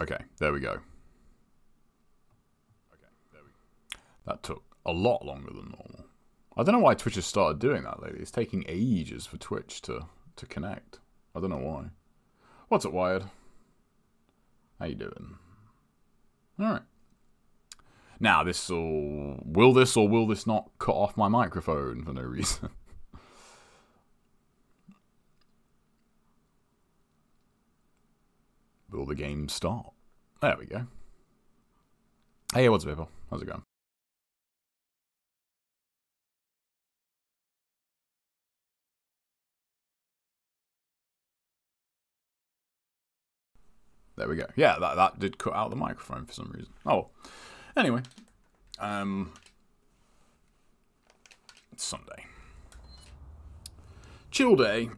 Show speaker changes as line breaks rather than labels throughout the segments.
Okay, there we go. Okay, there we go. That took a lot longer than normal. I don't know why Twitch has started doing that lately. It's taking ages for Twitch to, to connect. I don't know why. What's up, Wired? How you doing? Alright. Now, this will... Will this or will this not cut off my microphone for no reason? will the game start? There we go. Hey, what's up, people? How's it going? There we go. Yeah, that, that did cut out the microphone for some reason. Oh, anyway. Um, it's Sunday. Chill day.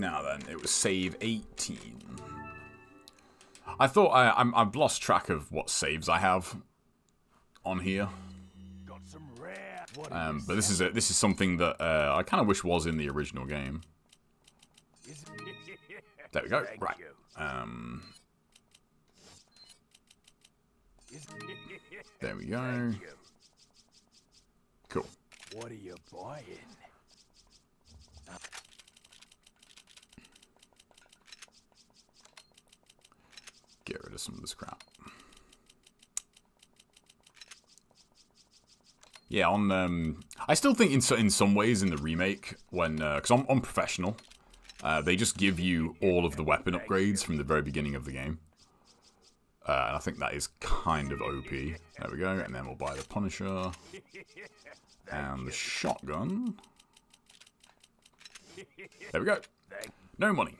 Now then, it was save 18. I thought I, I'm, I've lost track of what saves I have on here. Um, but this is a, this is something that uh, I kind of wish was in the original game. There we go. Right. Um, there we go. Cool.
What are you buying?
Get rid of some of this crap. Yeah, on um, I still think in in some ways in the remake when because uh, I'm on professional, uh, they just give you all of the weapon upgrades from the very beginning of the game. Uh, and I think that is kind of OP. There we go. And then we'll buy the Punisher. And the shotgun. There we go. No money.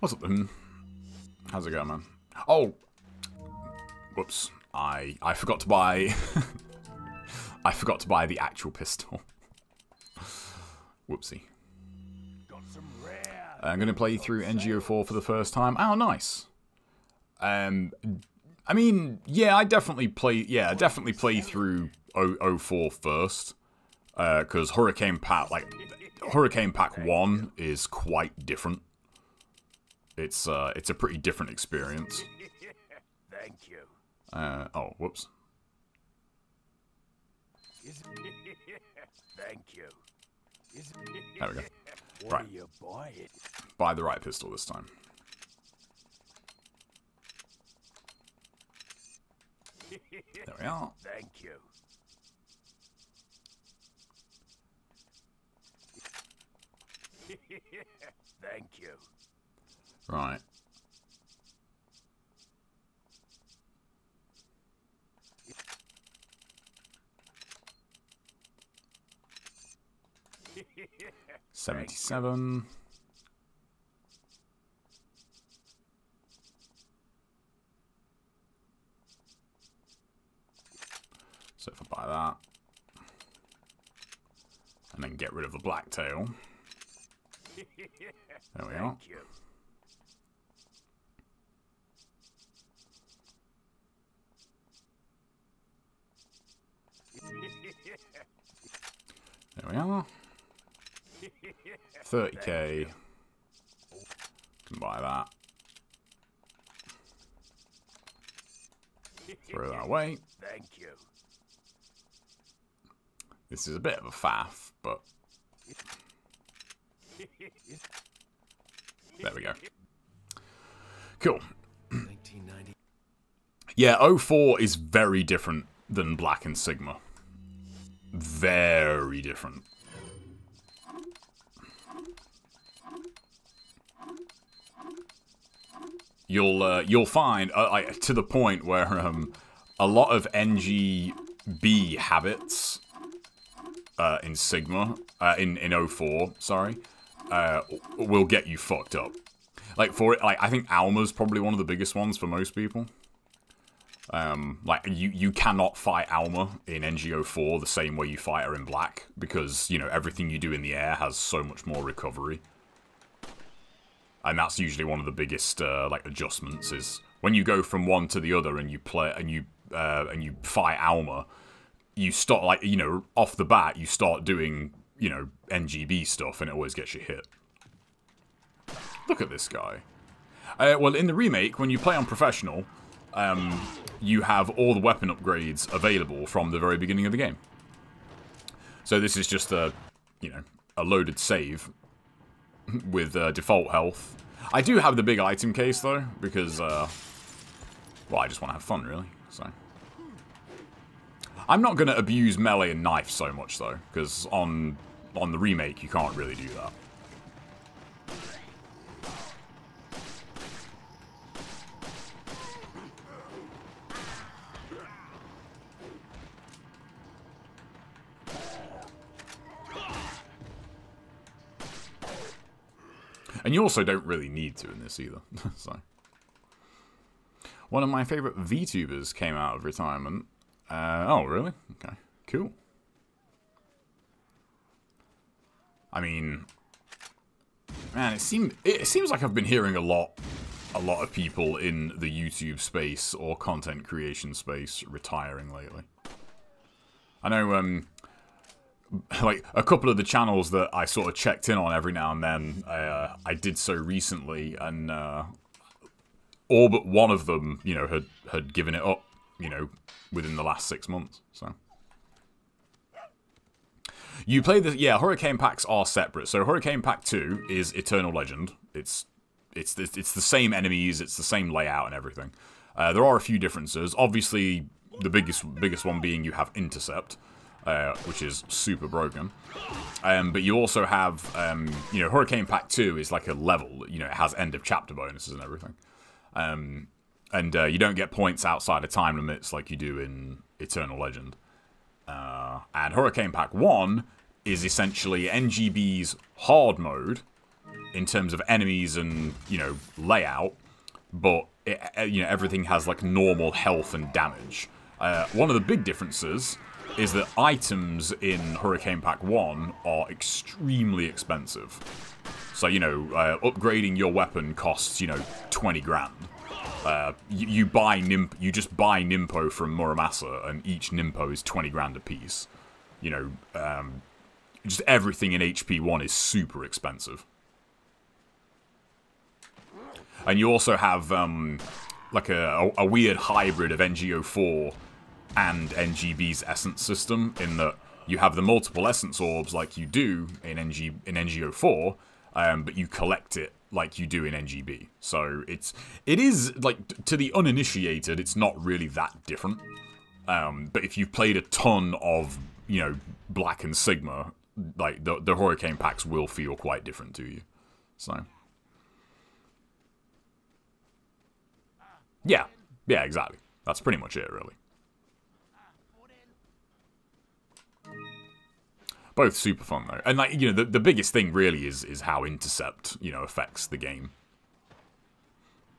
What's up then? How's it going, man? Oh! Whoops. I, I forgot to buy... I forgot to buy the actual pistol. Whoopsie. I'm going to play through NGO4 for the first time. Oh, nice. Um, I mean, yeah, I definitely play. Yeah, definitely play through 04 first, because uh, Hurricane Pack, like Hurricane Pack One, is quite different. It's uh, it's a pretty different experience.
Thank you.
Uh, oh, whoops.
Thank you.
There we go.
What
right.
you buying?
Buy the right pistol this time. There we are.
Thank you. Thank you.
Right. Seventy-seven. So if I buy that, and then get rid of the Blacktail, there we are.
You.
We are. 30k. Can buy that. Throw that away.
Thank you.
This is a bit of a faff, but... There we go. Cool.
1990.
Yeah, 04 is very different than Black and Sigma. Very different. You'll uh, you'll find uh, like, to the point where um, a lot of NGB habits uh, in Sigma uh, in in 04, sorry, uh, will get you fucked up. Like for it, like I think Alma's probably one of the biggest ones for most people. Um, like you, you cannot fight Alma in NGO4 the same way you fight her in Black because you know everything you do in the air has so much more recovery, and that's usually one of the biggest uh, like adjustments is when you go from one to the other and you play and you uh, and you fight Alma, you start like you know off the bat you start doing you know, NGB stuff, and it always gets you hit. Look at this guy. Uh, well, in the remake, when you play on Professional, um, you have all the weapon upgrades available from the very beginning of the game. So this is just a, you know, a loaded save with uh, default health. I do have the big item case, though, because, uh, well, I just want to have fun, really, so... I'm not going to abuse melee and knife so much, though, because on, on the remake, you can't really do that. And you also don't really need to in this either. so, One of my favourite VTubers came out of retirement. Uh, oh, really? Okay, cool. I mean, man, it seems it seems like I've been hearing a lot, a lot of people in the YouTube space or content creation space retiring lately. I know, um, like a couple of the channels that I sort of checked in on every now and then, uh, I did so recently, and uh, all but one of them, you know, had had given it up, you know, within the last six months. So you play the yeah, Hurricane packs are separate. So Hurricane Pack Two is Eternal Legend. It's it's it's the same enemies, it's the same layout and everything. Uh, there are a few differences. Obviously, the biggest biggest one being you have Intercept uh, which is super broken. Um, but you also have, um, you know, Hurricane Pack 2 is like a level, you know, it has end of chapter bonuses and everything. Um, and uh, you don't get points outside of time limits like you do in Eternal Legend. Uh, and Hurricane Pack 1 is essentially NGB's hard mode in terms of enemies and, you know, layout, but, it, uh, you know, everything has, like, normal health and damage. Uh, one of the big differences is that items in Hurricane Pack 1 are extremely expensive. So, you know, uh, upgrading your weapon costs, you know, 20 grand. Uh, you, you, buy Nimp, you just buy Ninpo from Muramasa, and each Ninpo is 20 grand a piece. You know, um, just everything in HP 1 is super expensive. And you also have, um, like a, a, a weird hybrid of NGO4 and NGB's essence system in that you have the multiple essence orbs like you do in NG in NGO4, um, but you collect it like you do in NGB. So it's it is like to the uninitiated, it's not really that different. Um, but if you've played a ton of you know Black and Sigma, like the the Hurricane packs will feel quite different to you. So yeah, yeah, exactly. That's pretty much it, really. Both super fun though. And like you know, the, the biggest thing really is is how intercept you know affects the game.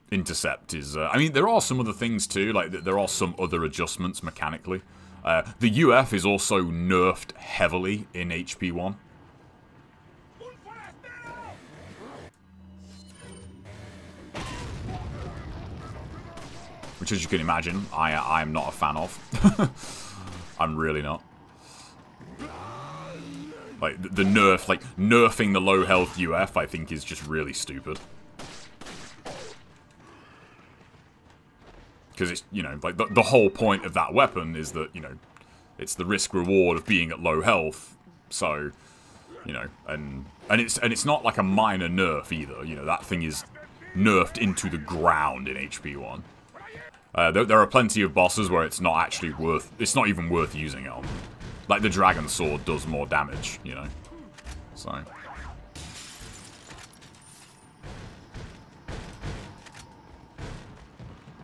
Intercept is, uh, I mean, there are some other things too. Like there are some other adjustments mechanically. Uh, the UF is also nerfed heavily in HP one. Which, as you can imagine, I I am not a fan of. I'm really not. Like, the nerf, like, nerfing the low health UF, I think, is just really stupid. Because it's, you know, like, the, the whole point of that weapon is that, you know, it's the risk-reward of being at low health, so, you know, and, and it's, and it's not like a minor nerf either, you know, that thing is nerfed into the ground in HP 1. Uh, there, there, are plenty of bosses where it's not actually worth, it's not even worth using it on. Like the Dragon Sword does more damage, you know. So.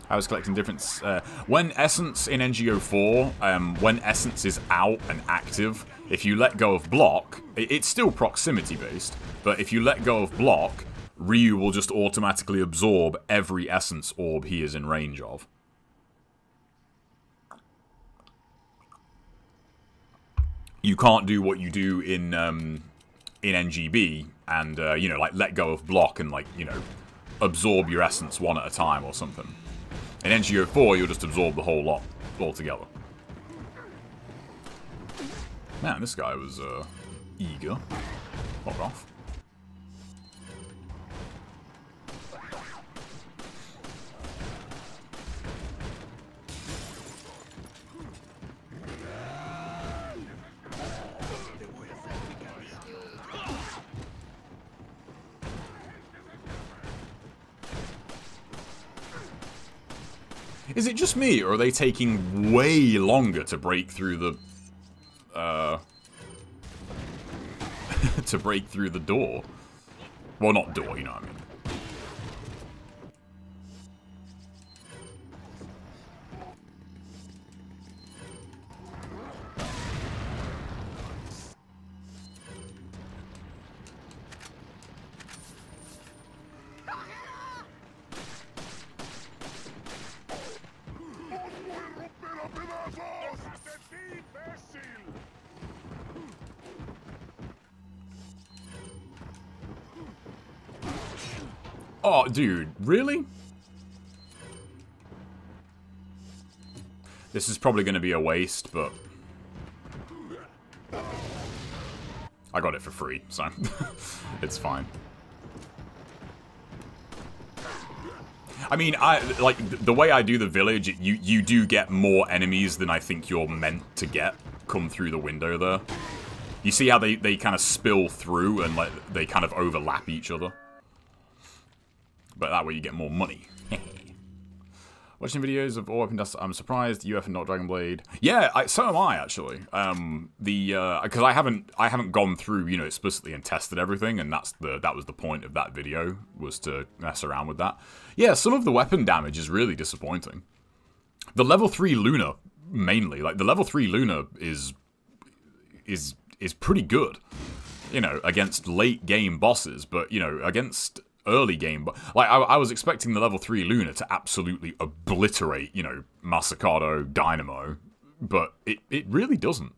I was collecting different... Uh, when Essence in NGO4, um, when Essence is out and active, if you let go of block, it's still proximity based, but if you let go of block, Ryu will just automatically absorb every Essence orb he is in range of. You can't do what you do in um, in NGB and uh, you know like let go of block and like you know absorb your essence one at a time or something. In NGO4, you'll just absorb the whole lot altogether. Man, this guy was uh, eager. Fuck off. Is it just me, or are they taking way longer to break through the... Uh... to break through the door? Well, not door, you know what I mean. Dude, really? This is probably going to be a waste, but... I got it for free, so it's fine. I mean, I like the way I do the village. You you do get more enemies than I think you're meant to get come through the window there. You see how they they kind of spill through and like they kind of overlap each other. But that way you get more money. Watching videos of all weapon dust, I'm surprised UF and not Dragon Blade. Yeah, I, so am I actually. Um, the because uh, I haven't I haven't gone through you know explicitly and tested everything, and that's the that was the point of that video was to mess around with that. Yeah, some of the weapon damage is really disappointing. The level three Luna mainly, like the level three Luna is is is pretty good, you know, against late game bosses, but you know against early game, but like I, I, was expecting the level three Luna to absolutely obliterate, you know, Masakado Dynamo, but it it really doesn't.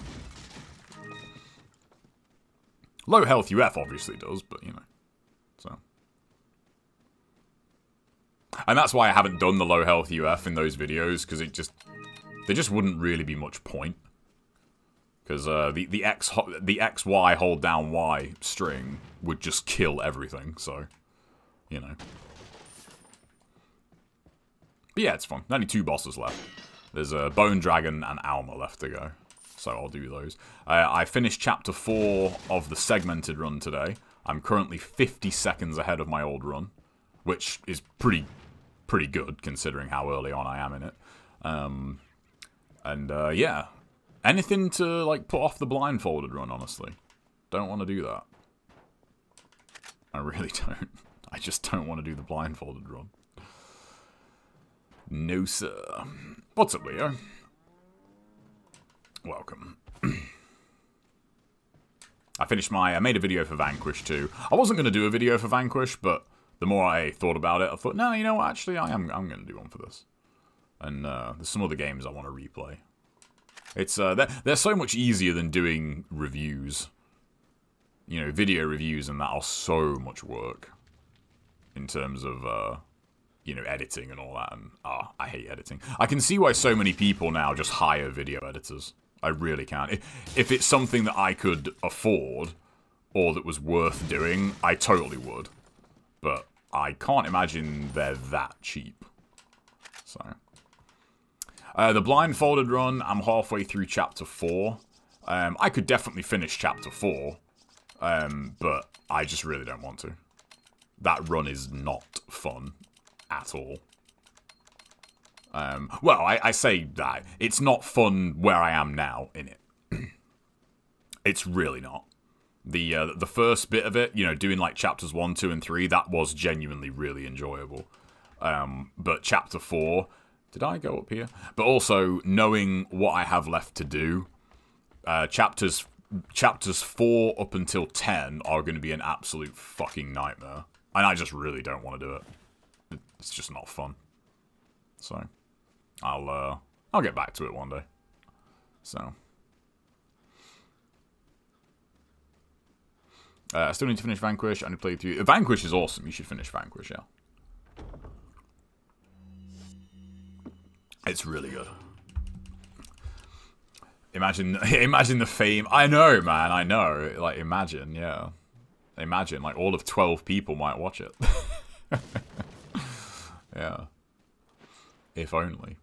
Low health UF obviously does, but you know, so. And that's why I haven't done the low health UF in those videos because it just there just wouldn't really be much point. Because uh, the the X the X Y hold down Y string would just kill everything. So you know. But yeah, it's fun. Only two bosses left. There's a Bone Dragon and Alma left to go. So I'll do those. I finished chapter 4 of the segmented run today. I'm currently 50 seconds ahead of my old run, which is pretty pretty good considering how early on I am in it. Um, and uh, yeah, anything to like put off the blindfolded run, honestly. Don't want to do that. I really don't. I just don't want to do the blindfolded run. No, sir. What's up, Leo? Welcome. I finished my... I made a video for Vanquish too. I wasn't going to do a video for Vanquish, but the more I thought about it, I thought, no, you know what, actually, I am I'm going to do one for this. And uh, there's some other games I want to replay. It's uh, they're, they're so much easier than doing reviews. You know, video reviews and that are so much work in terms of uh, you know editing and all that. And ah, oh, I hate editing. I can see why so many people now just hire video editors. I really can. If, if it's something that I could afford or that was worth doing, I totally would. But I can't imagine they're that cheap. So. Uh, the blindfolded run, I'm halfway through chapter 4. Um, I could definitely finish chapter 4, um, but I just really don't want to that run is not fun at all. Um, well, I, I say that. It's not fun where I am now in it. it's really not. The uh, the first bit of it, you know, doing like chapters 1, 2, and 3, that was genuinely really enjoyable. Um, but chapter 4, did I go up here? But also, knowing what I have left to do, uh, chapters chapters 4 up until 10 are going to be an absolute fucking nightmare. And I just really don't want to do it. It's just not fun. So, I'll, uh, I'll get back to it one day. So. Uh, I still need to finish Vanquish. I need to play through... Vanquish is awesome. You should finish Vanquish, yeah. It's really good. Imagine, imagine the fame. I know, man. I know. Like, imagine, yeah. Imagine, like, all of 12 people might watch it. yeah. If only.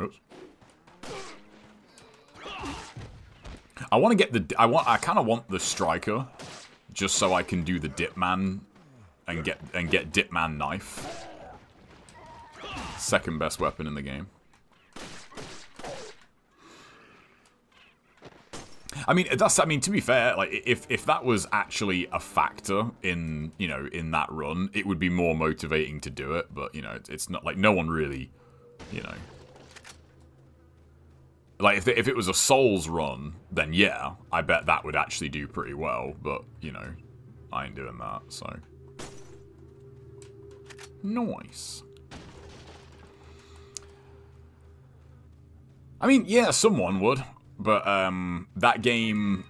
Oops. I want to get the. I want. I kind of want the striker, just so I can do the dip man, and get and get dip man knife. Second best weapon in the game. I mean, that's. I mean, to be fair, like if if that was actually a factor in you know in that run, it would be more motivating to do it. But you know, it's not like no one really, you know. Like if if it was a Souls run, then yeah, I bet that would actually do pretty well. But you know, I ain't doing that. So nice. I mean, yeah, someone would. But um, that game,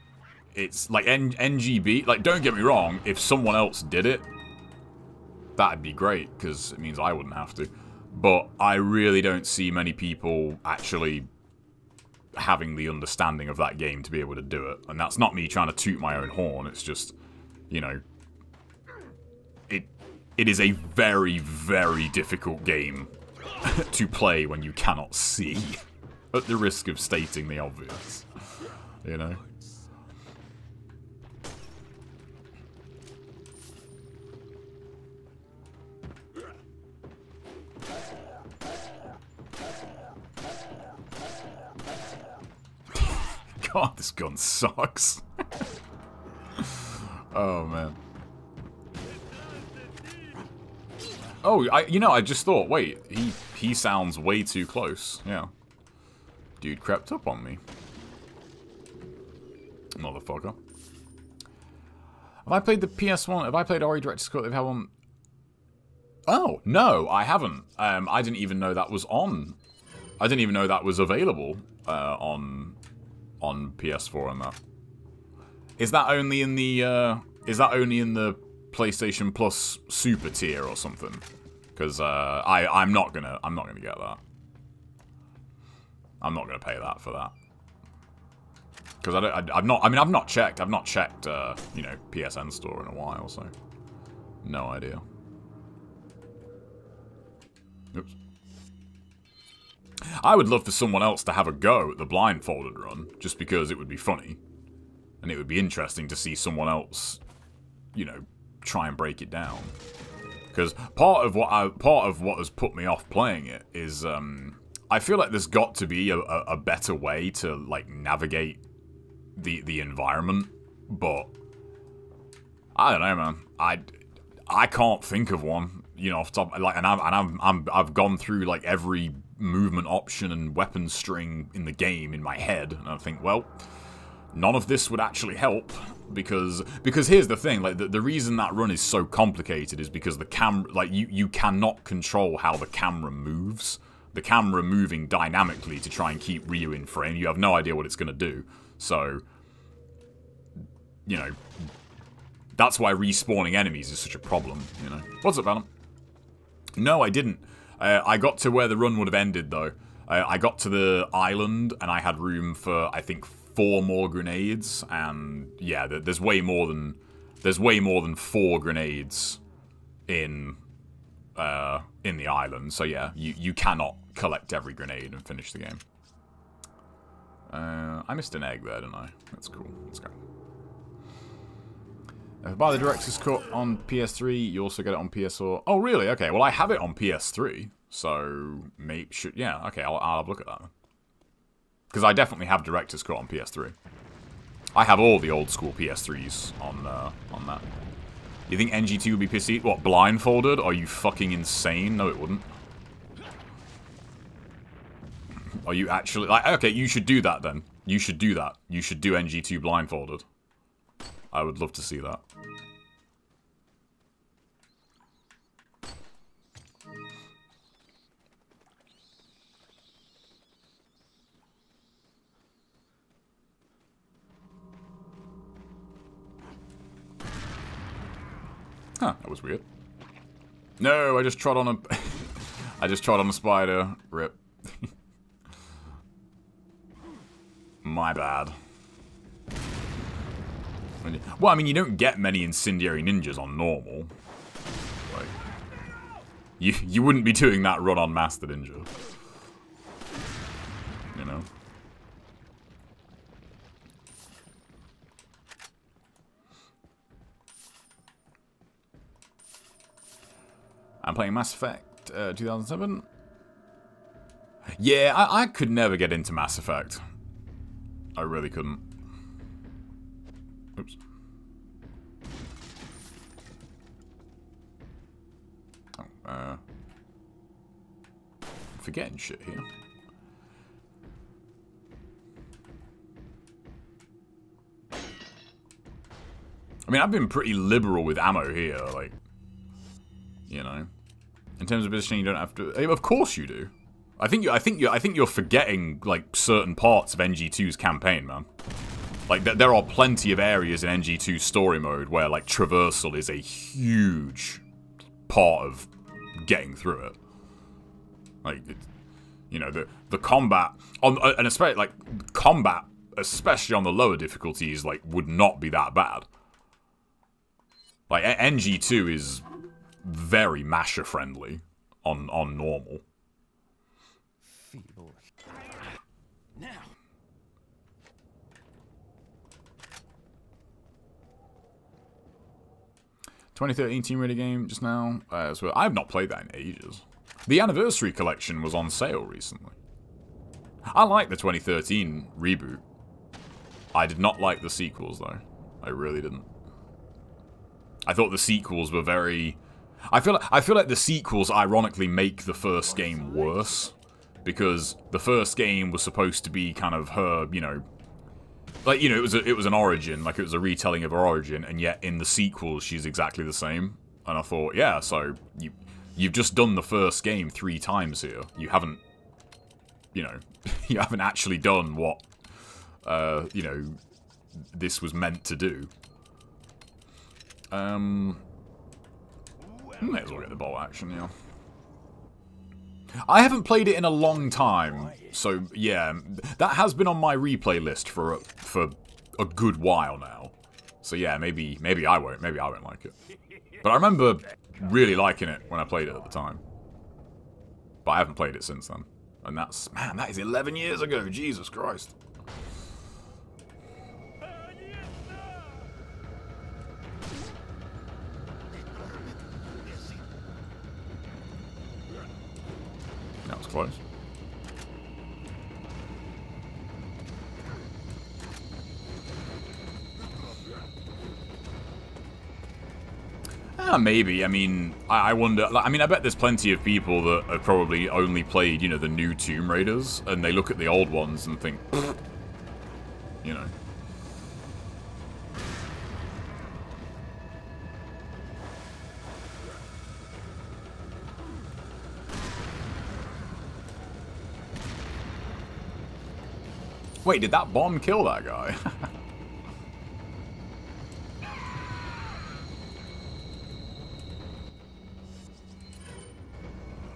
it's like N NGB. Like, don't get me wrong. If someone else did it, that'd be great because it means I wouldn't have to. But I really don't see many people actually having the understanding of that game to be able to do it. And that's not me trying to toot my own horn. It's just, you know, it it is a very, very difficult game to play when you cannot see at the risk of stating the obvious. You know? God, this gun sucks. oh, man. Oh, I, you know, I just thought, wait, he, he sounds way too close. Yeah dude crept up on me. Motherfucker. Have I played the PS1? Have I played Ori Director's Cut? They've had one. Oh, no, I haven't. Um, I didn't even know that was on. I didn't even know that was available uh, on on PS4 and that. Is that only in the uh, is that only in the PlayStation Plus Super tier or something? Because uh, I I'm not gonna I'm not gonna get that. I'm not going to pay that for that. Because I don't, I, have not, I mean, I've not checked, I've not checked, uh, you know, PSN store in a while, so no idea. Oops. I would love for someone else to have a go at the blindfolded run, just because it would be funny. And it would be interesting to see someone else, you know, try and break it down. Because part of what I, part of what has put me off playing it is, um, I feel like there's got to be a, a, better way to like navigate the the environment, but I don't know, man. I I can't think of one. You know, off top like, and I'm and I'm, I'm I've gone through like every movement option and weapon string in the game in my head, and I think, well, none of this would actually help because because here's the thing like the, the reason that run is so complicated is because the cam like you you cannot control how the camera moves the camera moving dynamically to try and keep Ryu in frame. You have no idea what it's going to do. So, you know, that's why respawning enemies is such a problem, you know. What's up, Venom? No, I didn't. Uh, I got to where the run would have ended, though. Uh, I got to the island, and I had room for, I think, four more grenades. And, yeah, there's way more than... There's way more than four grenades in uh, in the island. So yeah, you, you cannot collect every grenade and finish the game. Uh, I missed an egg there, didn't I? That's cool. Let's go. If you buy the Director's Cut on PS3, you also get it on PS4. Oh, really? Okay, well, I have it on PS3. So, maybe, should, yeah, okay, I'll, I'll have a look at that. Because I definitely have Director's Cut on PS3. I have all the old school PS3s on, uh, on that. You think NG2 would be pissy? What, blindfolded? Are you fucking insane? No, it wouldn't. Are you actually... Like, okay, you should do that then. You should do that. You should do NG2 blindfolded. I would love to see that. Huh, that was weird. No, I just trod on a... I just trod on a spider. Rip. My bad. Well, I mean, you don't get many incendiary ninjas on normal. Like, you you wouldn't be doing that run on Master Ninja. You know. I'm playing Mass Effect uh, 2007. Yeah, I, I could never get into Mass Effect. I really couldn't. Oops. Oh, uh... Forgetting shit here. I mean, I've been pretty liberal with ammo here, like... You know? In terms of positioning, you don't have to... Of course you do. I think you, I think you, I think you're forgetting like certain parts of NG2's campaign, man. Like th there are plenty of areas in NG2 story mode where like traversal is a huge part of getting through it. Like, it, you know, the the combat on uh, and especially like combat, especially on the lower difficulties, like would not be that bad. Like NG2 is very masher friendly on on normal. Feeble. Now. Twenty thirteen Tomb Raider game just now. Uh, so I have not played that in ages. The anniversary collection was on sale recently. I like the 2013 reboot. I did not like the sequels though. I really didn't. I thought the sequels were very I feel like, I feel like the sequels ironically make the first game worse because the first game was supposed to be kind of her, you know, like you know, it was a, it was an origin, like it was a retelling of her origin, and yet in the sequels she's exactly the same. And I thought, yeah, so you you've just done the first game three times here. You haven't, you know, you haven't actually done what, uh, you know, this was meant to do. Um, may as well get the ball action, yeah. I haven't played it in a long time, so yeah, that has been on my replay list for a, for a good while now. So yeah, maybe maybe I won't, maybe I won't like it. But I remember really liking it when I played it at the time. But I haven't played it since then. And that's, man, that is 11 years ago, Jesus Christ. Close. Uh, maybe. I mean, I, I wonder. Like, I mean, I bet there's plenty of people that have probably only played, you know, the new Tomb Raiders, and they look at the old ones and think, you know. Wait, did that bomb kill that guy?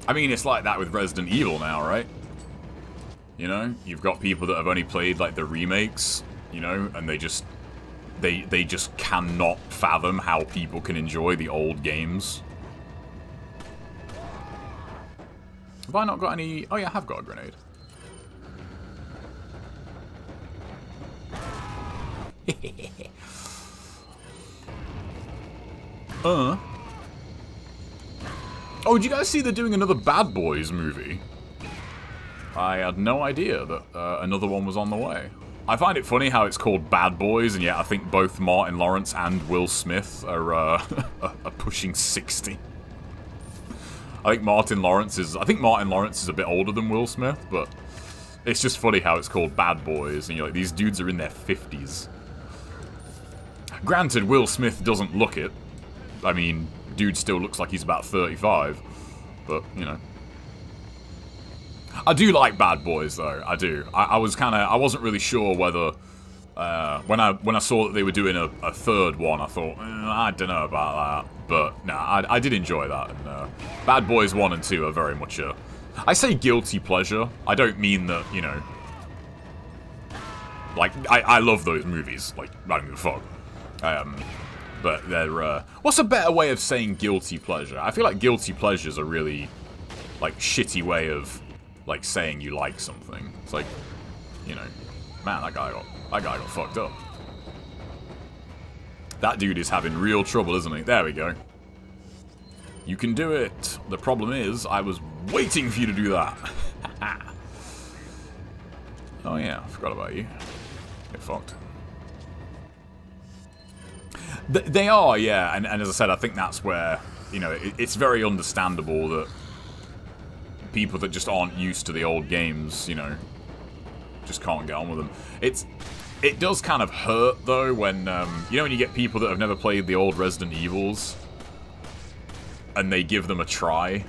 I mean, it's like that with Resident Evil now, right? You know, you've got people that have only played like the remakes, you know, and they just they they just cannot fathom how people can enjoy the old games. Have I not got any? Oh yeah, I have got a grenade. uh. Oh, did you guys see they're doing another Bad Boys movie? I had no idea that uh, another one was on the way. I find it funny how it's called Bad Boys, and yet I think both Martin Lawrence and Will Smith are, uh, are pushing 60. I think Martin Lawrence is... I think Martin Lawrence is a bit older than Will Smith, but it's just funny how it's called Bad Boys, and you're like, these dudes are in their 50s. Granted, Will Smith doesn't look it. I mean, dude still looks like he's about 35. But, you know. I do like Bad Boys, though. I do. I, I was kind of... I wasn't really sure whether... Uh, when I when I saw that they were doing a, a third one, I thought, eh, I don't know about that. But, no, nah, I, I did enjoy that. And, uh, Bad Boys 1 and 2 are very much a... I say guilty pleasure. I don't mean that, you know, Like, I, I love those movies. Like, I don't give a fuck. Um, but they're, uh, what's a better way of saying guilty pleasure? I feel like guilty pleasures are really, like, shitty way of, like, saying you like something. It's like, you know, man, that guy got, that guy got fucked up. That dude is having real trouble, isn't he? There we go. You can do it. The problem is, I was waiting for you to do that. oh yeah, I forgot about you. Get fucked. Th they are, yeah, and, and as I said, I think that's where, you know, it, it's very understandable that people that just aren't used to the old games, you know, just can't get on with them. It's it does kind of hurt though when um, you know when you get people that have never played the old Resident Evils and they give them a try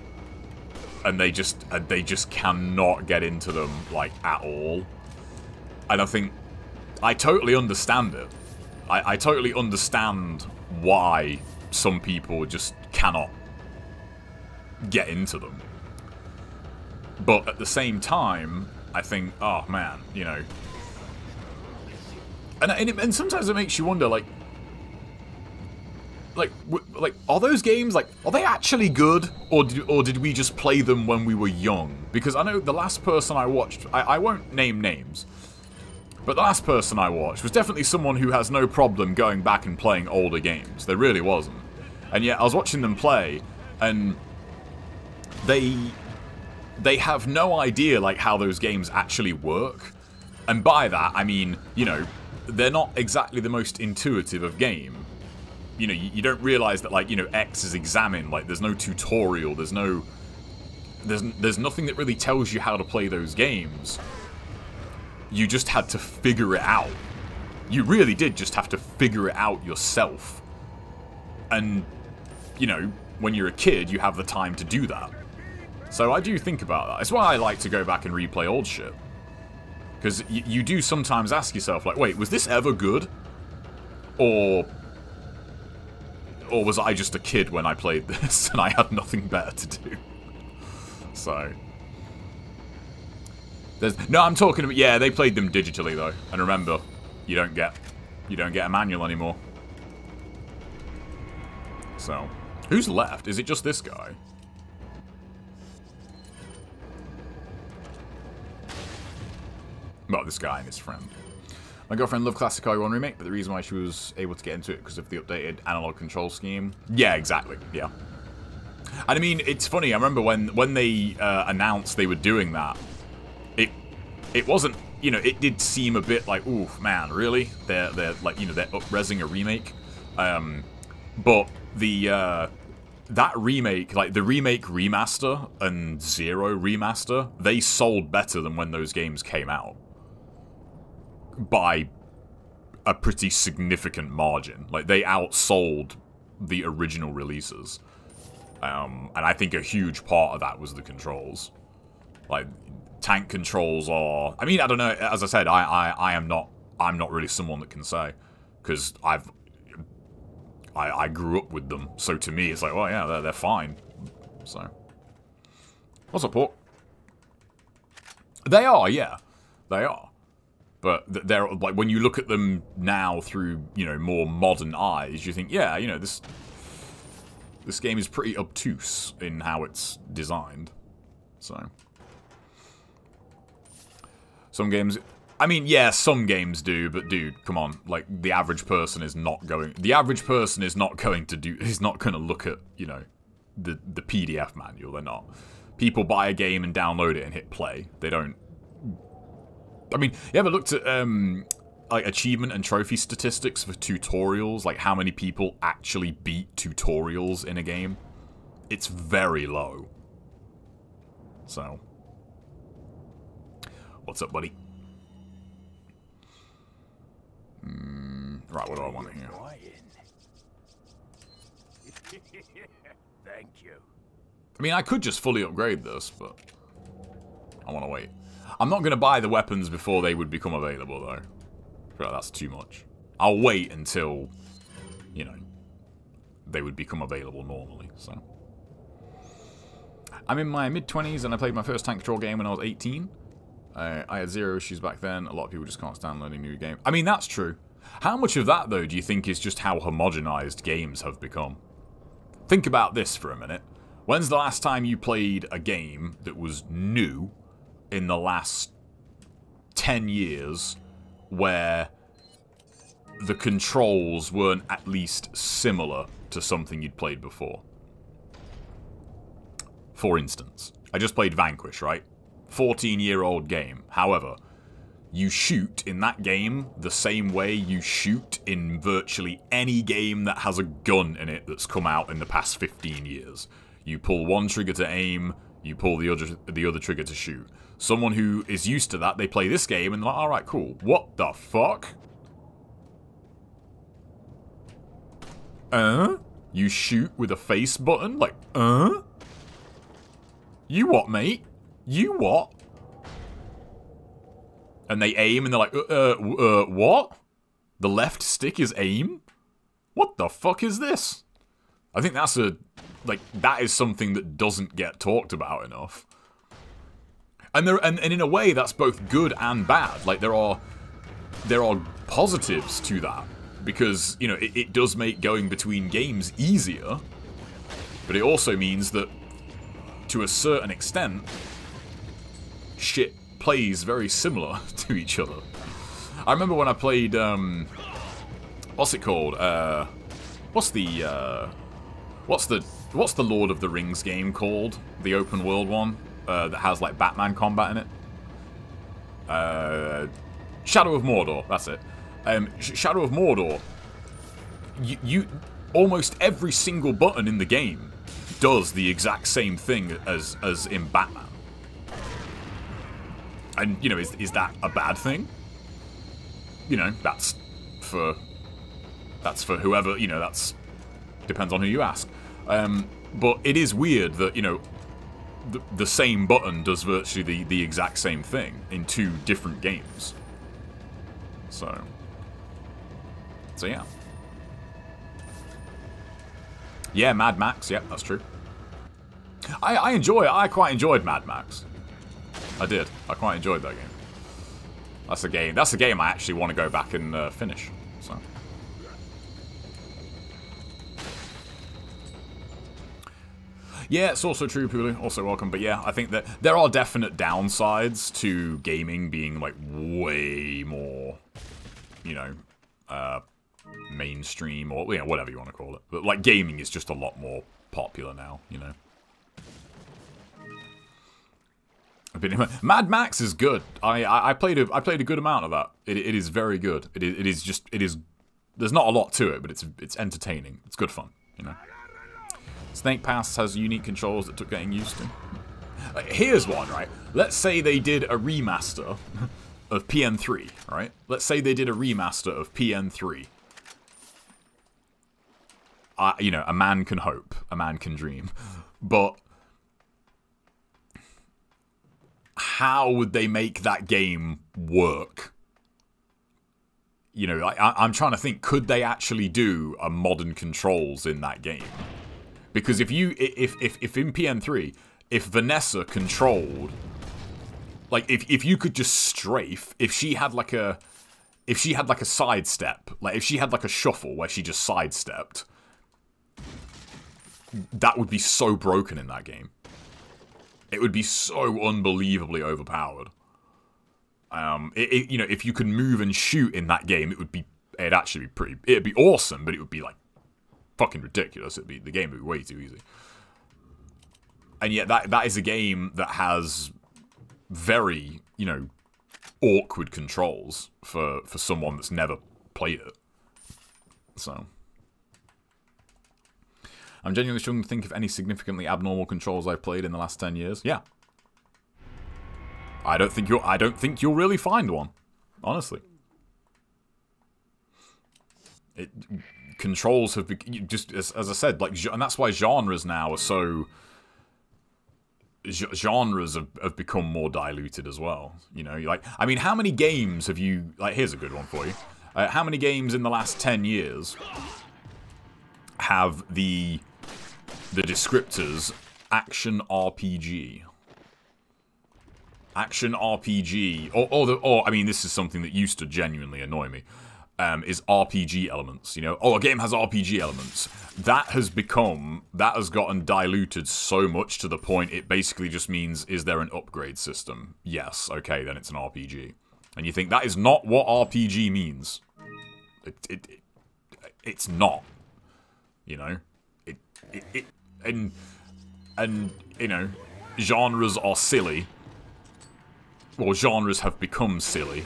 and they just they just cannot get into them like at all. And I think I totally understand it. I, I totally understand why some people just cannot get into them. But at the same time, I think, oh man, you know. And, and, it, and sometimes it makes you wonder, like, like, like, are those games, like, are they actually good? Or did, or did we just play them when we were young? Because I know the last person I watched, I, I won't name names, but the last person I watched was definitely someone who has no problem going back and playing older games. There really wasn't. And yet, I was watching them play, and they they have no idea like how those games actually work. And by that, I mean, you know, they're not exactly the most intuitive of game. You know, you, you don't realize that like, you know, X is examined, like there's no tutorial, there's no there's there's nothing that really tells you how to play those games. You just had to figure it out. You really did just have to figure it out yourself. And you know, when you're a kid, you have the time to do that. So I do think about that. It's why I like to go back and replay old shit. Because you do sometimes ask yourself, like, wait, was this ever good? Or... Or was I just a kid when I played this and I had nothing better to do? So... There's, no, I'm talking about... Yeah, they played them digitally, though. And remember, you don't get... You don't get a manual anymore. So... Who's left? Is it just this guy? Well, this guy and his friend. My girlfriend loved Classic RE1 Remake, but the reason why she was able to get into it because of the updated analog control scheme. Yeah, exactly. Yeah. And I mean, it's funny. I remember when when they uh, announced they were doing that. It wasn't. You know, it did seem a bit like, ooh, man, really? They're they're like, you know, they're upresing a remake. Um, but the uh, that remake, like the remake remaster and Zero remaster, they sold better than when those games came out by a pretty significant margin. Like, they outsold the original releases. Um, and I think a huge part of that was the controls. Like, tank controls or... I mean, I don't know. As I said, I, I, I am not... I'm not really someone that can say. Because I've... I, I grew up with them. So to me, it's like, well, yeah, they're, they're fine. So... What's up, Port? They are, yeah. They are but they're like when you look at them now through you know more modern eyes, you think, yeah, you know this this game is pretty obtuse in how it's designed. So some games, I mean, yeah, some games do, but dude, come on, like the average person is not going. The average person is not going to do. Is not going to look at you know the the PDF manual. They're not. People buy a game and download it and hit play. They don't I mean, you ever looked at um, like achievement and trophy statistics for tutorials? Like how many people actually beat tutorials in a game? It's very low. So, what's up, buddy? Mm, right, what do I want here?
Thank you.
I mean, I could just fully upgrade this, but I want to wait. I'm not going to buy the weapons before they would become available, though. Like that's too much. I'll wait until, you know, they would become available normally, so. I'm in my mid-20s and I played my first tank control game when I was 18. Uh, I had zero issues back then. A lot of people just can't stand learning new games. I mean, that's true. How much of that, though, do you think is just how homogenized games have become? Think about this for a minute. When's the last time you played a game that was new in the last 10 years where the controls weren't at least similar to something you'd played before? For instance, I just played Vanquish, right? 14 year old game. However, you shoot in that game the same way you shoot in virtually any game that has a gun in it that's come out in the past 15 years. You pull one trigger to aim, you pull the other the other trigger to shoot. Someone who is used to that, they play this game and they're like, alright, cool. What the fuck? Uh? You shoot with a face button? Like, uh? You what, mate? You what? And they aim and they're like, uh, uh, uh, what? The left stick is aim? What the fuck is this? I think that's a, like, that is something that doesn't get talked about enough. And there, and, and in a way, that's both good and bad. Like, there are, there are positives to that. Because, you know, it, it does make going between games easier. But it also means that, to a certain extent, shit plays very similar to each other. I remember when I played, um, what's it called? Uh, what's the, uh, what's the, what's the Lord of the Rings game called? The open world one uh, that has like Batman combat in it. Uh, Shadow of Mordor. That's it. Um, Sh Shadow of Mordor. You, you, almost every single button in the game does the exact same thing as as in Batman. And, you know, is, is that a bad thing? You know, that's for... That's for whoever, you know, that's... Depends on who you ask. Um, but it is weird that, you know, the, the same button does virtually the, the exact same thing in two different games. So... So, yeah. Yeah, Mad Max. Yeah, that's true. I, I enjoy I quite enjoyed Mad Max. I did. I quite enjoyed that game. That's a game. That's a game I actually want to go back and uh, finish. So. Yeah, it's also true, Pulu. Also welcome. But yeah, I think that there are definite downsides to gaming being like way more, you know, uh, mainstream or you know, whatever you want to call it. But like gaming is just a lot more popular now, you know. Mad Max is good. I, I, I played a I played a good amount of that. It, it is very good. It is, just it is. There's not a lot to it, but it's it's entertaining. It's good fun. You know. Snake Pass has unique controls that took getting used to. Uh, here's one, right? Let's say they did a remaster of PN3, right? Let's say they did a remaster of PN3. Uh, you know, a man can hope, a man can dream. But how would they make that game work? You know, I, am trying to think, could they actually do a modern controls in that game? Because if you, if, if, if in PN3, if Vanessa controlled, like, if, if you could just strafe, if she had like a, if she had like a sidestep, like if she had like a shuffle where she just sidestepped, that would be so broken in that game. It would be so unbelievably overpowered. Um, it, it, you know, if you could move and shoot in that game, it would be, it'd actually be pretty, it'd be awesome, but it would be like fucking ridiculous. It'd be, the game would be way too easy. And yet that, that is a game that has very, you know, awkward controls for, for someone that's never played it. So. I'm genuinely struggling to think of any significantly abnormal controls I've played in the last 10 years. Yeah. I don't think you'll I don't think you'll really find one. Honestly. It controls have just as, as I said like and that's why genres now are so genres have, have become more diluted as well. You know, like I mean, how many games have you like? Here's a good one for you. Uh, how many games in the last ten years have the the descriptors action RPG. action RPG, or or, the, or I mean, this is something that used to genuinely annoy me. Um, is RPG elements. You know, oh, a game has RPG elements. That has become that has gotten diluted so much to the point it basically just means is there an upgrade system? Yes, okay, then it's an RPG. And you think that is not what RPG means. It, it, it it's not. You know, it, and and you know, genres are silly. Well, genres have become silly,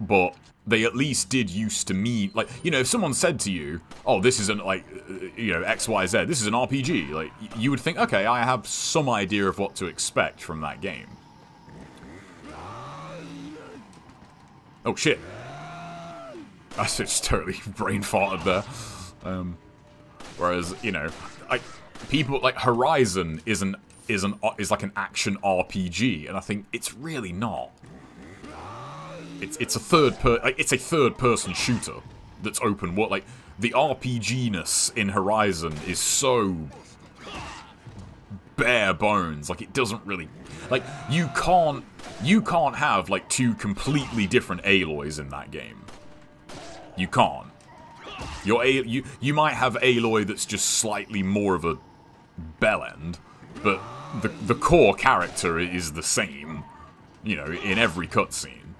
but they at least did used to mean like you know if someone said to you, "Oh, this isn't like uh, you know X Y Z. This is an RPG." Like you would think, "Okay, I have some idea of what to expect from that game." Oh shit! I just totally brain farted there. Um, whereas you know, like people like Horizon is an is an is like an action RPG, and I think it's really not. It's it's a third per like, it's a third person shooter that's open world. Like the RPG-ness in Horizon is so bare bones. Like it doesn't really like you can't you can't have like two completely different Aloys in that game. You can't. Your A you you might have Aloy that's just slightly more of a bell end, but the the core character is the same, you know, in every cutscene.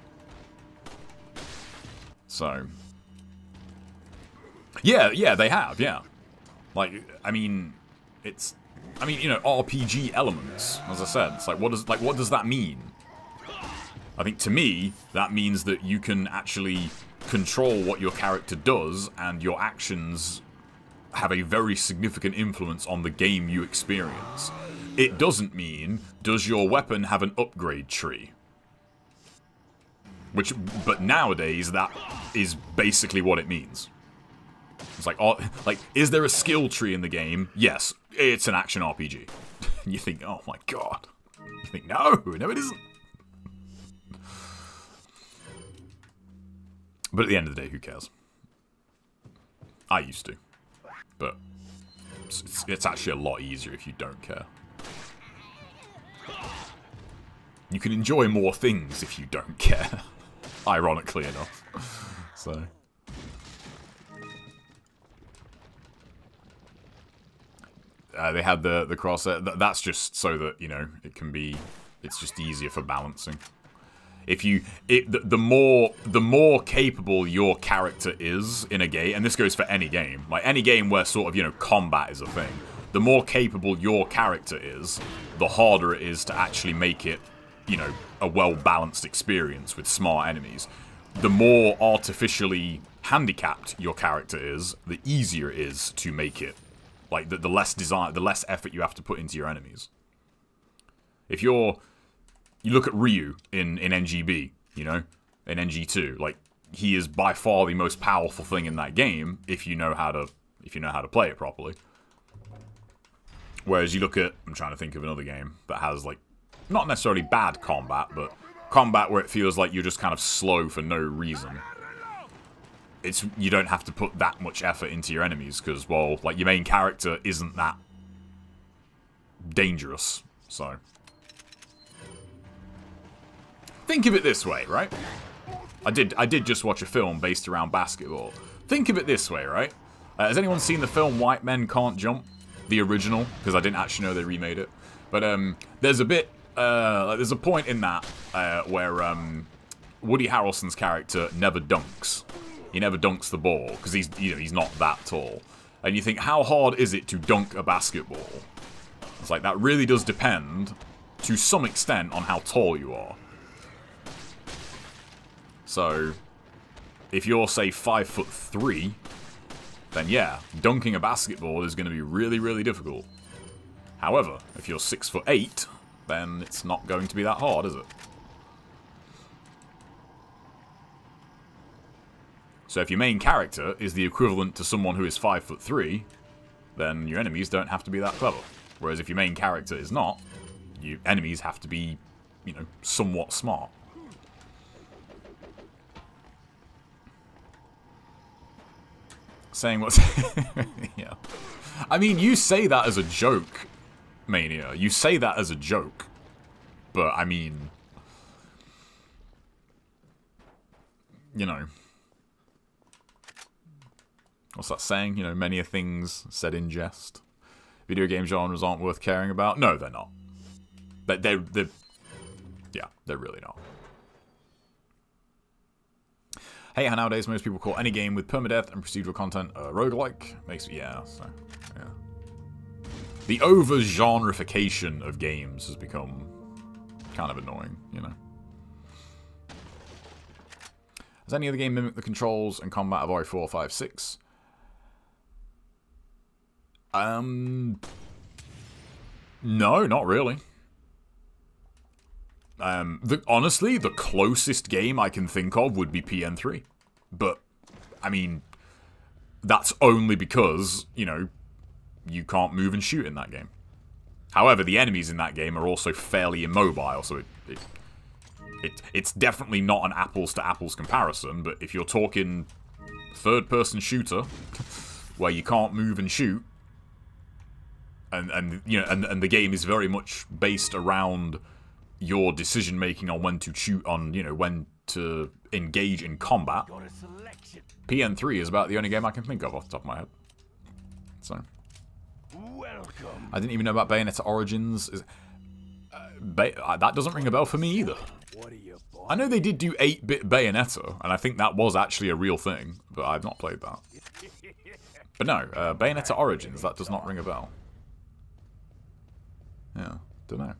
So, yeah, yeah, they have, yeah. Like, I mean, it's, I mean, you know, RPG elements. As I said, it's like, what does like what does that mean? I think to me, that means that you can actually control what your character does, and your actions have a very significant influence on the game you experience. It doesn't mean, does your weapon have an upgrade tree? Which, but nowadays, that is basically what it means. It's like, oh, like, is there a skill tree in the game? Yes, it's an action RPG. you think, oh my god. You think, no, no it isn't. But at the end of the day, who cares? I used to. But it's, it's actually a lot easier if you don't care. You can enjoy more things if you don't care. Ironically enough. So. Uh, they had the the crosshair. That's just so that you know it can be. It's just easier for balancing. If you, it, the, the more the more capable your character is in a game, and this goes for any game, like any game where sort of you know combat is a thing. The more capable your character is, the harder it is to actually make it, you know, a well-balanced experience with smart enemies. The more artificially handicapped your character is, the easier it is to make it. Like, the, the less design, the less effort you have to put into your enemies. If you're... You look at Ryu in, in NGB, you know? In NG2, like, he is by far the most powerful thing in that game if you know how to if you know how to play it properly. Whereas you look at I'm trying to think of another game that has like not necessarily bad combat, but combat where it feels like you're just kind of slow for no reason. It's you don't have to put that much effort into your enemies because well, like your main character isn't that dangerous. So think of it this way, right? I did I did just watch a film based around basketball. Think of it this way, right? Uh, has anyone seen the film White Men Can't Jump? The original? Because I didn't actually know they remade it. But um, there's a bit uh, there's a point in that uh, where um, Woody Harrelson's character never dunks. He never dunks the ball because he's you know he's not that tall. And you think, how hard is it to dunk a basketball? It's like that really does depend to some extent on how tall you are. So, if you're say five foot three, then yeah, dunking a basketball is going to be really, really difficult. However, if you're six foot eight, then it's not going to be that hard, is it? So if your main character is the equivalent to someone who is 5 foot 3, then your enemies don't have to be that clever. Whereas if your main character is not, your enemies have to be, you know, somewhat smart. saying what's... yeah. I mean, you say that as a joke, Mania. You say that as a joke. But, I mean... You know. What's that saying? You know, many a things said in jest. Video game genres aren't worth caring about. No, they're not. They, they're yeah, they're really not. Hey, how nowadays most people call any game with permadeath and procedural content a roguelike. Makes me, yeah, so, yeah. The over-genreification of games has become kind of annoying, you know. Has any other game mimicked the controls and combat of RE4, 5, 6? Um, no, not really. Um, the, honestly, the closest game I can think of would be PN3. But, I mean, that's only because, you know, you can't move and shoot in that game. However, the enemies in that game are also fairly immobile, so it, it, it it's definitely not an apples to apples comparison, but if you're talking third person shooter, where you can't move and shoot, and, and you know, and, and the game is very much based around your decision making on when to shoot on, you know, when to engage in combat.
Got a selection.
PN3 is about the only game I can think of off the top of my head. So,
Welcome.
I didn't even know about Bayonetta Origins. Is- Uh, Bay- uh, that doesn't ring a bell for me either.
What are you, boy?
I know they did do 8-bit Bayonetta, and I think that was actually a real thing, but I've not played that. But no, uh, Bayonetta Origins, that does not ring a bell. Yeah, don't know.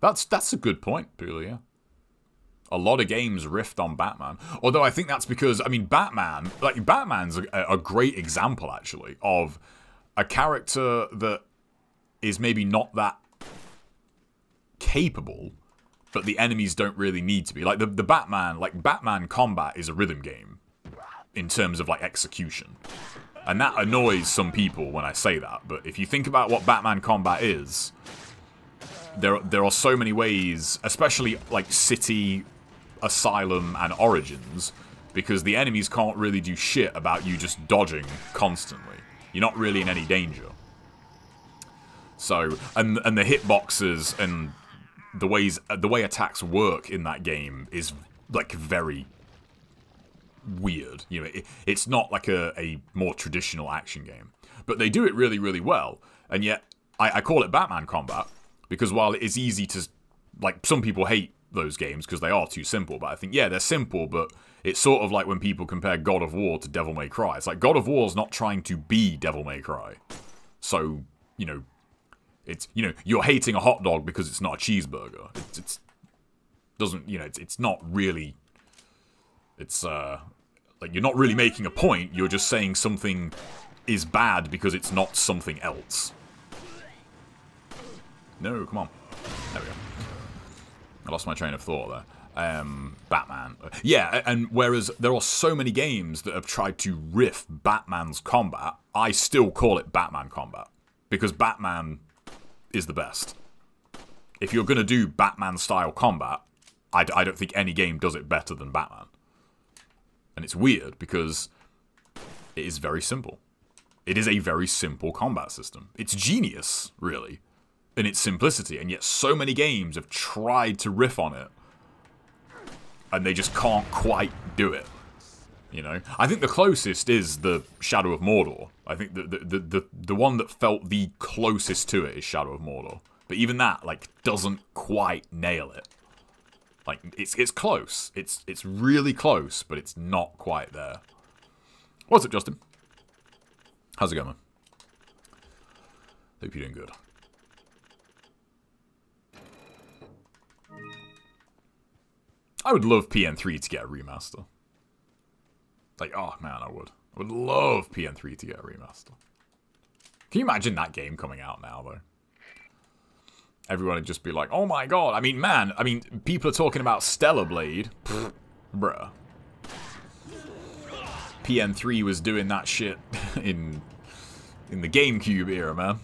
That's that's a good point, yeah. A lot of games riffed on Batman. Although I think that's because, I mean, Batman, like, Batman's a, a great example, actually, of a character that is maybe not that capable, but the enemies don't really need to be. Like, the, the Batman, like, Batman combat is a rhythm game in terms of, like, execution. And that annoys some people when I say that, but if you think about what Batman combat is, there there are so many ways, especially like City, Asylum, and Origins, because the enemies can't really do shit about you just dodging constantly. You're not really in any danger. So, and and the hitboxes and the ways the way attacks work in that game is like very weird. You know, it, it's not like a, a more traditional action game, but they do it really, really well. And yet, I, I call it Batman combat because while it is easy to, like, some people hate those games because they are too simple. But I think yeah, they're simple, but it's sort of like when people compare God of War to Devil May Cry. It's like God of War's not trying to be Devil May Cry, so you know, it's you know you're hating a hot dog because it's not a cheeseburger. It's, it's doesn't you know it's it's not really. It's uh like you're not really making a point. You're just saying something is bad because it's not something else. No, come on. There we go. I lost my train of thought there. Um, Batman. Yeah, and whereas there are so many games that have tried to riff Batman's combat, I still call it Batman combat. Because Batman is the best. If you're going to do Batman style combat, I, I don't think any game does it better than Batman. And it's weird because it is very simple. It is a very simple combat system. It's genius, really in its simplicity, and yet so many games have tried to riff on it, and they just can't quite do it. You know, I think the closest is the Shadow of Mordor. I think the the the the, one that felt the closest to it is Shadow of Mordor, but even that like doesn't quite nail it. Like it's it's close. It's it's really close, but it's not quite there. What's up, Justin? How's it going, man? Hope you're doing good. I would love PN3 to get a remaster. Like, oh man, I would. I would love PN3 to get a remaster. Can you imagine that game coming out now, though? Everyone would just be like, oh my god. I mean, man, I mean, people are talking about Stellar Blade. Bruh. PN3 was doing that shit in in the GameCube era, man.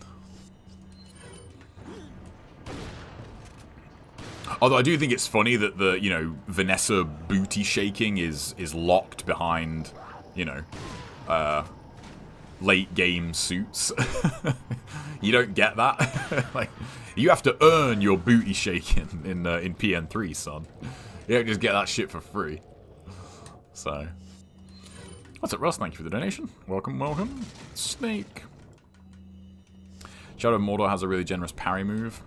Although I do think it's funny that the you know Vanessa booty shaking is is locked behind you know uh, late game suits. you don't get that. like you have to earn your booty shaking in uh, in PN3, son. You don't just get that shit for free. So, what's up, Russ? Thank you for the donation. Welcome, welcome. Snake. Shadow of Mordor has a really generous parry move.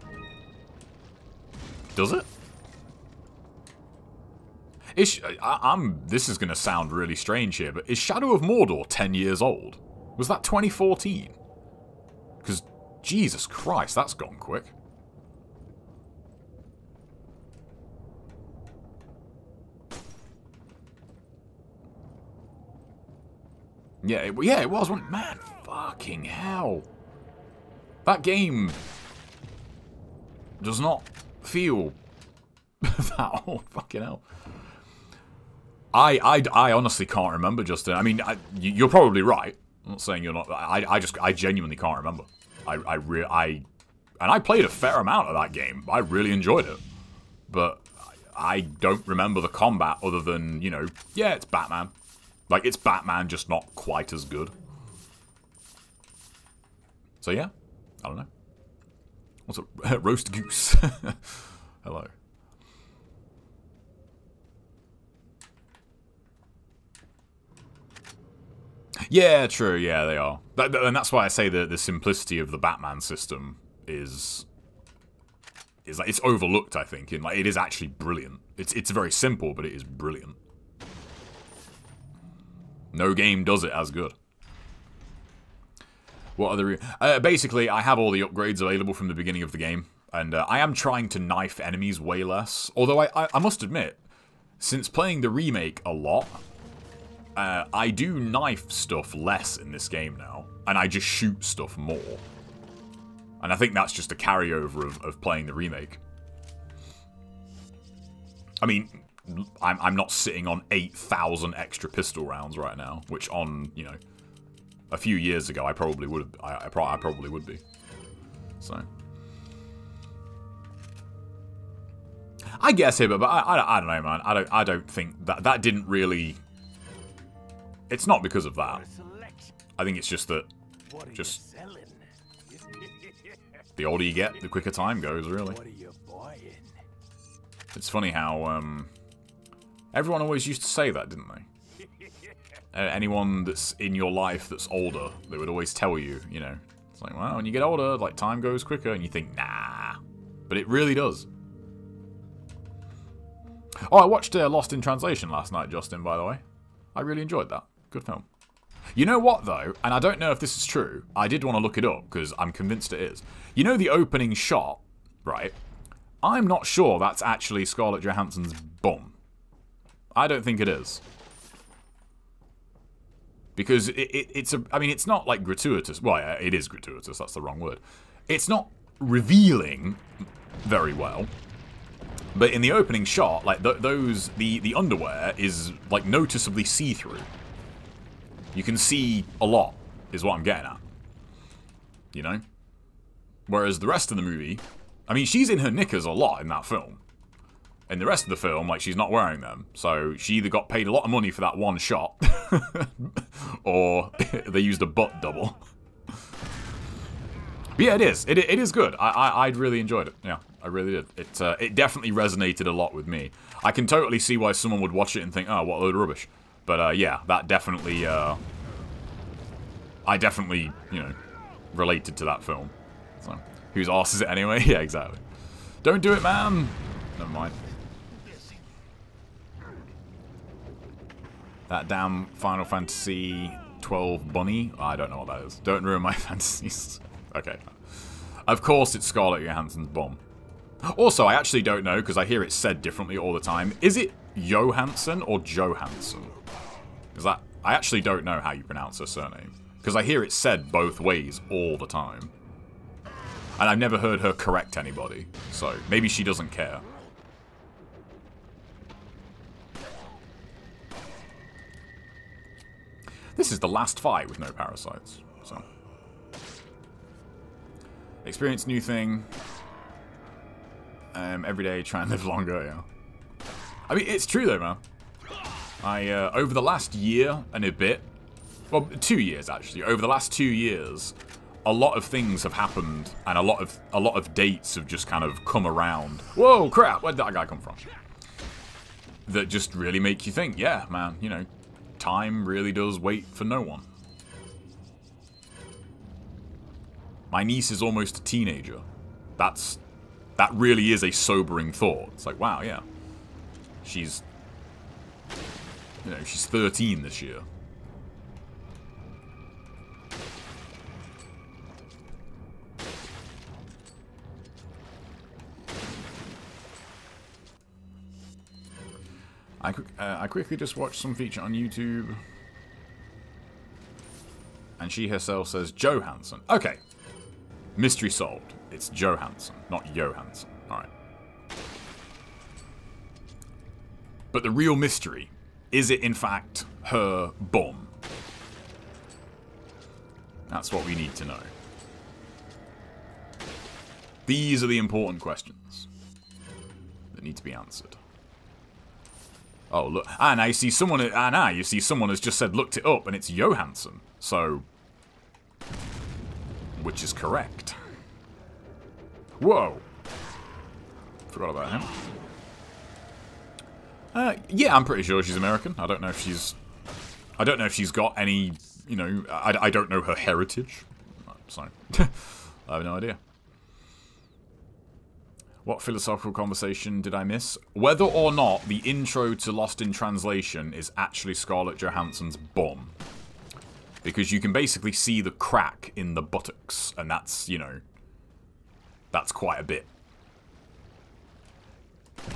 Does it? Is, I, I'm. This is going to sound really strange here, but is Shadow of Mordor 10 years old? Was that 2014? Because, Jesus Christ, that's gone quick. Yeah, it, yeah, it was one. Man, fucking hell. That game does not feel that old. Fucking hell. I, I, I honestly can't remember, Justin. I mean, I, you're probably right. I'm not saying you're not. I, I just, I genuinely can't remember. I, I, re I, and I played a fair amount of that game. I really enjoyed it, but I don't remember the combat other than you know, yeah, it's Batman. Like it's Batman, just not quite as good. So yeah, I don't know. What's a roast goose? Hello. Yeah, true. Yeah, they are. That, and that's why I say that the simplicity of the Batman system is is like it's overlooked. I think in like it is actually brilliant. It's it's very simple, but it is brilliant. No game does it as good. What the... Uh, basically, I have all the upgrades available from the beginning of the game. And uh, I am trying to knife enemies way less. Although I, I, I must admit, since playing the remake a lot, uh, I do knife stuff less in this game now. And I just shoot stuff more. And I think that's just a carryover of, of playing the remake. I mean, I'm, I'm not sitting on 8,000 extra pistol rounds right now, which on, you know, a few years ago I probably would have, I, I, pro I probably would be. So. I guess here, but, I, I, I, don't know, man. I don't, I don't think that, that didn't really, it's not because of that. I think it's just that, just, the older you get, the quicker time goes, really. It's funny how, um, Everyone always used to say that, didn't they? Anyone that's in your life that's older, they would always tell you, you know, it's like, well, when you get older, like, time goes quicker, and you think, nah. But it really does. Oh, I watched uh, Lost in Translation last night, Justin, by the way. I really enjoyed that. Good film. You know what, though? And I don't know if this is true. I did want to look it up, because I'm convinced it is. You know the opening shot, right? I'm not sure that's actually Scarlett Johansson's bum. I don't think it is. Because it, it, it's a, I mean, it's not like gratuitous. Well, it is gratuitous, that's the wrong word. It's not revealing very well. But in the opening shot, like th those, the, the underwear is like noticeably see-through. You can see a lot, is what I'm getting at. You know? Whereas the rest of the movie, I mean, she's in her knickers a lot in that film in the rest of the film, like, she's not wearing them. So she either got paid a lot of money for that one shot, or they used a butt double. But yeah, it is. It, it is good. I, I, I really enjoyed it. Yeah, I really did. It, uh, it definitely resonated a lot with me. I can totally see why someone would watch it and think, oh, what a load of rubbish. But uh, yeah, that definitely, uh, I definitely, you know, related to that film. So, whose ass is it anyway? yeah, exactly. Don't do it, man! Never mind. That damn Final Fantasy 12 bunny? I don't know what that is. Don't ruin my fantasies. okay. Of course it's Scarlett Johansson's bomb. Also, I actually don't know, because I hear it said differently all the time. Is it Johansson or Johansson? Is that... I actually don't know how you pronounce her surname. Because I hear it said both ways all the time. And I've never heard her correct anybody. So, maybe she doesn't care. This is the last fight with no parasites. So. Experience new thing. Um, every day try and live longer, yeah. I mean, it's true though, man. I, uh, over the last year and a bit, well, two years actually, over the last two years, a lot of things have happened and a lot of a lot of dates have just kind of come around. Whoa, crap, where did that guy come from? that just really make you think, yeah, man, you know, time really does wait for no one. My niece is almost a teenager. That's that really is a sobering thought. It's like, wow, yeah. She's you know, she's 13 this year. I, uh, I quickly just watched some feature on YouTube. And she herself says Johansson. Okay. Mystery solved. It's Johansson, not Johansson. Alright. But the real mystery, is it in fact her bum? That's what we need to know. These are the important questions that need to be answered. Oh, look. Ah, now you see someone... Ah, now you see someone has just said looked it up, and it's Johansson. So... Which is correct. Whoa. Forgot about him. Uh, yeah, I'm pretty sure she's American. I don't know if she's... I don't know if she's got any, you know... I, I don't know her heritage. So, I have no idea. What philosophical conversation did I miss? Whether or not the intro to Lost in Translation is actually Scarlett Johansson's bum. Because you can basically see the crack in the buttocks, and that's, you know, that's quite a bit.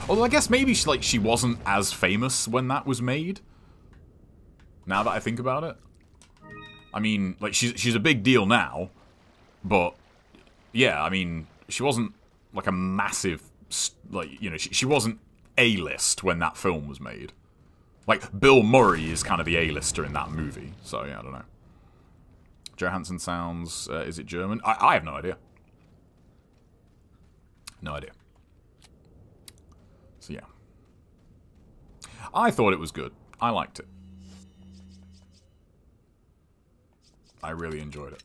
Although I guess maybe she, like she wasn't as famous when that was made. Now that I think about it. I mean, like she's she's a big deal now, but yeah, I mean, she wasn't like a massive like you know she, she wasn't a list when that film was made. Like Bill Murray is kind of the A-lister in that movie, so yeah, I don't know. Johansson sounds uh, is it German? I, I have no idea. No idea. So yeah. I thought it was good. I liked it. I really enjoyed it.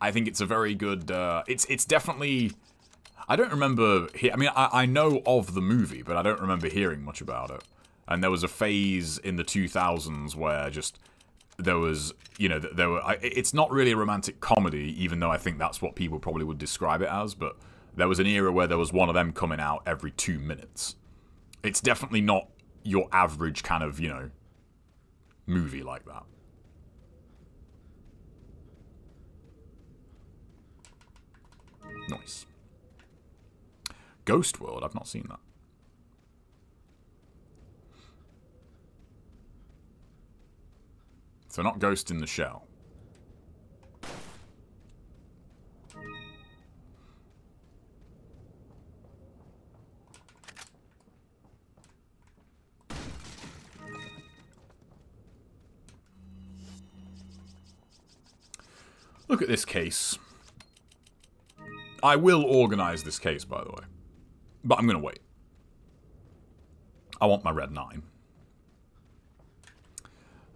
I think it's a very good. Uh, it's it's definitely. I don't remember. I mean, I, I know of the movie, but I don't remember hearing much about it. And there was a phase in the 2000s where just there was, you know, there were. It's not really a romantic comedy, even though I think that's what people probably would describe it as. But there was an era where there was one of them coming out every two minutes. It's definitely not your average kind of, you know, movie like that. Nice. Ghost World, I've not seen that. So not Ghost in the Shell. Look at this case. I will organise this case, by the way. But I'm going to wait. I want my red 9.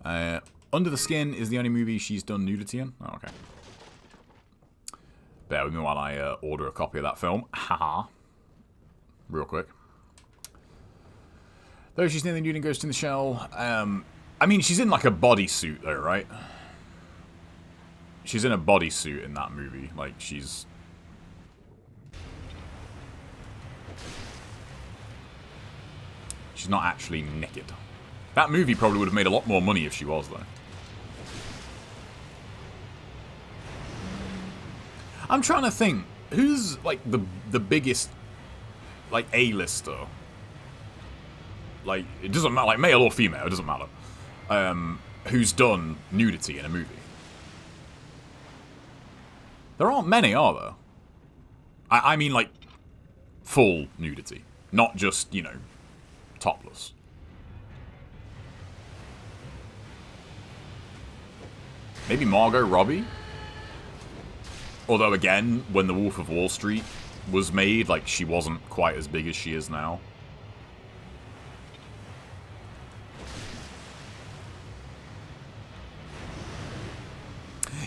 Uh, Under the Skin is the only movie she's done nudity in. Oh, okay. Bear with me while I uh, order a copy of that film. Haha. Real quick. Though she's nearly nude and Ghost in the shell. Um, I mean, she's in like a bodysuit though, right? she's in a bodysuit in that movie. Like, she's... She's not actually naked. That movie probably would have made a lot more money if she was, though. I'm trying to think. Who's, like, the the biggest, like, A-lister? Like, it doesn't matter, like, male or female, it doesn't matter. Um, who's done nudity in a movie? There aren't many, are there? I, I mean, like, full nudity. Not just, you know, topless. Maybe Margot Robbie? Although, again, when The Wolf of Wall Street was made, like, she wasn't quite as big as she is now.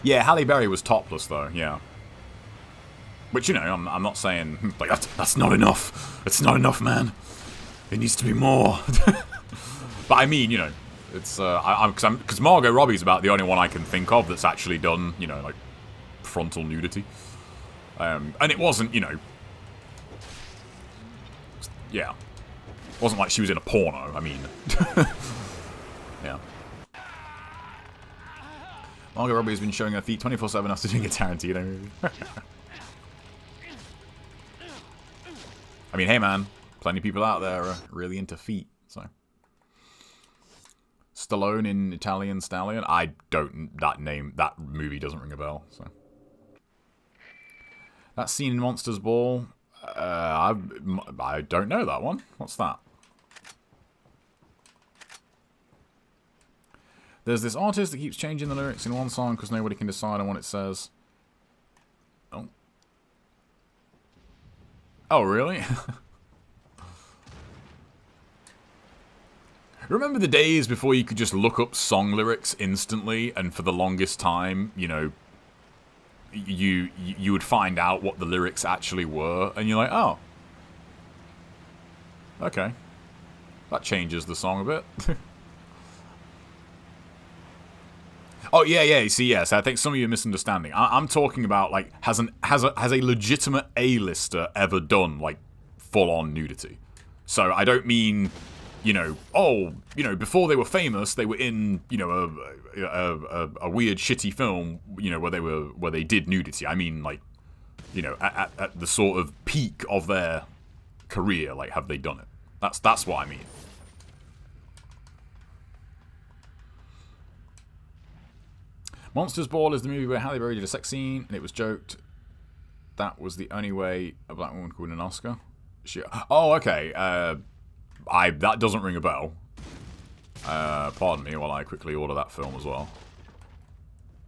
Yeah, Halle Berry was topless, though, yeah. Which, you know, I'm, I'm not saying, like, that's, that's not enough. It's not enough, man. It needs to be more. but I mean, you know, it's uh, I, I'm because Margot Robbie's about the only one I can think of that's actually done, you know, like frontal nudity. Um, and it wasn't, you know, yeah, it wasn't like she was in a porno. I mean, yeah. Margot Robbie has been showing her feet 24/7 after doing a Tarantino movie. I mean, hey man, plenty of people out there are really into feet, so. Stallone in Italian Stallion? I don't, that name, that movie doesn't ring a bell, so. That scene in Monsters Ball, uh, I, I don't know that one. What's that? There's this artist that keeps changing the lyrics in one song because nobody can decide on what it says. Oh. Oh, really? Remember the days before you could just look up song lyrics instantly and for the longest time, you know, you you would find out what the lyrics actually were and you're like, "Oh. Okay. That changes the song a bit." Oh yeah, yeah. See, yes. I think some of you are misunderstanding. I- am talking about like has an has a has a legitimate A-lister ever done like full on nudity? So I don't mean you know, oh, you know, before they were famous, they were in, you know, a, a, a, a, weird, shitty film, you know, where they were where they did nudity. I mean, like, you know, at, at the sort of peak of their career, like, have they done it? That's that's what I mean. Monsters Ball is the movie where Halle Berry did a sex scene, and it was joked that was the only way a black woman could win an Oscar. She, oh, okay. Uh, I that doesn't ring a bell. Uh, pardon me while I quickly order that film as well.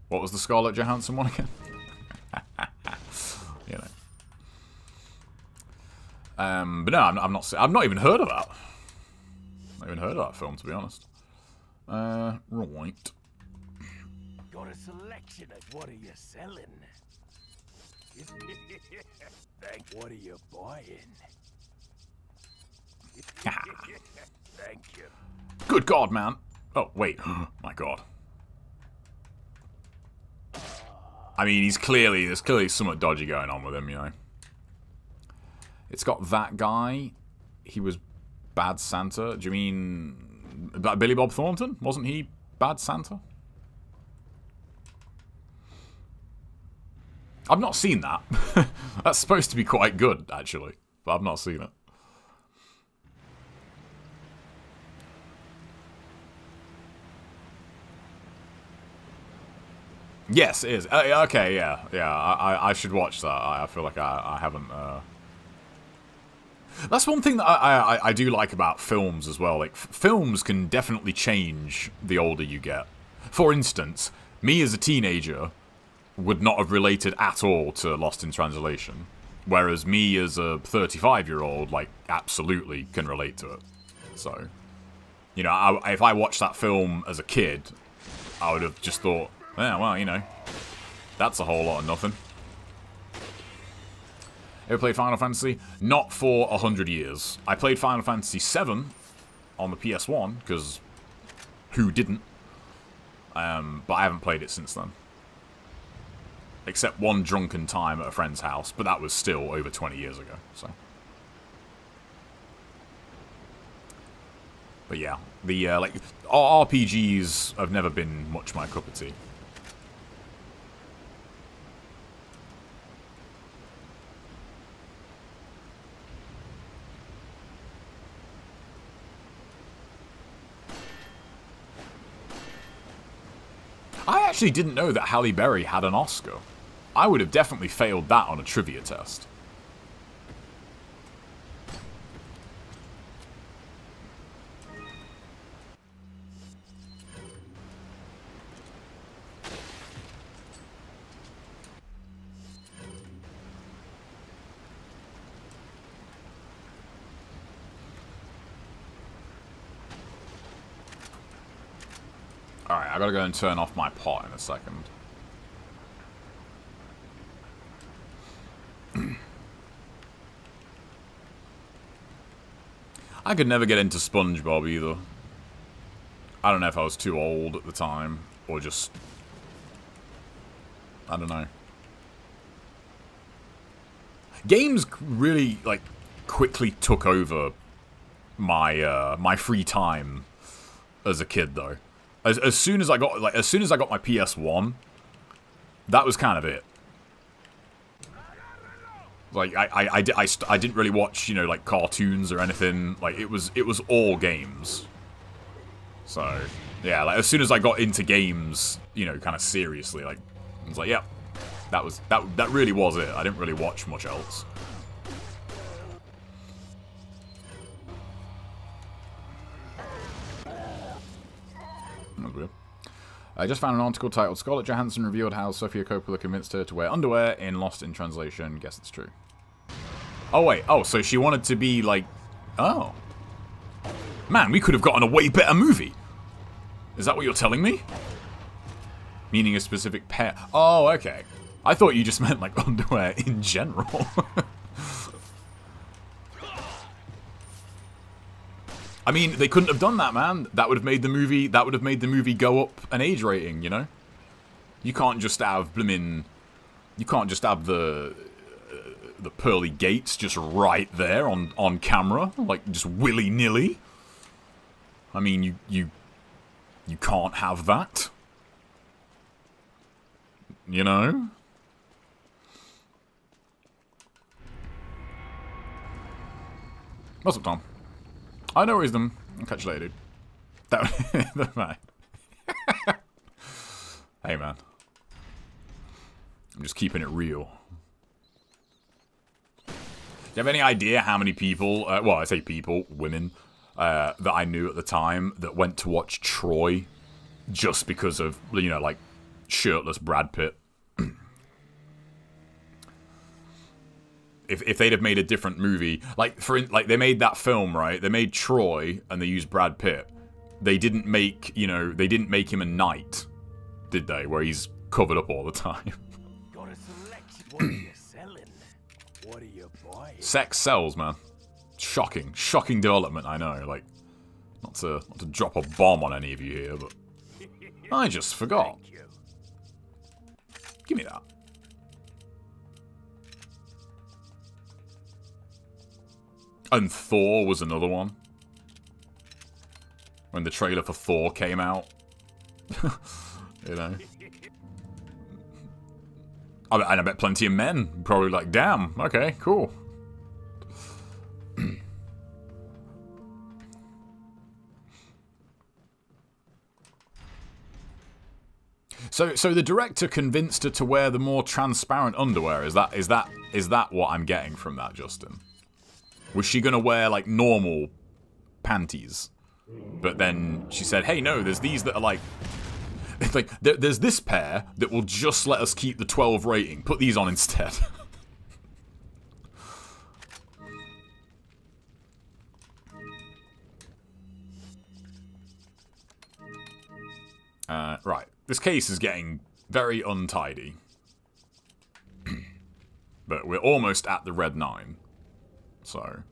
What was the Scarlett Johansson one again? you know. Um, but no, I'm, I'm, not. I've not even heard of that. Not even heard of that film, to be honest. Uh, right.
Got a selection of what are you selling? what are you buying? Thank you.
Good God, man. Oh, wait. My God. I mean, he's clearly, there's clearly somewhat dodgy going on with him, you know. It's got that guy. He was Bad Santa. Do you mean Billy Bob Thornton? Wasn't he Bad Santa? I've not seen that. That's supposed to be quite good, actually. But I've not seen it. Yes, it is. Uh, okay, yeah, yeah. I, I should watch that. I, I feel like I, I haven't. Uh... That's one thing that I, I, I do like about films as well. Like films can definitely change the older you get. For instance, me as a teenager would not have related at all to Lost in Translation, whereas me as a 35 year old, like, absolutely can relate to it. So, you know, I, if I watched that film as a kid, I would have just thought, yeah, well, you know, that's a whole lot of nothing. Ever played Final Fantasy? Not for a hundred years. I played Final Fantasy VII on the PS1, because who didn't? Um, but I haven't played it since then. Except one drunken time at a friend's house, but that was still over 20 years ago, so... But yeah, the, uh, like, RPGs have never been much my cup of tea. I actually didn't know that Halle Berry had an Oscar. I would have definitely failed that on a trivia test. Gotta go and turn off my pot in a second. I could never get into SpongeBob either. I don't know if I was too old at the time, or just... I don't know. Games really, like, quickly took over my, uh, my free time as a kid, though. As, as soon as I got, like, as soon as I got my PS1, that was kind of it. Like, I, I, I, I, I didn't really watch, you know, like, cartoons or anything. Like, it was, it was all games. So, yeah, like, as soon as I got into games, you know, kind of seriously, like, I was like, yeah, that was, that, that really was it. I didn't really watch much else. Weird. I just found an article titled Scarlett Johansson revealed how Sofia Coppola convinced her to wear underwear in Lost in Translation. Guess it's true. Oh, wait. Oh, so she wanted to be like... Oh. Man, we could have gotten a way better movie. Is that what you're telling me? Meaning a specific pair. Oh, okay. I thought you just meant like underwear in general. I mean, they couldn't have done that, man. That would have made the movie. That would have made the movie go up an age rating. You know, you can't just have blimmin'. You can't just have the uh, the pearly gates just right there on on camera, like just willy nilly. I mean, you you you can't have that. You know. What's up, Tom? I know wisdom. I'll catch you later, dude. That man. hey, man. I'm just keeping it real. Do you have any idea how many people, uh, well, I say people, women, uh, that I knew at the time that went to watch Troy just because of, you know, like, shirtless Brad Pitt? If, if they'd have made a different movie, like for like they made that film, right? They made Troy and they used Brad Pitt. They didn't make you know they didn't make him a knight, did they? Where he's covered up all the time.
Got a selection. What are you selling? What are you buying?
Sex sells, man. Shocking, shocking development. I know. Like, not to not to drop a bomb on any of you here, but I just forgot. Give me that. And Thor was another one. When the trailer for Thor came out. you know. And I bet plenty of men probably like, damn, okay, cool. So, so the director convinced her to wear the more transparent underwear. Is that, is that, is that what I'm getting from that, Justin? Was she gonna wear like normal panties? But then she said, "Hey, no, there's these that are like." It's like there, there's this pair that will just let us keep the 12 rating. Put these on instead. uh, right, this case is getting very untidy, but we're almost at the red nine. So.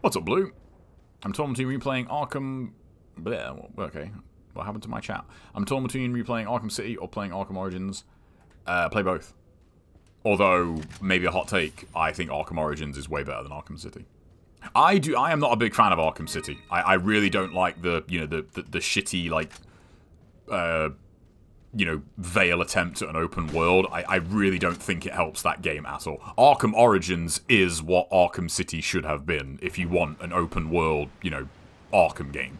What's up, Blue? I'm torn between replaying Arkham... Bleh, okay. What happened to my chat? I'm torn between replaying Arkham City or playing Arkham Origins. Uh, play both. Although, maybe a hot take, I think Arkham Origins is way better than Arkham City. I do. I am not a big fan of Arkham City. I, I really don't like the, you know, the, the, the shitty, like, uh, you know, veil attempt at an open world. I, I really don't think it helps that game at all. Arkham Origins is what Arkham City should have been if you want an open world, you know, Arkham game.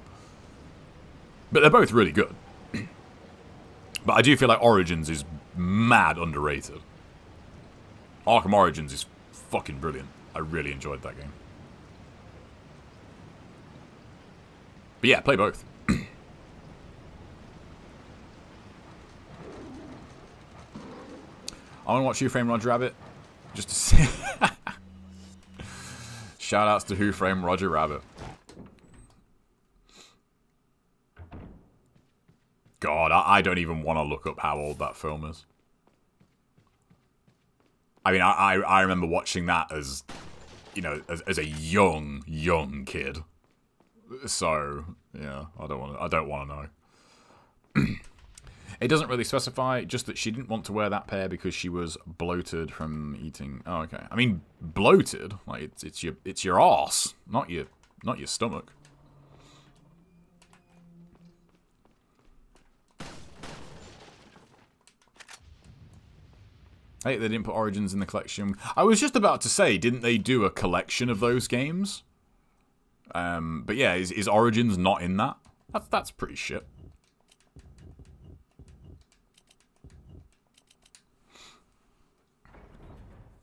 But they're both really good. but I do feel like Origins is mad underrated. Arkham Origins is fucking brilliant. I really enjoyed that game. But yeah, play both. I want to watch Who Framed Roger Rabbit. Just to see. Shoutouts to Who Framed Roger Rabbit. God, I, I don't even want to look up how old that film is. I mean, I, I, I remember watching that as, you know, as, as a young, young kid. So, yeah, I don't want to, I don't want to know. it doesn't really specify, just that she didn't want to wear that pair because she was bloated from eating. Oh, okay. I mean, bloated, like, it's, it's your, it's your ass, not your, not your stomach. Hey, they didn't put Origins in the collection. I was just about to say, didn't they do a collection of those games? Um, but yeah, is, is Origins not in that? That's, that's pretty shit.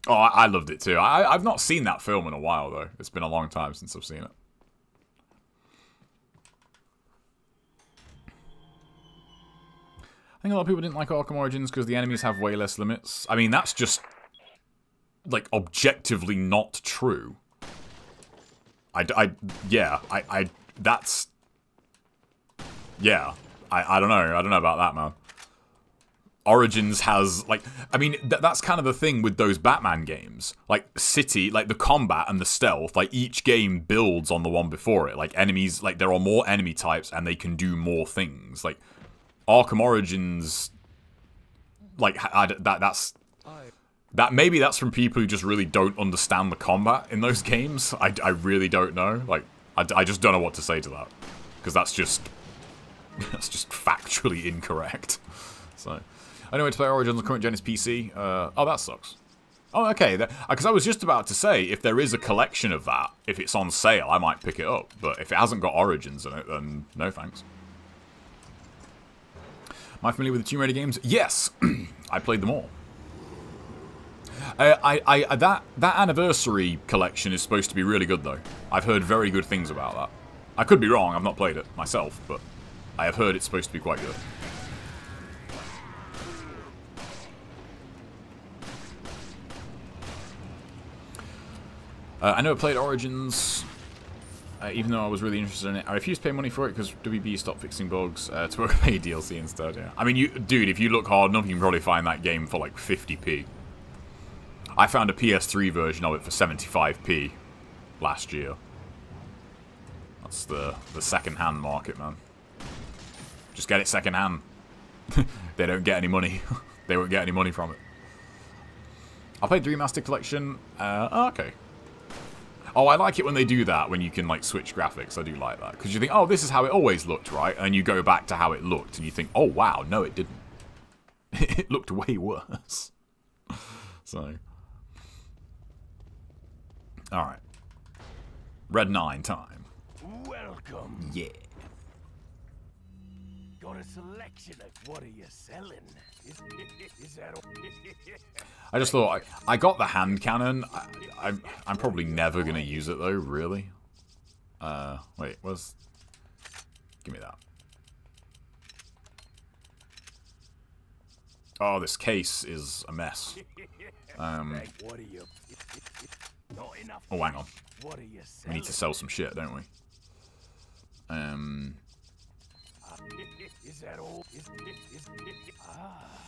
Oh, I, I loved it too. I, I've not seen that film in a while, though. It's been a long time since I've seen it. I think a lot of people didn't like Arkham Origins because the enemies have way less limits. I mean, that's just, like, objectively not true. I, I yeah, I, I, that's, yeah, I, I don't know, I don't know about that, man. Origins has, like, I mean, th that's kind of the thing with those Batman games. Like, City, like, the combat and the stealth, like, each game builds on the one before it. Like, enemies, like, there are more enemy types and they can do more things. Like, Arkham Origins, like I, that that's that maybe that's from people who just really don't understand the combat in those games. I, I really don't know. Like I, I just don't know what to say to that because that's just that's just factually incorrect. So I know way to play Origins on current gen is PC. Uh, oh, that sucks. Oh, okay. Because I was just about to say, if there is a collection of that, if it's on sale, I might pick it up. But if it hasn't got Origins in it, then no thanks. Am I familiar with the Tomb Raider games? Yes, I played them all. Uh, I, I, that that anniversary collection is supposed to be really good though. I've heard very good things about that. I could be wrong. I've not played it myself, but I have heard it's supposed to be quite good. Uh, I never played Origins. Uh, even though I was really interested in it, I refused to pay money for it because WB stopped fixing bugs uh, to pay DLC instead. Yeah, I mean, you, dude, if you look hard enough, you can probably find that game for like 50p. I found a PS3 version of it for 75p last year. That's the the second-hand market, man. Just get it second-hand. they don't get any money. they won't get any money from it. I played the remastered collection. Uh, okay. Oh, I like it when they do that, when you can, like, switch graphics. I do like that. Because you think, oh, this is how it always looked, right? And you go back to how it looked, and you think, oh, wow, no, it didn't. it looked way worse. so. Alright. Red 9 time.
Welcome.
Yeah.
Got a selection of what are you selling? Is, is that all?
I just thought, I, I got the hand cannon. I, I'm probably never going to use it, though, really. Uh, wait, was... Give me that. Oh, this case is a mess. Um,
what are you? Not enough.
oh, hang on.
What are you
We need to sell some shit, don't we? Um,
Is that all? Is, is, ah.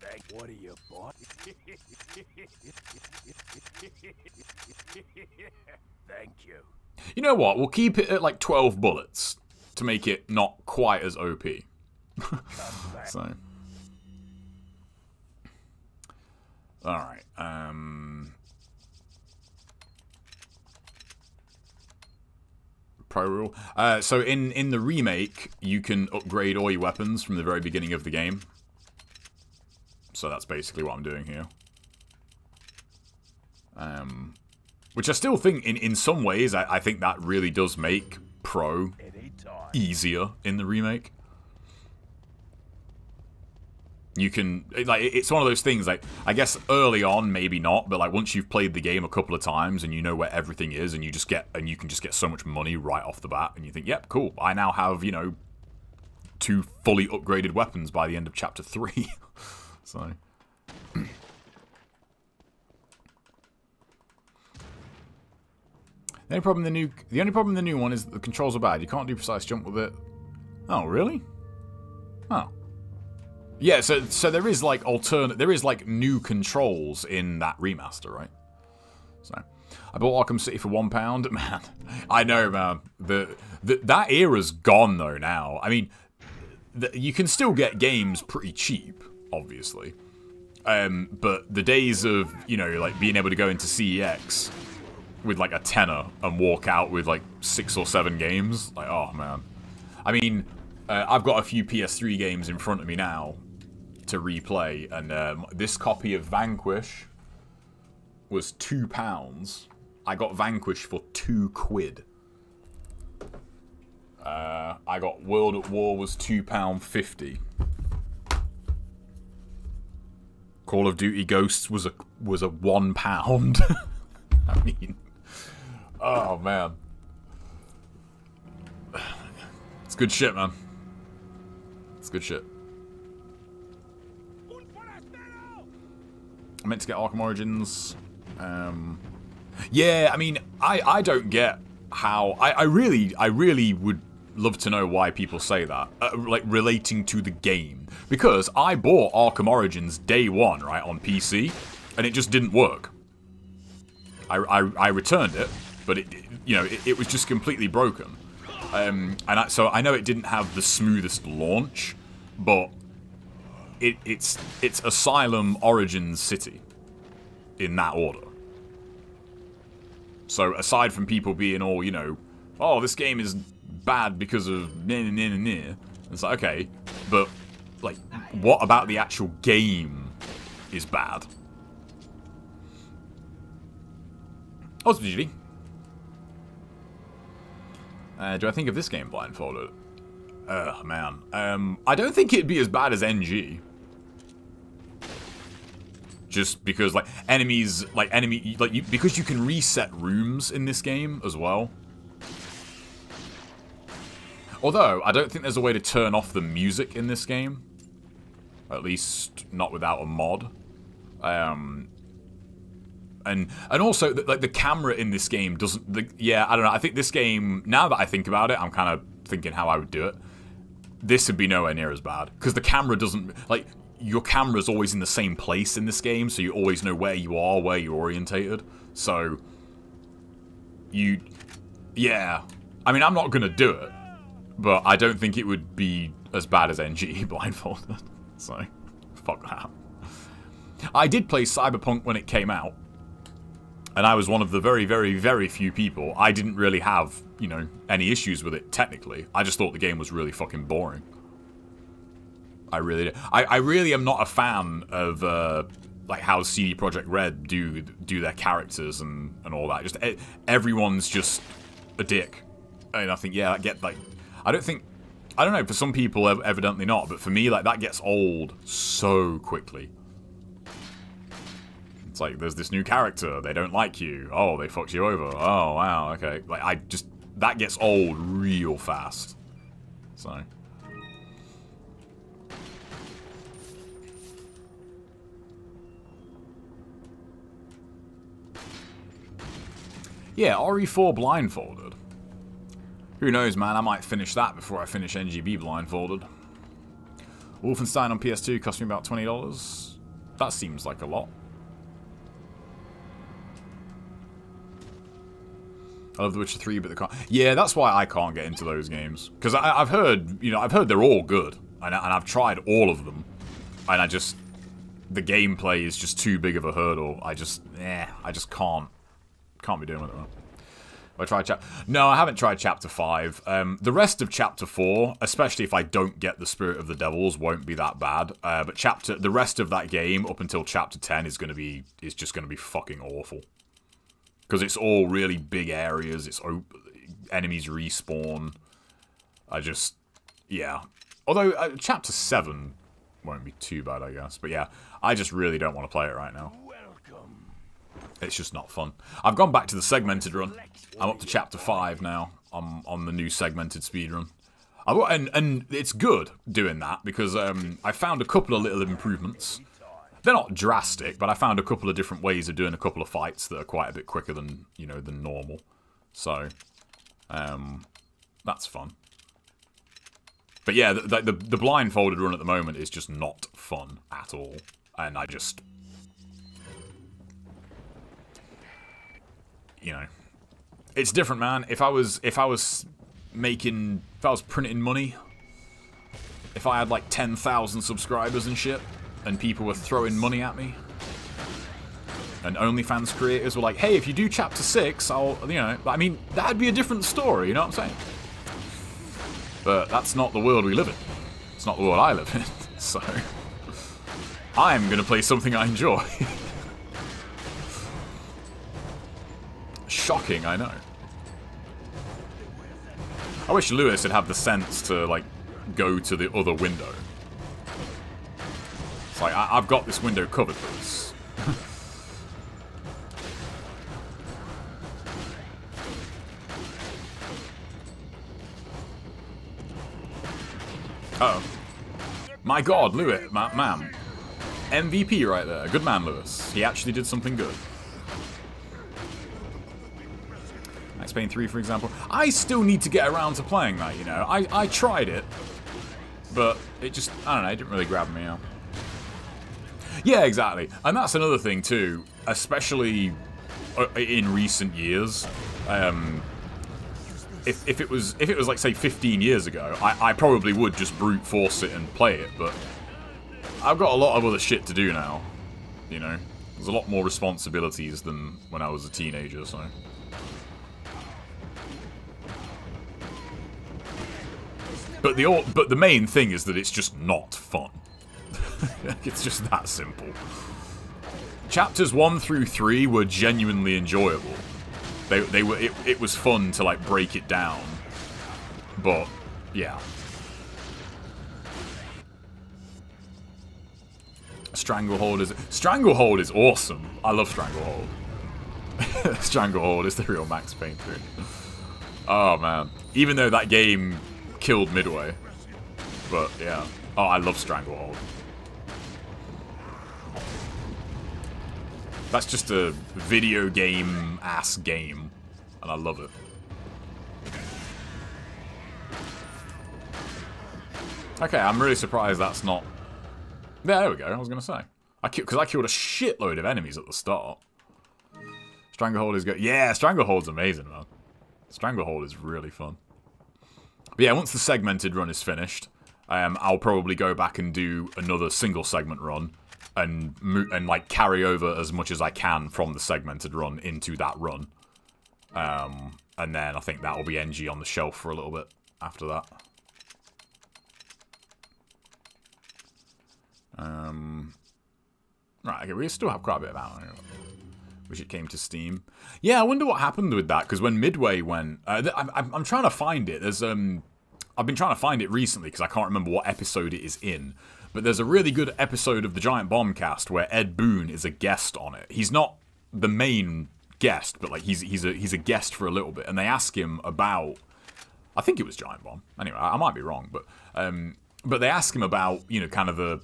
Thank. What are you bought? Thank you.
you know what? We'll keep it at like 12 bullets to make it not quite as OP. so. Alright. Um, pro rule. Uh, so in, in the remake, you can upgrade all your weapons from the very beginning of the game. So that's basically what I'm doing here. Um, which I still think, in, in some ways, I, I think that really does make pro easier in the remake. You can like it's one of those things like I guess early on maybe not, but like once you've played the game a couple of times and you know where everything is and you just get and you can just get so much money right off the bat and you think, "Yep, cool. I now have, you know, two fully upgraded weapons by the end of chapter 3." so The only problem the new the only problem the new one is the controls are bad. You can't do precise jump with it. Oh, really? Oh. Yeah, so so there is like alternate, there is like new controls in that remaster, right? So I bought Arkham City for one pound, man. I know, man. The, the that era's gone though now. I mean, the, you can still get games pretty cheap, obviously. Um, but the days of you know like being able to go into CEX with like a tenner and walk out with like six or seven games, like oh man. I mean, uh, I've got a few PS3 games in front of me now to replay, and um, this copy of Vanquish was two pounds. I got Vanquish for two quid. Uh, I got World at War was two pound fifty. Call of Duty Ghosts was a was a one pound. I mean, oh man, it's good shit, man. It's good shit. I meant to get Arkham Origins. Um, yeah, I mean, I, I don't get how... I, I really, I really would love to know why people say that, uh, like relating to the game. Because I bought Arkham Origins day one, right, on PC, and it just didn't work. I, I, I returned it, but it, you know, it, it was just completely broken. Um, and I, so I know it didn't have the smoothest launch, but it, it's it's Asylum Origins City in that order. So aside from people being all, you know, oh, this game is bad because of nah, nah, nah, nah, it's like, okay, but, like, what about the actual game is bad? Oh. Uh, do I think of this game blindfolded? Ugh, man. Um, I don't think it'd be as bad as NG just because like enemies like enemy like you, because you can reset rooms in this game as well. Although I don't think there's a way to turn off the music in this game. At least not without a mod. Um and and also like the camera in this game doesn't the, yeah I don't know I think this game now that I think about it I'm kind of thinking how I would do it. This would be nowhere near as bad because the camera doesn't like your camera's always in the same place in this game, so you always know where you are, where you're orientated. So, you, yeah. I mean, I'm not going to do it, but I don't think it would be as bad as NG blindfolded. so, fuck that. I did play Cyberpunk when it came out, and I was one of the very, very, very few people. I didn't really have, you know, any issues with it, technically. I just thought the game was really fucking boring. I really, I, I really am not a fan of uh, like how CD Projekt Red do do their characters and and all that. Just everyone's just a dick, and I think yeah, I get like, I don't think, I don't know. For some people, evidently not, but for me, like that gets old so quickly. It's like there's this new character, they don't like you. Oh, they fucked you over. Oh wow, okay. Like I just that gets old real fast. So. Yeah, RE4 blindfolded. Who knows, man, I might finish that before I finish NGB blindfolded. Wolfenstein on PS2 cost me about $20. That seems like a lot. I love The Witcher 3, but the can't. Yeah, that's why I can't get into those games. Because I've heard, you know, I've heard they're all good. And, and I've tried all of them. And I just... The gameplay is just too big of a hurdle. I just... Eh, I just can't can't be doing with it. I tried chapter. No, I haven't tried chapter five. Um, the rest of chapter four, especially if I don't get the spirit of the devils, won't be that bad. Uh, but chapter, the rest of that game up until chapter ten is going to be is just going to be fucking awful because it's all really big areas. It's enemies respawn. I just, yeah. Although uh, chapter seven won't be too bad, I guess. But yeah, I just really don't want to play it right now. It's just not fun. I've gone back to the segmented run. I'm up to chapter 5 now on, on the new segmented speedrun. And, and it's good doing that because um, I found a couple of little improvements. They're not drastic, but I found a couple of different ways of doing a couple of fights that are quite a bit quicker than, you know, than normal. So, um, that's fun. but yeah, the, the the blindfolded run at the moment is just not fun at all, and I just, you know, it's different, man. If I was if I was making if I was printing money, if I had like ten thousand subscribers and shit, and people were throwing money at me, and OnlyFans creators were like, "Hey, if you do Chapter Six, I'll," you know, I mean, that'd be a different story. You know what I'm saying? But that's not the world we live in. It's not the world I live in. So I'm gonna play something I enjoy. Shocking, I know. I wish Lewis had had the sense to like go to the other window. It's like I have got this window covered, Lewis. Uh oh. My god, Lewis, ma ma'am. MVP right there. Good man, Lewis. He actually did something good. Max Payne 3, for example. I still need to get around to playing that, you know. I, I tried it, but it just, I don't know, it didn't really grab me. Yeah, exactly. And that's another thing, too, especially uh, in recent years. Um, if, if it was if it was like say 15 years ago, I, I probably would just brute force it and play it, but I've got a lot of other shit to do now. You know, there's a lot more responsibilities than when I was a teenager, so. But the but the main thing is that it's just not fun. it's just that simple. Chapters 1 through 3 were genuinely enjoyable. They, they were it, it was fun to like break it down. But yeah. Stranglehold is Stranglehold is awesome. I love Stranglehold. Stranglehold is the real Max Payne 3. Oh man. Even though that game killed Midway. But yeah. Oh, I love Stranglehold. That's just a video game ass game. And I love it. Okay, I'm really surprised that's not... Yeah, there we go, I was going to say. I Because I killed a shitload of enemies at the start. Stranglehold is good. Yeah, Stranglehold's amazing, man. Stranglehold is really fun. But yeah, once the segmented run is finished, um, I'll probably go back and do another single segment run and and like carry over as much as I can from the segmented run into that run. Um, and then I think that will be NG on the shelf for a little bit after that. Um, right, okay, we still have quite a bit of ammo. Wish it came to Steam. Yeah, I wonder what happened with that, because when Midway went... Uh, I'm, I'm trying to find it. There's um, I've been trying to find it recently, because I can't remember what episode it is in. But there's a really good episode of the Giant Bombcast where Ed Boon is a guest on it. He's not the main guest, but like he's he's a he's a guest for a little bit, and they ask him about. I think it was Giant Bomb. Anyway, I, I might be wrong, but um, but they ask him about you know kind of the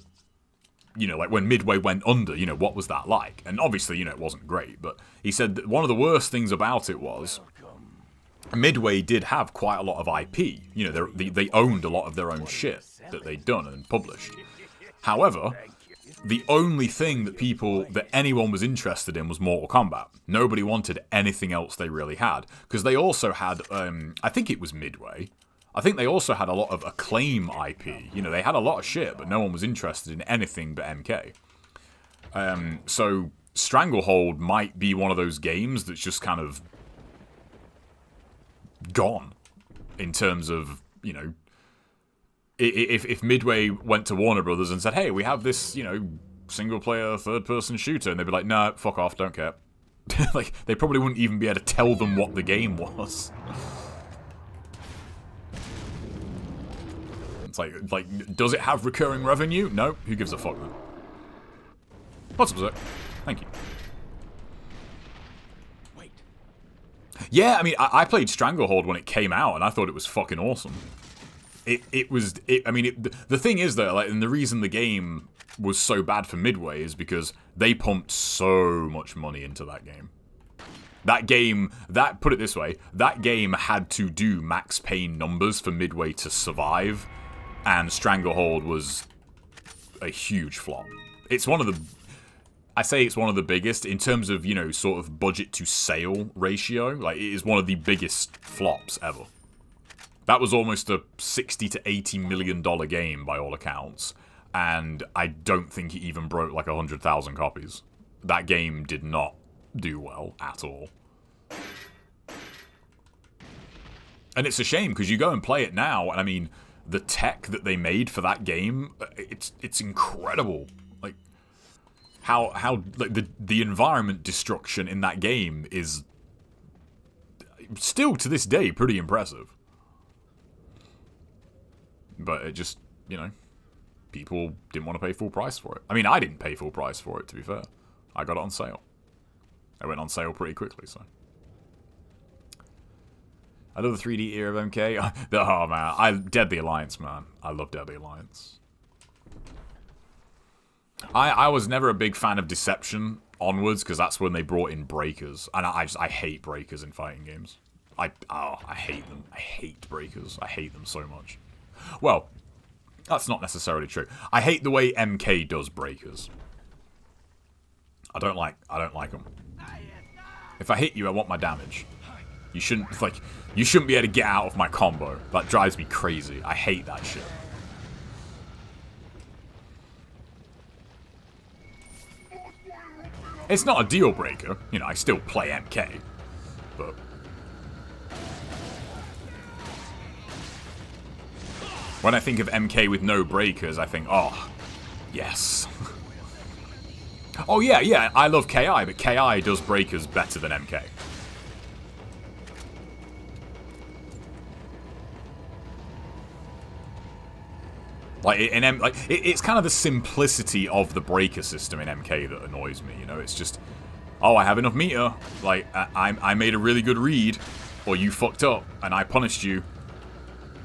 you know, like when Midway went under, you know, what was that like? And obviously, you know, it wasn't great, but he said that one of the worst things about it was Midway did have quite a lot of IP. You know, they, they owned a lot of their own shit that they'd done and published. However, the only thing that people, that anyone was interested in was Mortal Kombat. Nobody wanted anything else they really had. Because they also had, um, I think it was Midway. I think they also had a lot of Acclaim IP. You know, they had a lot of shit, but no one was interested in anything but MK. Um, so Stranglehold might be one of those games that's just kind of gone in terms of, you know, if if Midway went to Warner Brothers and said, "Hey, we have this, you know, single player third person shooter," and they'd be like, "No, nah, fuck off, don't care." like they probably wouldn't even be able to tell them what the game was. Like like does it have recurring revenue? No, who gives a fuck then? What's up, Zach? Thank you. Wait. Yeah, I mean, I, I played Stranglehold when it came out, and I thought it was fucking awesome it it was it, I mean it, the thing is though like and the reason the game was so bad for Midway is because they pumped so much money into that game. That game, that put it this way, that game had to do Max Payne numbers for Midway to survive. And Stranglehold was a huge flop. It's one of the I say it's one of the biggest in terms of, you know, sort of budget to sale ratio. Like, it is one of the biggest flops ever. That was almost a 60 to 80 million dollar game by all accounts. And I don't think it even broke like 100,000 copies. That game did not do well at all. And it's a shame because you go and play it now, and I mean, the tech that they made for that game, uh, it's it's incredible Like how how like the the environment destruction in that game is still to this day pretty impressive. But it just, you know, people didn't want to pay full price for it. I mean, I didn't pay full price for it to be fair. I got it on sale. It went on sale pretty quickly, so. I love the 3D era of MK. oh man, I Deadly Alliance, man. I love Deadly Alliance. I, I was never a big fan of Deception onwards because that's when they brought in breakers, and I, I, just I hate breakers in fighting games. I oh I hate them. I hate breakers. I hate them so much. Well, that's not necessarily true. I hate the way MK does breakers. I don't like I don't like them. If I hit you, I want my damage. You shouldn't like you shouldn't be able to get out of my combo. That drives me crazy. I hate that shit. It's not a deal breaker. You know, I still play MK. But... When I think of MK with no breakers, I think, oh, yes. oh yeah, yeah, I love KI, but KI does breakers better than MK. Like in M, like it, it's kind of the simplicity of the breaker system in MK that annoys me. You know, it's just, oh, I have enough meter. Like I, I made a really good read, or you fucked up and I punished you,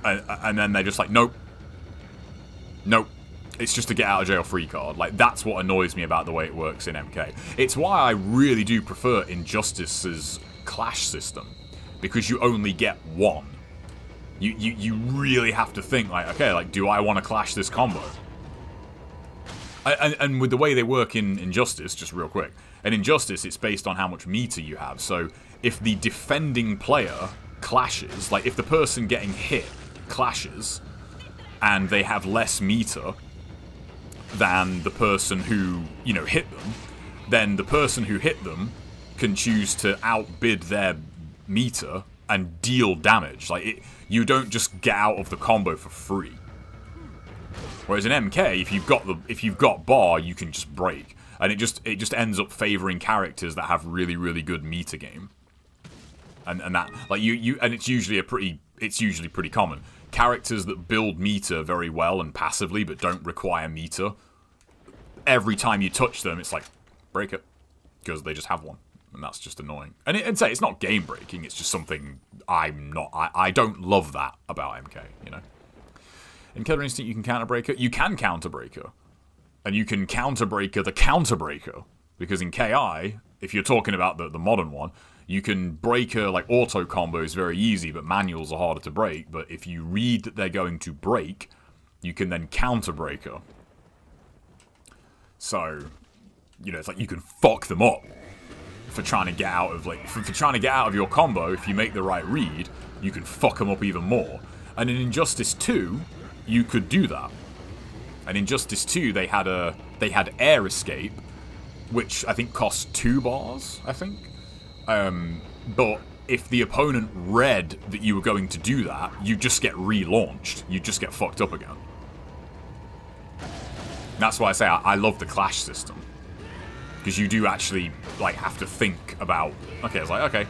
and, and then they're just like, nope, nope. It's just a get out of jail free card. Like that's what annoys me about the way it works in MK. It's why I really do prefer Injustice's clash system because you only get one you, you, you really have to think, like, okay, like, do I want to clash this combo? And, and with the way they work in Injustice, just real quick, and in Injustice, it's based on how much meter you have. So if the defending player clashes, like if the person getting hit clashes, and they have less meter than the person who, you know, hit them, then the person who hit them can choose to outbid their meter and deal damage. Like, it, you don't just get out of the combo for free. Whereas in MK, if you've got the if you've got bar, you can just break, and it just it just ends up favoring characters that have really really good meter game. And and that like you you and it's usually a pretty it's usually pretty common. Characters that build meter very well and passively but don't require meter. Every time you touch them, it's like break it because they just have one and that's just annoying. And, it, and say it's not game breaking; it's just something I'm not. I, I don't love that about MK. You know, in Killer Instinct you can counter breaker. You can counter breaker, and you can counter breaker the counter breaker because in KI, if you're talking about the the modern one, you can breaker like auto combos very easy, but manuals are harder to break. But if you read that they're going to break, you can then counter breaker. So, you know, it's like you can fuck them up for trying to get out of like for, for, trying to get out of your combo if you make the right read you can fuck them up even more. And in injustice 2 you could do that. And in injustice 2 they had a they had air escape which i think cost two bars i think. Um, but if the opponent read that you were going to do that you just get relaunched. You just get fucked up again. That's why i say I, I love the clash system because you do actually like have to think about. Okay, it's like okay,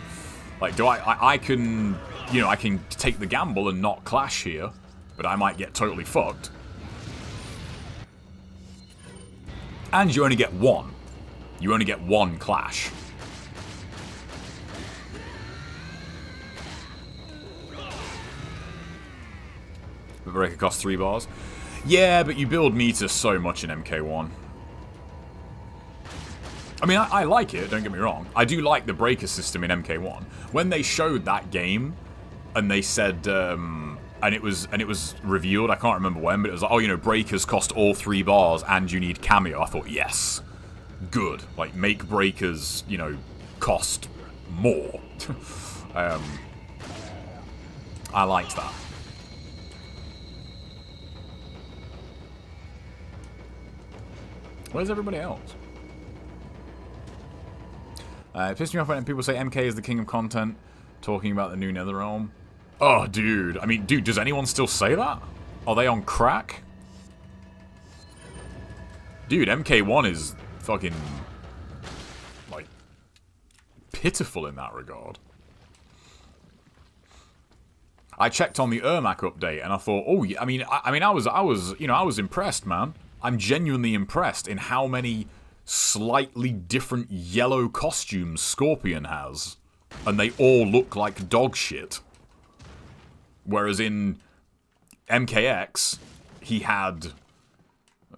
like do I, I? I can, you know, I can take the gamble and not clash here, but I might get totally fucked. And you only get one. You only get one clash. The breaker costs three bars. Yeah, but you build meter so much in MK1. I mean, I, I, like it, don't get me wrong. I do like the breaker system in MK1. When they showed that game, and they said, um, and it was and it was revealed. I can't remember when, but it was like, oh, you know, breakers cost all three bars, and you need cameo. I thought, yes, good. Like make breakers, you know, cost more. um, I liked that. Where's everybody else? Uh, it pissed me off when people say MK is the king of content, talking about the new NetherRealm. Oh, dude. I mean, dude, does anyone still say that? Are they on crack? Dude, MK1 is fucking, like, pitiful in that regard. I checked on the Ermac update and I thought, oh, yeah, I mean, I, I mean, I was, I was, you know, I was impressed, man. I'm genuinely impressed in how many slightly different yellow costumes Scorpion has. And they all look like dog shit. Whereas in MKX, he had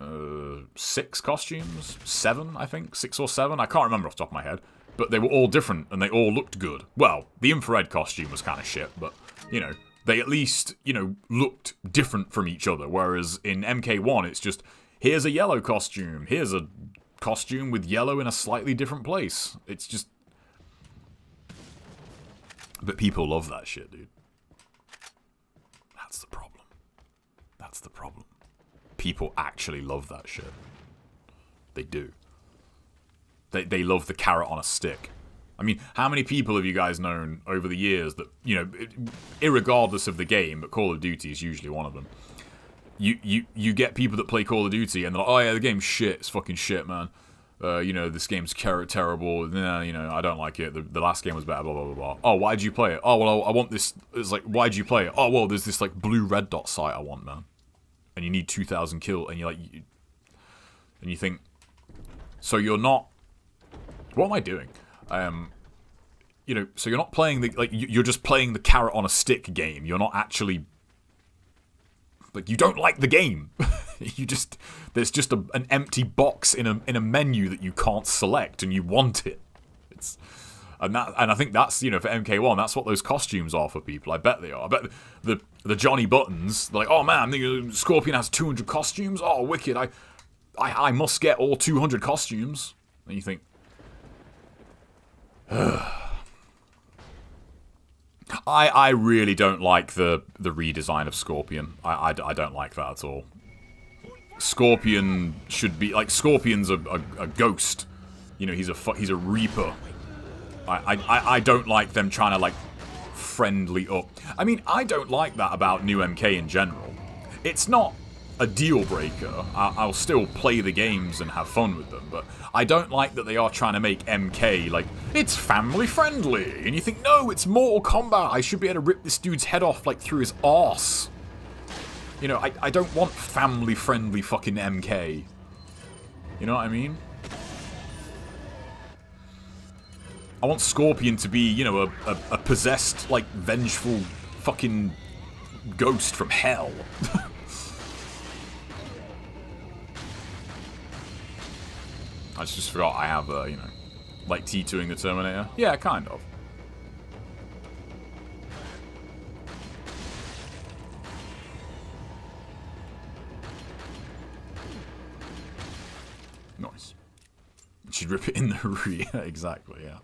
uh, six costumes? Seven, I think? Six or seven? I can't remember off the top of my head. But they were all different and they all looked good. Well, the infrared costume was kind of shit, but, you know, they at least, you know, looked different from each other. Whereas in MK1, it's just, here's a yellow costume, here's a costume with yellow in a slightly different place. It's just... But people love that shit, dude. That's the problem. That's the problem. People actually love that shit. They do. They, they love the carrot on a stick. I mean, how many people have you guys known over the years that, you know, irregardless of the game, but Call of Duty is usually one of them, you, you, you get people that play Call of Duty and they're like, oh yeah, the game's shit, it's fucking shit, man. Uh, you know, this game's terrible. Nah, you know, I don't like it. The, the last game was better. Blah blah blah blah. Oh, why'd you play it? Oh well, I want this. It's like, why'd you play it? Oh well, there's this like blue red dot site I want, man. And you need two thousand kill, and you're like, you, and you think, so you're not. What am I doing? Um, you know, so you're not playing the like you're just playing the carrot on a stick game. You're not actually like you don't like the game. you just there's just a, an empty box in a in a menu that you can't select, and you want it. It's and that and I think that's you know for MK1 that's what those costumes are for people. I bet they are. I bet the the Johnny Buttons like oh man, the uh, Scorpion has 200 costumes. Oh wicked! I I I must get all 200 costumes. And you think. I, I really don't like the, the redesign of Scorpion. I, I, I don't like that at all. Scorpion should be like Scorpion's a, a, a ghost. You know, he's a he's a reaper. I, I I don't like them trying to like friendly up. I mean, I don't like that about new MK in general. It's not a deal breaker. I, will still play the games and have fun with them, but I don't like that they are trying to make MK like it's family friendly, and you think no, it's Mortal Kombat. I should be able to rip this dude's head off like through his arse. You know, I, I don't want family-friendly fucking MK. You know what I mean? I want Scorpion to be, you know, a, a, a possessed, like, vengeful fucking ghost from hell. I just forgot I have, uh, you know, like T2ing the Terminator. Yeah, kind of. Nice. She'd rip it in the rear. exactly, yeah.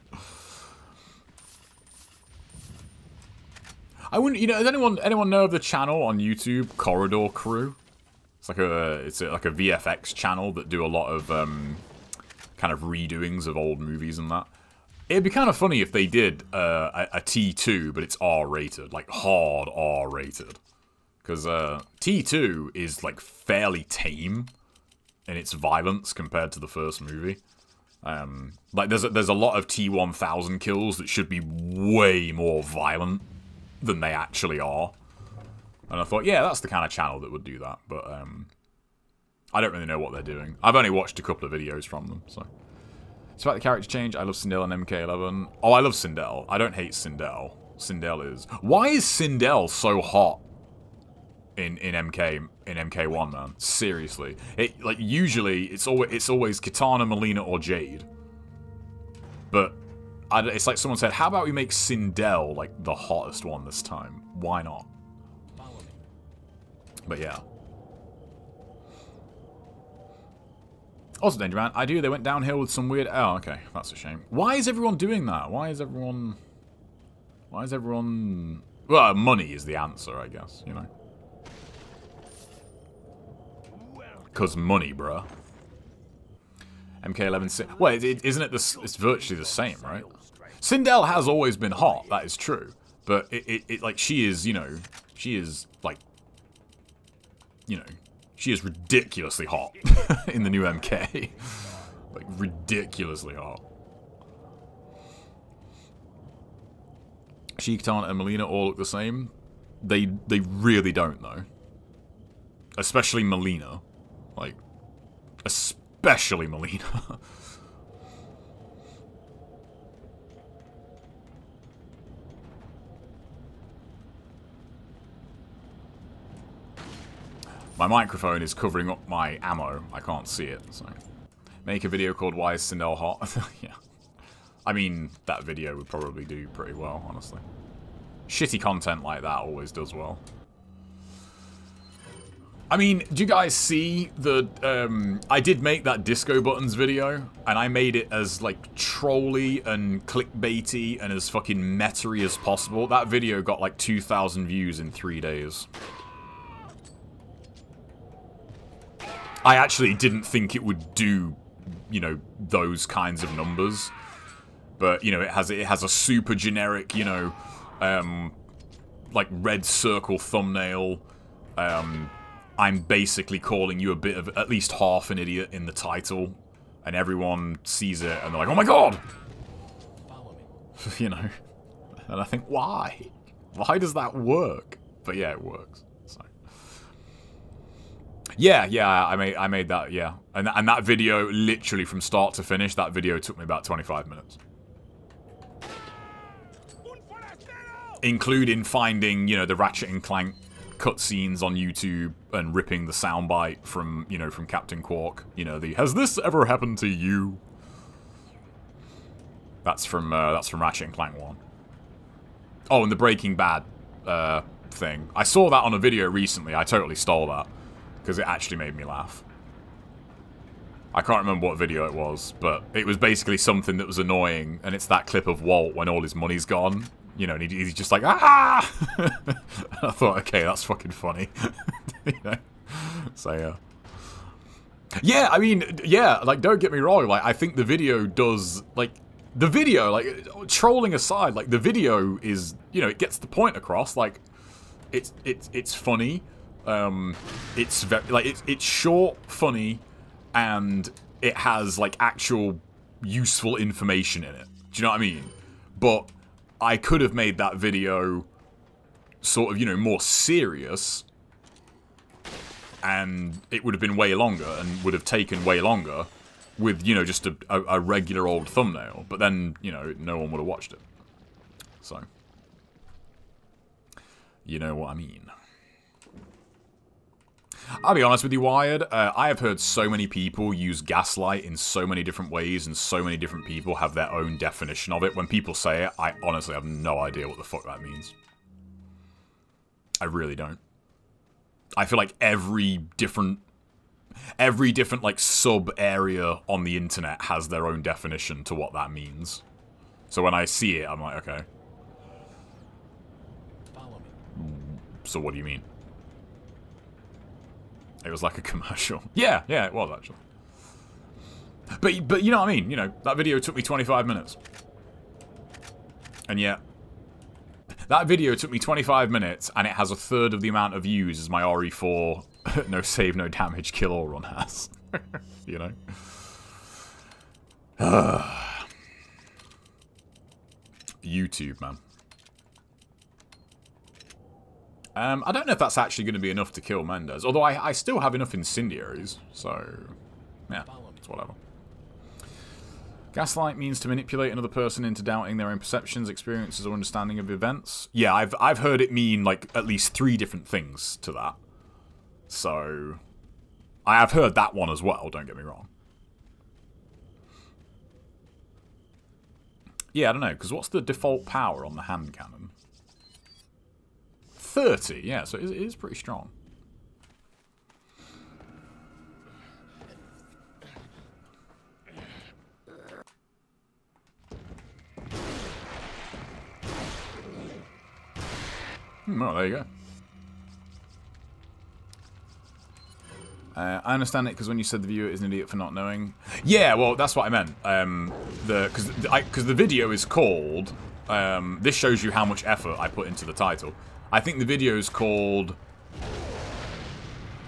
I wouldn't, you know, does anyone anyone know of the channel on YouTube, Corridor Crew? It's like a, it's a, like a VFX channel that do a lot of um, kind of redoings of old movies and that. It'd be kind of funny if they did uh, a a T2, but it's R-rated, like hard R-rated. Because uh, T2 is like fairly tame in its violence compared to the first movie. Um, like there's a, there's a lot of T1000 kills that should be way more violent than they actually are. And I thought, yeah, that's the kind of channel that would do that. But um, I don't really know what they're doing. I've only watched a couple of videos from them, so. It's about the character change. I love Sindel and MK11. Oh, I love Sindel. I don't hate Sindel. Sindel is... Why is Sindel so hot? in in MK in MK1, man. Seriously, it like usually it's always it's always Kitana, Mileena, or Jade. But I, it's like someone said, how about we make Sindel like the hottest one this time? Why not? But yeah. Also, Danger Man, I do. They went downhill with some weird. Oh, okay, that's a shame. Why is everyone doing that? Why is everyone? Why is everyone? Well, money is the answer, I guess. You know. Cause money, bruh. MK11. Well, is isn't it the? It's virtually the same, right? Sindel has always been hot. That is true. But it, it, it like she is, you know, she is like, you know, she is ridiculously hot in the new MK. like ridiculously hot. Sheiktan and Mileena all look the same. They they really don't though. Especially Mileena. Like especially Mileena. My microphone is covering up my ammo. I can't see it, so... Make a video called Why is Sindel Hot? yeah. I mean, that video would probably do pretty well, honestly. Shitty content like that always does well. I mean, do you guys see the, um, I did make that disco buttons video, and I made it as, like, trolly and clickbaity and as fucking meta as possible. That video got, like, 2,000 views in three days. I actually didn't think it would do, you know, those kinds of numbers. But, you know, it has it has a super generic, you know, um, like red circle thumbnail. Um, I'm basically calling you a bit of at least half an idiot in the title, and everyone sees it and they're like, "Oh my god!" you know, and I think, why? Why does that work? But yeah, it works. Yeah, yeah, I made I made that, yeah. And and that video literally from start to finish, that video took me about 25 minutes. Including finding, you know, the Ratchet and Clank cutscenes on YouTube and ripping the soundbite from, you know, from Captain Qwark. You know, the has this ever happened to you? That's from uh, that's from Ratchet and Clank 1. Oh, and the Breaking Bad uh, thing. I saw that on a video recently. I totally stole that because it actually made me laugh. I can't remember what video it was, but it was basically something that was annoying, and it's that clip of Walt when all his money's gone. You know, and he's just like, ah! I thought, okay, that's fucking funny. you know? So, yeah. Yeah, I mean, yeah, like, don't get me wrong, like, I think the video does, like, the video, like, trolling aside, like, the video is, you know, it gets the point across, like, it's, it's, it's funny, um, it's very like it's it's short, funny, and it has like actual useful information in it. Do you know what I mean? But I could have made that video sort of, you know, more serious and it would have been way longer and would have taken way longer with, you know, just a, a, a regular old thumbnail. But then, you know, no one would have watched it. So, you know what I mean. I'll be honest with you, Wired. Uh, I have heard so many people use gaslight in so many different ways, and so many different people have their own definition of it. When people say it, I honestly have no idea what the fuck that means. I really don't. I feel like every different every different like sub area on the internet has their own definition to what that means. So when I see it, I'm like, okay. So what do you mean? It was like a commercial. Yeah, yeah, it was actually. But, but you know what I mean? You know, that video took me 25 minutes. And yet, that video took me 25 minutes, and it has a third of the amount of views as my RE4 no save, no damage kill or run has. you know? YouTube, man. Um, I don't know if that's actually going to be enough to kill Mendez. Although I, I still have enough incendiaries. So, yeah, it's whatever. Gaslight means to manipulate another person into doubting their own perceptions, experiences, or understanding of events. Yeah, I've, I've heard it mean, like, at least three different things to that. So, I have heard that one as well, don't get me wrong. Yeah, I don't know, because what's the default power on the hand cannon? 30, yeah, so it is pretty strong. Hmm, well, there you go. Uh, I understand it because when you said the viewer is an idiot for not knowing. Yeah, well, that's what I meant. Um, the because because the video is called. Um, this shows you how much effort I put into the title. I think the video is called.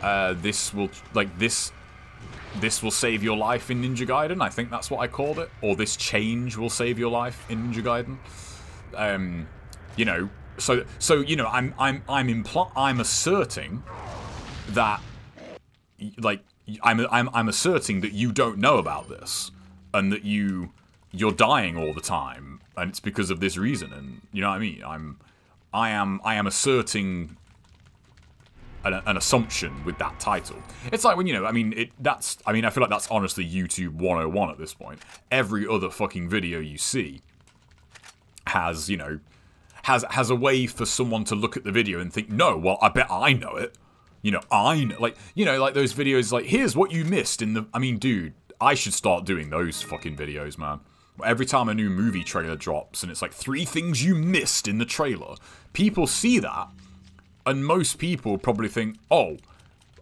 Uh, this will like this. This will save your life in Ninja Gaiden. I think that's what I called it. Or this change will save your life in Ninja Gaiden. Um, you know, so so you know, I'm I'm I'm impl I'm asserting that like I'm I'm I'm asserting that you don't know about this and that you you're dying all the time and it's because of this reason and you know what I mean I'm I am I am asserting an, an, assumption with that title. It's like when you know, I mean, it that's I mean, I feel like that's honestly YouTube 101 at this point. Every other fucking video you see has, you know, has has a way for someone to look at the video and think, "No, well, I bet I know it." You know, I know, like, you know, like those videos, like, here's what you missed in the. I mean, dude, I should start doing those fucking videos, man. Every time a new movie trailer drops and it's like three things you missed in the trailer, people see that, and most people probably think, oh,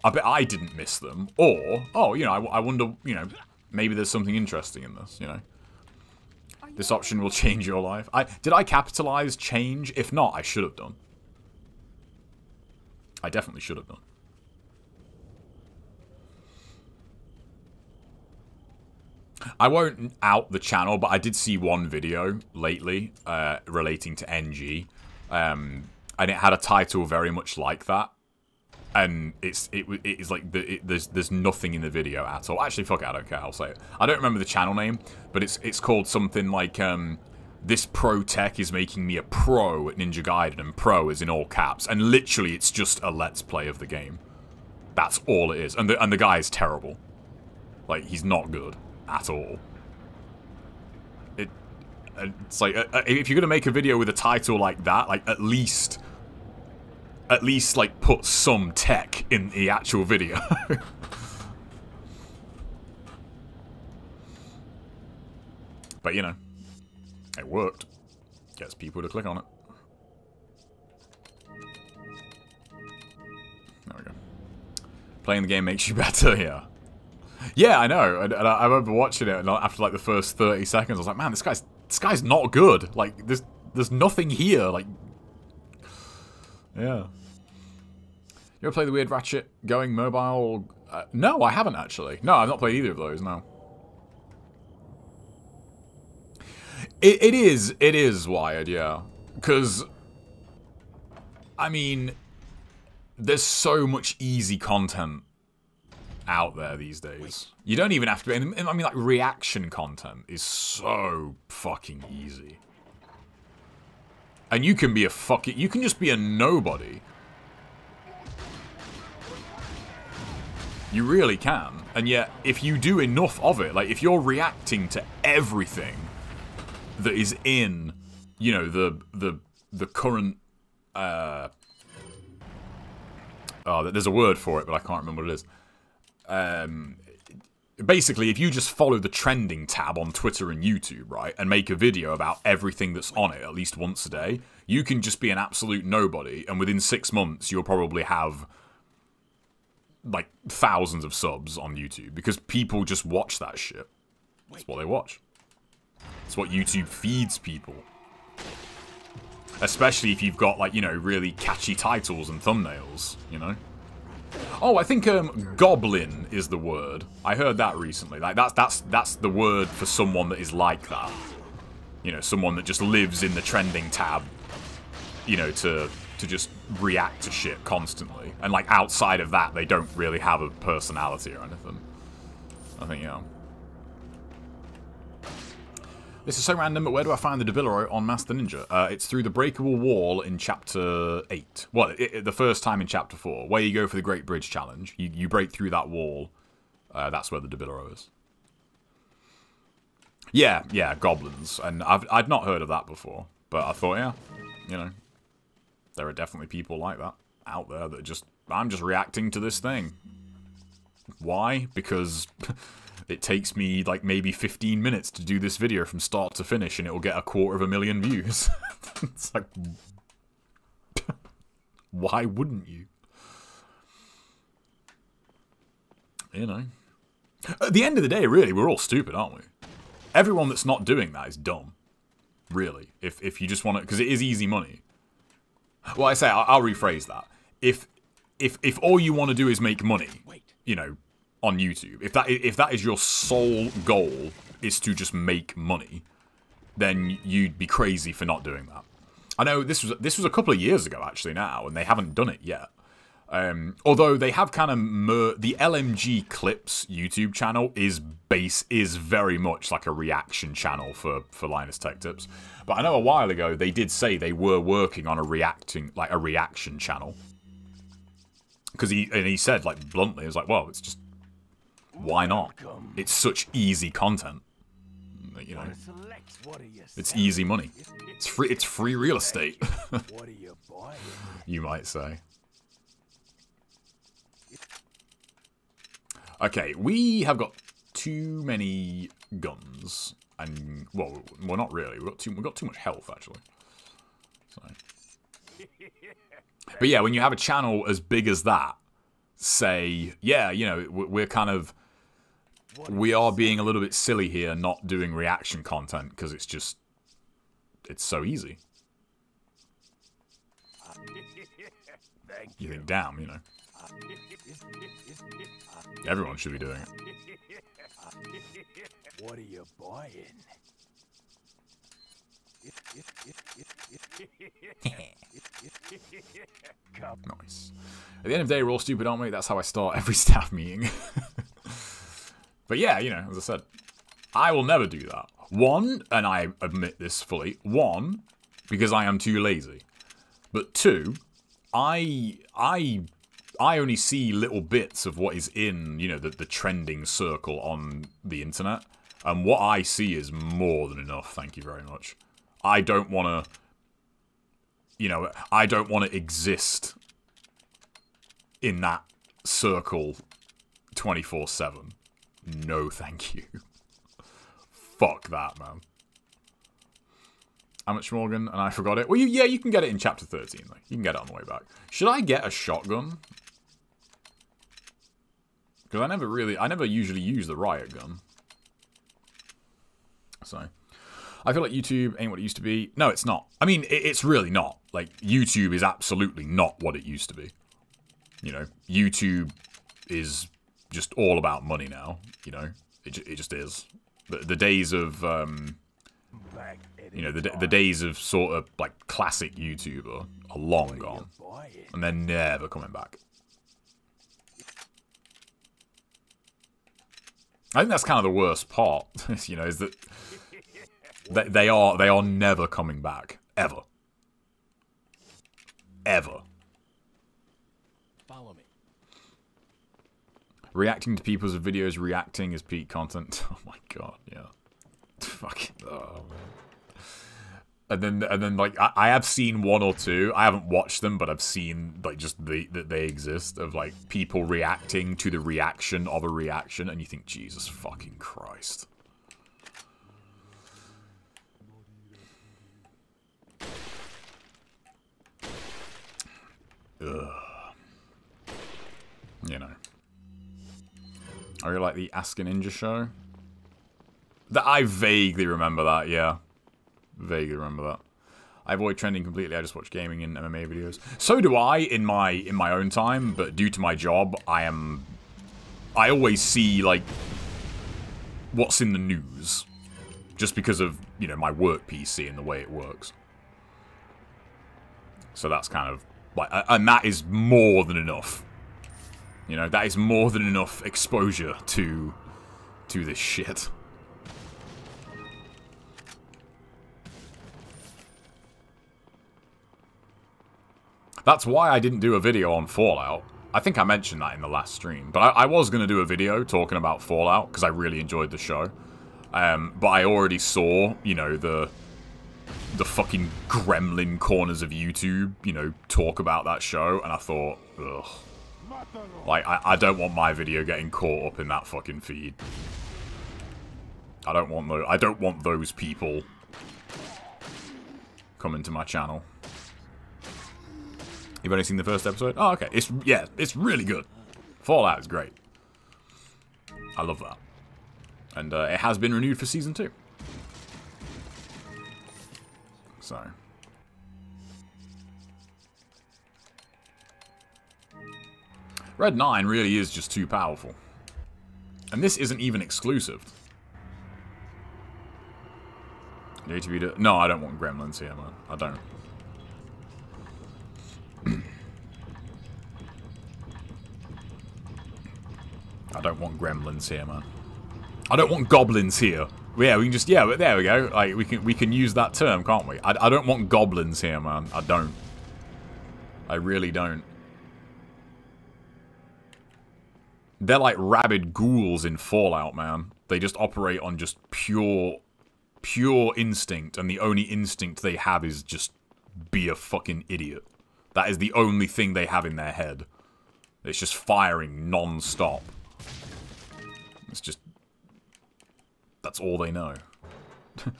I bet I didn't miss them. Or, oh, you know, I, I wonder, you know, maybe there's something interesting in this, you know. This option will change your life. I Did I capitalize change? If not, I should have done. I definitely should have done. I won't out the channel, but I did see one video lately uh, relating to NG, um, and it had a title very much like that. And it's it, it is like the, it, there's there's nothing in the video at all. Actually, fuck it, I don't care. I'll say it. I don't remember the channel name, but it's it's called something like um, this pro tech is making me a pro at Ninja Gaiden, and pro is in all caps. And literally, it's just a let's play of the game. That's all it is. And the and the guy is terrible. Like he's not good at all. It, it's like, uh, uh, if you're gonna make a video with a title like that, like, at least, at least, like, put some tech in the actual video. but, you know, it worked. Gets people to click on it. There we go. Playing the game makes you better, yeah. Yeah, I know. And, and I, remember watching it, and after like the first thirty seconds, I was like, "Man, this guy's this guy's not good. Like, there's there's nothing here. Like, yeah." You ever play the weird Ratchet going mobile? Uh, no, I haven't actually. No, I've not played either of those. No. It, it is. It is wired. Yeah, because. I mean, there's so much easy content out there these days. You don't even have to. Be. I mean, like reaction content is so fucking easy, and you can be a fucking. You can just be a nobody. You really can, and yet if you do enough of it, like if you're reacting to everything that is in, you know, the the the current. Uh, oh, there's a word for it, but I can't remember what it is um, basically, if you just follow the trending tab on Twitter and YouTube, right, and make a video about everything that's on it at least once a day, you can just be an absolute nobody, and within six months, you'll probably have like thousands of subs on YouTube because people just watch that shit. That's what they watch. It's what YouTube feeds people. Especially if you've got, like, you know, really catchy titles and thumbnails, you know? Oh, I think um, goblin is the word. I heard that recently. Like that's that's that's the word for someone that is like that. You know, someone that just lives in the trending tab. You know, to to just react to shit constantly. And like outside of that, they don't really have a personality or anything. I think, yeah. This is so random, but where do I find the Dabilahro on Master Ninja? Uh, it's through the breakable wall in Chapter 8. Well, it, it, the first time in Chapter 4, where you go for the Great Bridge Challenge. You, you break through that wall. Uh, that's where the Dabilahro is. Yeah, yeah, goblins. And I've, I'd not heard of that before. But I thought, yeah, you know, there are definitely people like that out there that just, I'm just reacting to this thing. Why? Because it takes me like maybe 15 minutes to do this video from start to finish and it will get a quarter of a million views. it's like... Why wouldn't you? You know. At the end of the day, really, we're all stupid, aren't we? Everyone that's not doing that is dumb. Really. If, if you just want to... Because it is easy money. Well, I say, I'll, I'll rephrase that. If, if, if all you want to do is make money, you know, on YouTube, if that if that is your sole goal, is to just make money, then you'd be crazy for not doing that. I know this was this was a couple of years ago actually now, and they haven't done it yet. Um, although they have kind of the LMG Clips YouTube channel is base is very much like a reaction channel for for Linus Tech Tips. But I know a while ago they did say they were working on a reacting like a reaction channel because he and he said like bluntly, it was like, well, it's just why not? It's such easy content. You know, it's easy money. It's free. It's free real estate.
You
might say. Okay, we have got too many guns, and well, well, not really. We got too. We got too much health actually. So. But yeah, when you have a channel as big as that, say, yeah, you know, we're kind of we are being a little bit silly here, not doing reaction content because it's just it's so easy. You think, damn, you know, everyone should be doing it.
What are you buying?
Nice. At the end of the day, we're all stupid, aren't we? That's how I start every staff meeting. but yeah, you know, as I said, I will never do that. One, and I admit this fully, one, because I am too lazy. But two, I I I only see little bits of what is in, you know, the, the trending circle on the internet. And what I see is more than enough, thank you very much. I don't want to you know, I don't want to exist in that circle 24 7. No, thank you. Fuck that, man. How much Morgan? And I forgot it. Well, you, yeah, you can get it in chapter 13, though. You can get it on the way back. Should I get a shotgun? Because I never really, I never usually use the riot gun. So, I feel like YouTube ain't what it used to be. No, it's not. I mean, it, it's really not. Like, YouTube is absolutely not what it used to be. You know, YouTube is just all about money now. You know, it, it just is. The, the days of, um, you know, the, the days of sort of like classic YouTuber are long gone. And they're never coming back. I think that's kind of the worst part, you know, is that they, they are they are never coming back ever, ever.
Follow me.
Reacting to people's videos, reacting is peak content. Oh my god, yeah. Fucking oh man. And then and then like I, I have seen one or two. I haven't watched them, but I've seen like just the that they exist of like people reacting to the reaction of a reaction, and you think Jesus fucking Christ. Ugh. You know. I really like the Ask a Ninja show. That I vaguely remember that, yeah. Vaguely remember that. I avoid trending completely. I just watch gaming and MMA videos. So do I in my in my own time, but due to my job, I am I always see like what's in the news just because of, you know, my work PC and the way it works. So that's kind of like and that is more than enough. You know, that is more than enough exposure to to this shit. That's why I didn't do a video on Fallout. I think I mentioned that in the last stream. But I, I was going to do a video talking about Fallout because I really enjoyed the show. Um, but I already saw, you know, the the fucking gremlin corners of YouTube, you know, talk about that show, and I thought, ugh. Like, I, I don't want my video getting caught up in that fucking feed. I don't want those, I don't want those people coming to my channel. You've only seen the first episode? Oh, okay. It's yeah, it's really good. Fallout is great. I love that. And uh, it has been renewed for season two. So. Red 9 really is just too powerful. And this isn't even exclusive. JTV No, I don't want gremlins here, man. I don't. I don't want gremlins here, man. I don't want goblins here. Yeah, we can just yeah, but there we go. Like we can we can use that term, can't we? I, I don't want goblins here, man. I don't. I really don't. They're like rabid ghouls in Fallout, man. They just operate on just pure pure instinct and the only instinct they have is just be a fucking idiot. That is the only thing they have in their head. It's just firing non-stop. It's just... That's all they know.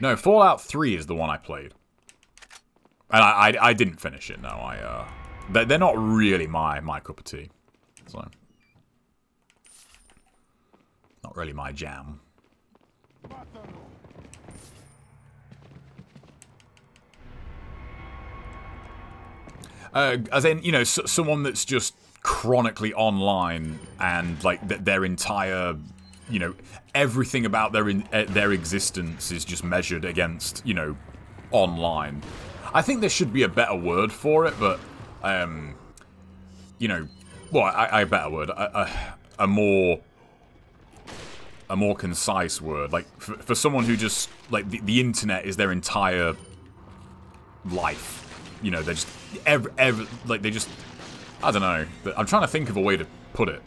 no, Fallout 3 is the one I played. And I, I, I didn't finish it, no. I, uh, they're, they're not really my, my cup of tea. So... Not really my jam. Uh, as in, you know, someone that's just chronically online and like th their entire you know everything about their uh, their existence is just measured against you know online i think there should be a better word for it but um you know well i, I better word a, a, a, more a more concise word like for, for someone who just like the, the internet is their entire life you know they're just every, every like they just I don't know. I'm trying to think of a way to put it.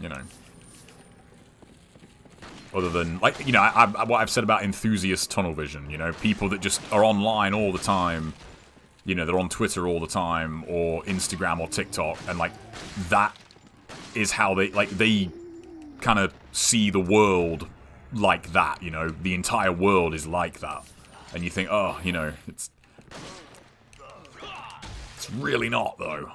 You know. Other than, like, you know, I, I, what I've said about enthusiast tunnel vision, you know, people that just are online all the time, you know, they're on Twitter all the time, or Instagram or TikTok, and, like, that is how they, like, they kind of see the world like that, you know, the entire world is like that. And you think, oh, you know, it's it's really not, though.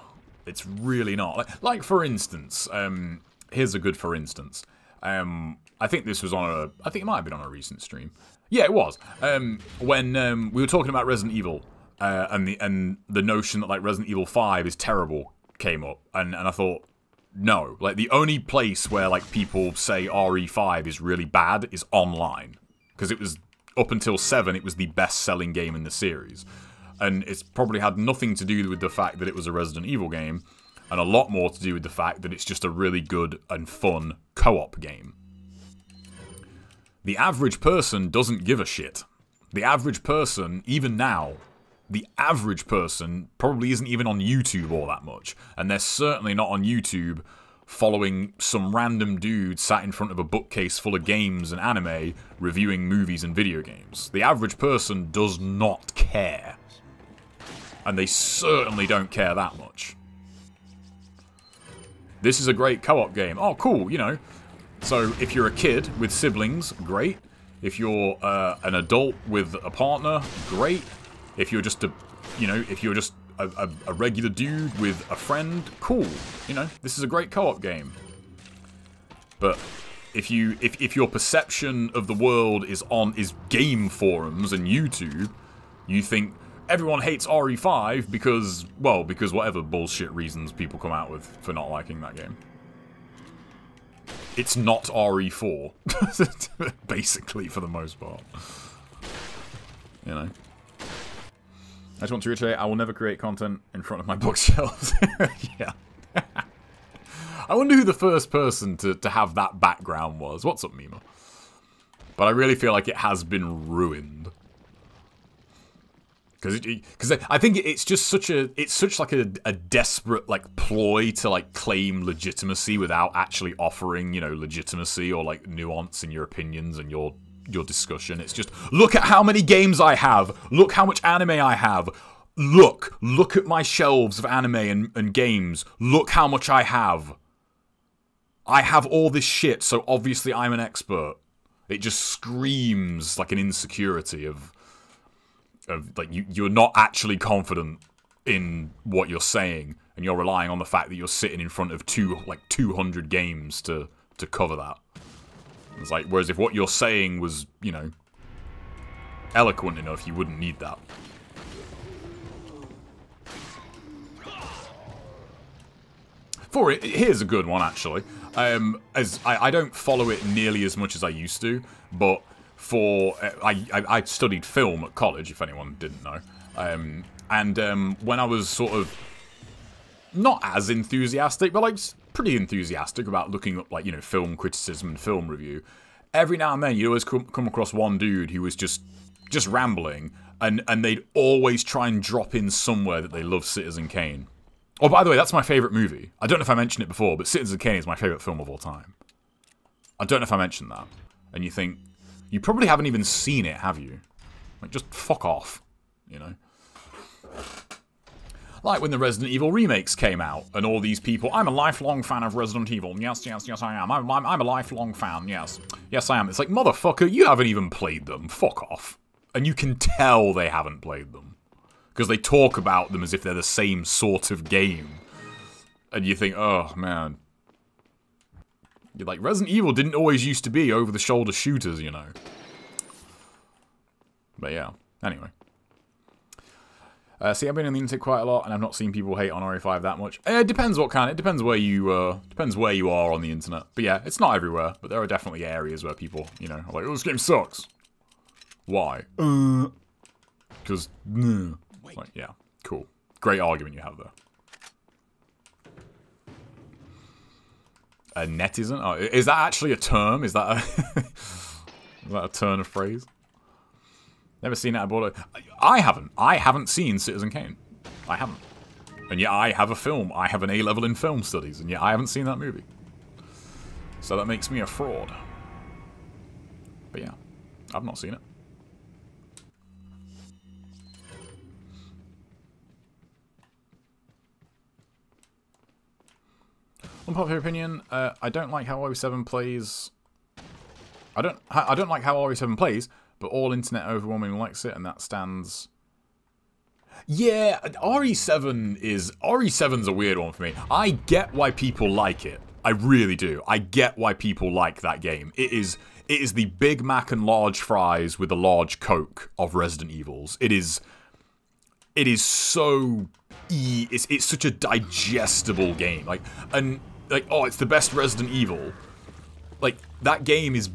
It's really not. Like, like for instance, um, here's a good for instance. Um, I think this was on a, I think it might have been on a recent stream. Yeah, it was. Um, when um, we were talking about Resident Evil uh, and the and the notion that like Resident Evil 5 is terrible came up, and and I thought, no, like the only place where like people say RE5 is really bad is online because it was up until seven, it was the best-selling game in the series and it's probably had nothing to do with the fact that it was a Resident Evil game, and a lot more to do with the fact that it's just a really good and fun co-op game. The average person doesn't give a shit. The average person, even now, the average person probably isn't even on YouTube all that much, and they're certainly not on YouTube following some random dude sat in front of a bookcase full of games and anime reviewing movies and video games. The average person does not care and they certainly don't care that much. This is a great co-op game. Oh, cool, you know. So if you're a kid with siblings, great. If you're uh, an adult with a partner, great. If you're just a, you know, if you're just a, a, a regular dude with a friend, cool. You know, this is a great co-op game. But if you if, if your perception of the world is on is game forums and YouTube, you think everyone hates RE5 because, well, because whatever bullshit reasons people come out with for not liking that game. It's not RE4, basically, for the most part. You know. I just want to reiterate, I will never create content in front of my bookshelves. yeah. I wonder who the first person to, to have that background was. What's up, Mima? But I really feel like it has been ruined because because I think it's just such a it's such like a, a desperate like ploy to like claim legitimacy without actually offering you know legitimacy or like nuance in your opinions and your your discussion. It's just look at how many games I have. Look how much anime I have. Look, look at my shelves of anime and, and games. Look how much I have. I have all this shit, so obviously I'm an expert. It just screams like an insecurity of of like you you're not actually confident in what you're saying, and you're relying on the fact that you're sitting in front of two like 200 games to to cover that. It's like whereas if what you're saying was you know eloquent enough, you wouldn't need that. For it, here's a good one actually. Um, as I, I don't follow it nearly as much as I used to, but for uh, I, I, I studied film at college. If anyone didn't know, um, and um, when I was sort of not as enthusiastic, but like pretty enthusiastic about looking up like you know film criticism and film review, every now and then you always come, come across one dude who was just just rambling, and and they'd always try and drop in somewhere that they love Citizen Kane. Oh, by the way, that's my favorite movie. I don't know if I mentioned it before, but Citizen Kane is my favorite film of all time. I don't know if I mentioned that. And you think, you probably haven't even seen it, have you? Like, just fuck off, you know? Like when the Resident Evil remakes came out, and all these people, I'm a lifelong fan of Resident Evil. Yes, yes, yes, I am. I'm, I'm, I'm a lifelong fan, yes. Yes, I am. It's like, motherfucker, you haven't even played them. Fuck off. And you can tell they haven't played them because they talk about them as if they're the same sort of game. And you think, oh man. You're like, Resident Evil didn't always used to be over the shoulder shooters, you know. But yeah, anyway. Uh, see, I've been in the internet quite a lot, and I've not seen people hate on RE5 that much. Uh, it depends what kind. It depends where you uh, depends where you are on the internet. But yeah, it's not everywhere. But there are definitely areas where people, you know, are like, "Oh, this game sucks." Why? Because, uh, like, yeah, cool. Great argument you have there. A netizen? Oh, is that actually a term? Is that a, is that a turn of phrase? Never seen it. I bought it. I haven't. I haven't seen Citizen Kane. I haven't. And yet I have a film. I have an A level in film studies, and yet I haven't seen that movie. So that makes me a fraud. But yeah, I've not seen it. Unpopular opinion, uh, I don't like how RE7 plays... I don't I don't like how RE7 plays, but all internet overwhelmingly likes it, and that stands... Yeah, RE7 is... RE7's a weird one for me. I get why people like it. I really do. I get why people like that game. It is... It is the Big Mac and large fries with a large Coke of Resident Evils. It is... It is so... It's, it's such a digestible game. Like, and like, oh, it's the best Resident Evil. Like, that game is...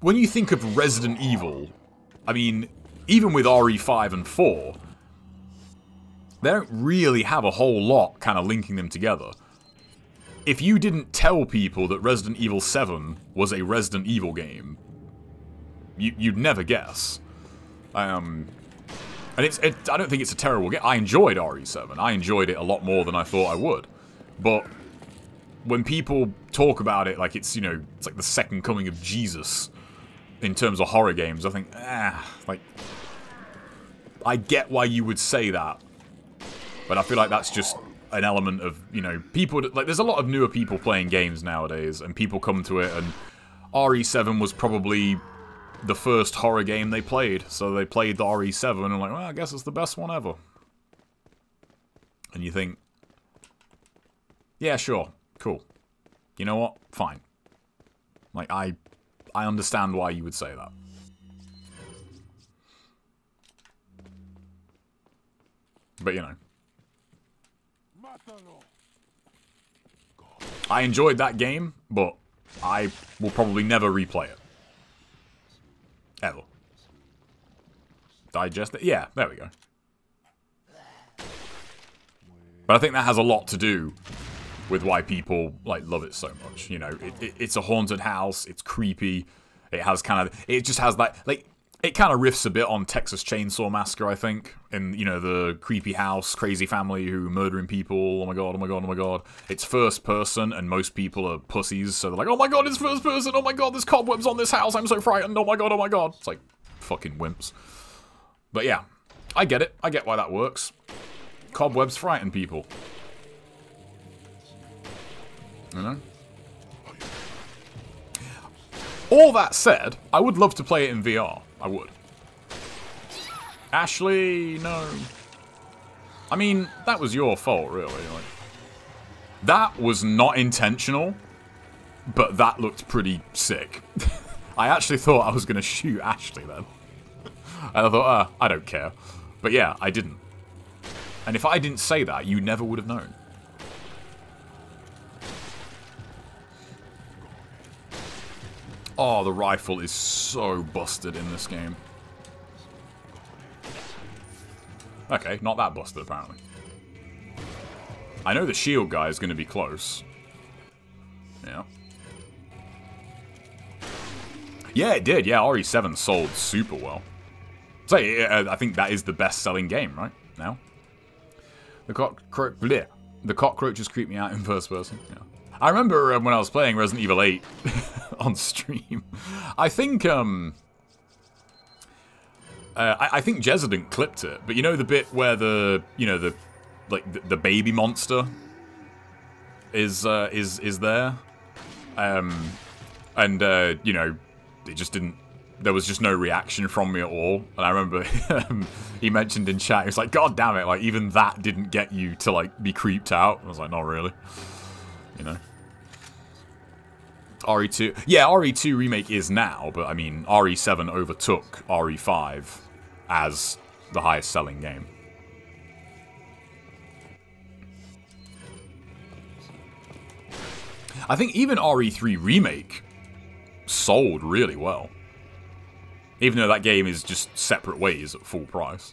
When you think of Resident Evil, I mean, even with RE5 and 4, they don't really have a whole lot kind of linking them together. If you didn't tell people that Resident Evil 7 was a Resident Evil game, you, would never guess. Um, and it's, it, I don't think it's a terrible game. I enjoyed RE7. I enjoyed it a lot more than I thought I would. But when people talk about it like it's, you know, it's like the second coming of Jesus in terms of horror games, I think, ah, like, I get why you would say that. But I feel like that's just an element of, you know, people, like, there's a lot of newer people playing games nowadays, and people come to it, and RE7 was probably the first horror game they played, so they played the RE7, and like, well, I guess it's the best one ever. And you think, yeah, sure, cool. You know what? Fine. Like, I, I understand why you would say that. But, you know. I enjoyed that game, but I will probably never replay it. Ever. Digest it? Yeah, there we go. But I think that has a lot to do with why people like love it so much. You know, it, it, it's a haunted house. It's creepy. It has kind of. It just has that like. It kind of riffs a bit on Texas Chainsaw Massacre, I think. In you know the creepy house, crazy family who murdering people. Oh my god! Oh my god! Oh my god! It's first person, and most people are pussies, so they're like, "Oh my god, it's first person! Oh my god, there's cobwebs on this house! I'm so frightened! Oh my god! Oh my god!" It's like fucking wimps. But yeah, I get it. I get why that works. Cobwebs frighten people. You know? All that said, I would love to play it in VR. I would. Ashley, no. I mean, that was your fault, really. Like, that was not intentional, but that looked pretty sick. I actually thought I was going to shoot Ashley then. and I thought, uh, I don't care. But yeah, I didn't. And if I didn't say that, you never would have known. Oh, the rifle is so busted in this game. Okay, not that busted, apparently. I know the shield guy is going to be close. Yeah. Yeah, it did. Yeah, RE7 sold super well. So I think that is the best-selling game, right? Now. The cockroach... The cockroaches creep me out in first person. Yeah. I remember um, when I was playing Resident Evil 8 on stream. I think, um... Uh, I, I, think Jessident clipped it, but you know the bit where the, you know, the, like, the, the baby monster is, uh, is, is there? Um, and, uh, you know, it just didn't, there was just no reaction from me at all. And I remember um, he mentioned in chat, he was like, God damn it, like, even that didn't get you to, like, be creeped out. I was like, not really. You know? RE2. Yeah, RE2 Remake is now, but I mean, RE7 overtook RE5 as the highest selling game. I think even RE3 Remake sold really well. Even though that game is just separate ways at full price.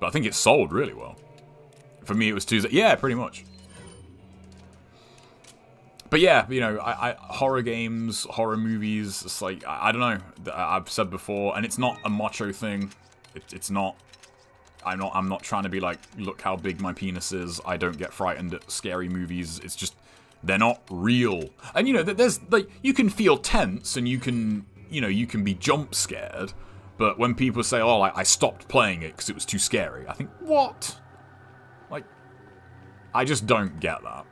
But I think it sold really well. For me, it was Tuesday. Yeah, pretty much but yeah, you know, I, I, horror games, horror movies. It's like I, I, don't know. I've said before, and it's not a macho thing. It, it's not. I'm not. I'm not trying to be like, look how big my penis is. I don't get frightened at scary movies. It's just they're not real. And you know, there's like you can feel tense, and you can, you know, you can be jump scared. But when people say, "Oh, I, I stopped playing it because it was too scary," I think, what? Like, I just don't get that.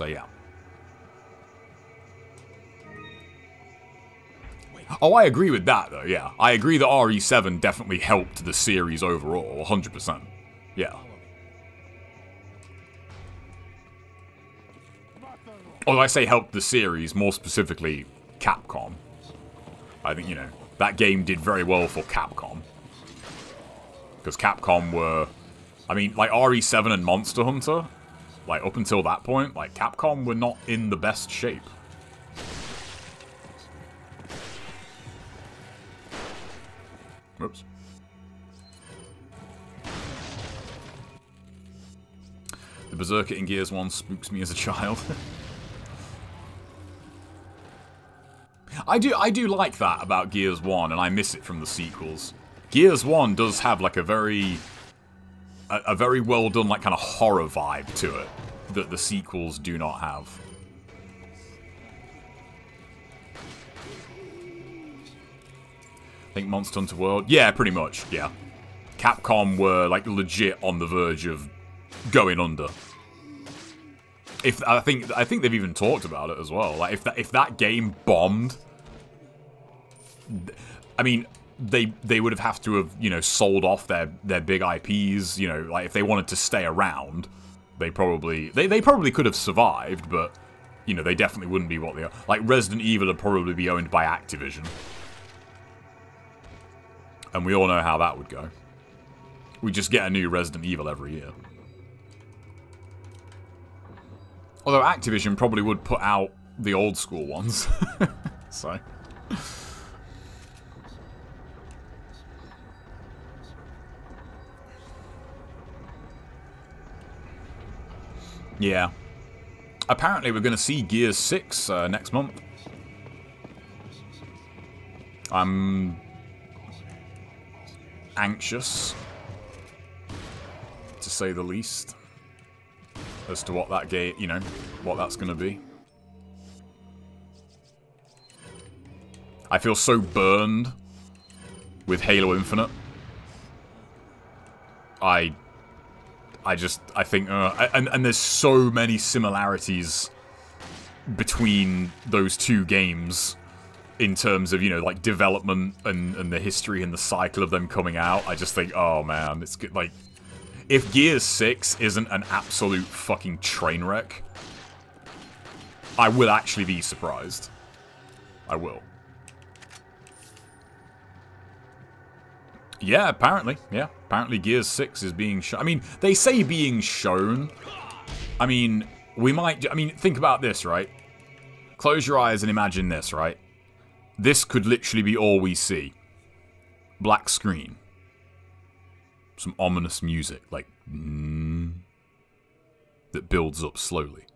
So yeah. Oh, I agree with that, though, yeah. I agree that RE7 definitely helped the series overall, 100%. Yeah. Although I say helped the series, more specifically, Capcom. I think, you know, that game did very well for Capcom. Because Capcom were... I mean, like, RE7 and Monster Hunter like, up until that point, like, Capcom were not in the best shape. Oops. The Berserker in Gears 1 spooks me as a child. I do I do like that about Gears 1, and I miss it from the sequels. Gears 1 does have like a very a, a very well done, like, kind of horror vibe to it that the sequels do not have. I think Monster Hunter World? Yeah, pretty much, yeah. Capcom were, like, legit on the verge of going under. If I think I think they've even talked about it as well. Like if that if that game bombed, I mean, they they would have have to have you know sold off their their big IPs. You know, like if they wanted to stay around, they probably they they probably could have survived, but you know they definitely wouldn't be what they are. Like Resident Evil would probably be owned by Activision, and we all know how that would go. We just get a new Resident Evil every year. Although Activision probably would put out the old school ones, so. Yeah. Apparently we're going to see Gears 6 uh, next month. I'm anxious, to say the least, as to what that gate, you know, what that's going to be. I feel so burned with Halo Infinite. I I just, I think, uh, and, and there's so many similarities between those two games in terms of you know like development and and the history and the cycle of them coming out. I just think, oh man, it's good. Like, if Gears Six isn't an absolute fucking train wreck, I will actually be surprised. I will. Yeah, apparently. Yeah, apparently Gears 6 is being shown. I mean, they say being shown. I mean, we might... I mean, think about this, right? Close your eyes and imagine this, right? This could literally be all we see. Black screen. Some ominous music, like... Mm, that builds up slowly.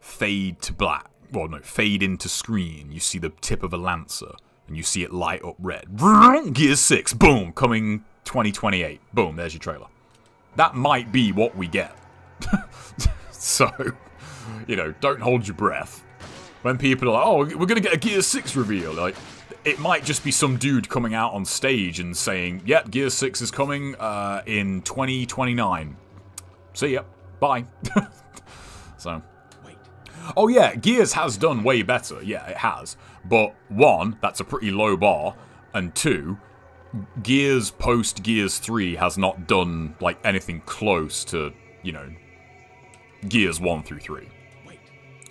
Fade to black. Well, no, fade into screen. You see the tip of a Lancer and you see it light up red. Gears 6, boom, coming 2028. Boom, there's your trailer. That might be what we get. so, you know, don't hold your breath. When people are like, oh, we're going to get a Gears 6 reveal, like, it might just be some dude coming out on stage and saying, yep, Gears 6 is coming uh, in 2029. See ya. Bye. so. Wait. Oh yeah, Gears has done way better. Yeah, it has. But one, that's a pretty low bar, and two, Gears post Gears 3 has not done like anything close to, you know, Gears 1 through 3.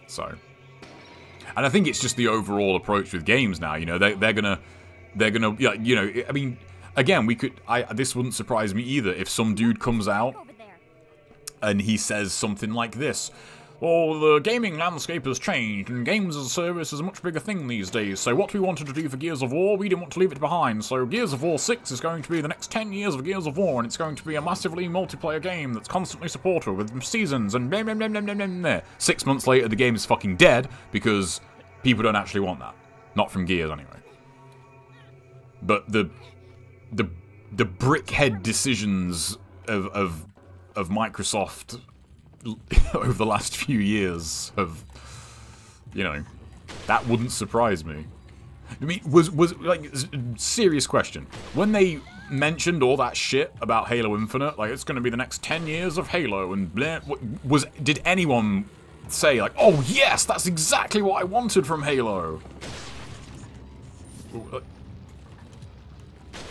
So, and I think it's just the overall approach with games now. You know, they they're gonna they're gonna yeah, you know, I mean, again, we could I this wouldn't surprise me either if some dude comes out and he says something like this well, the gaming landscape has changed, and games as a service is a much bigger thing these days, so what we wanted to do for Gears of War, we didn't want to leave it behind, so Gears of War 6 is going to be the next 10 years of Gears of War, and it's going to be a massively multiplayer game that's constantly supported with seasons, and. Six months later, the game is fucking dead, because people don't actually want that. Not from Gears, anyway. But the... the the brickhead decisions of, of of Microsoft over the last few years have, you know, that wouldn't surprise me. I mean, was was like serious question when they mentioned all that shit about Halo Infinite, like it's going to be the next ten years of Halo, and was did anyone say like, oh yes, that's exactly what I wanted from Halo? Uh,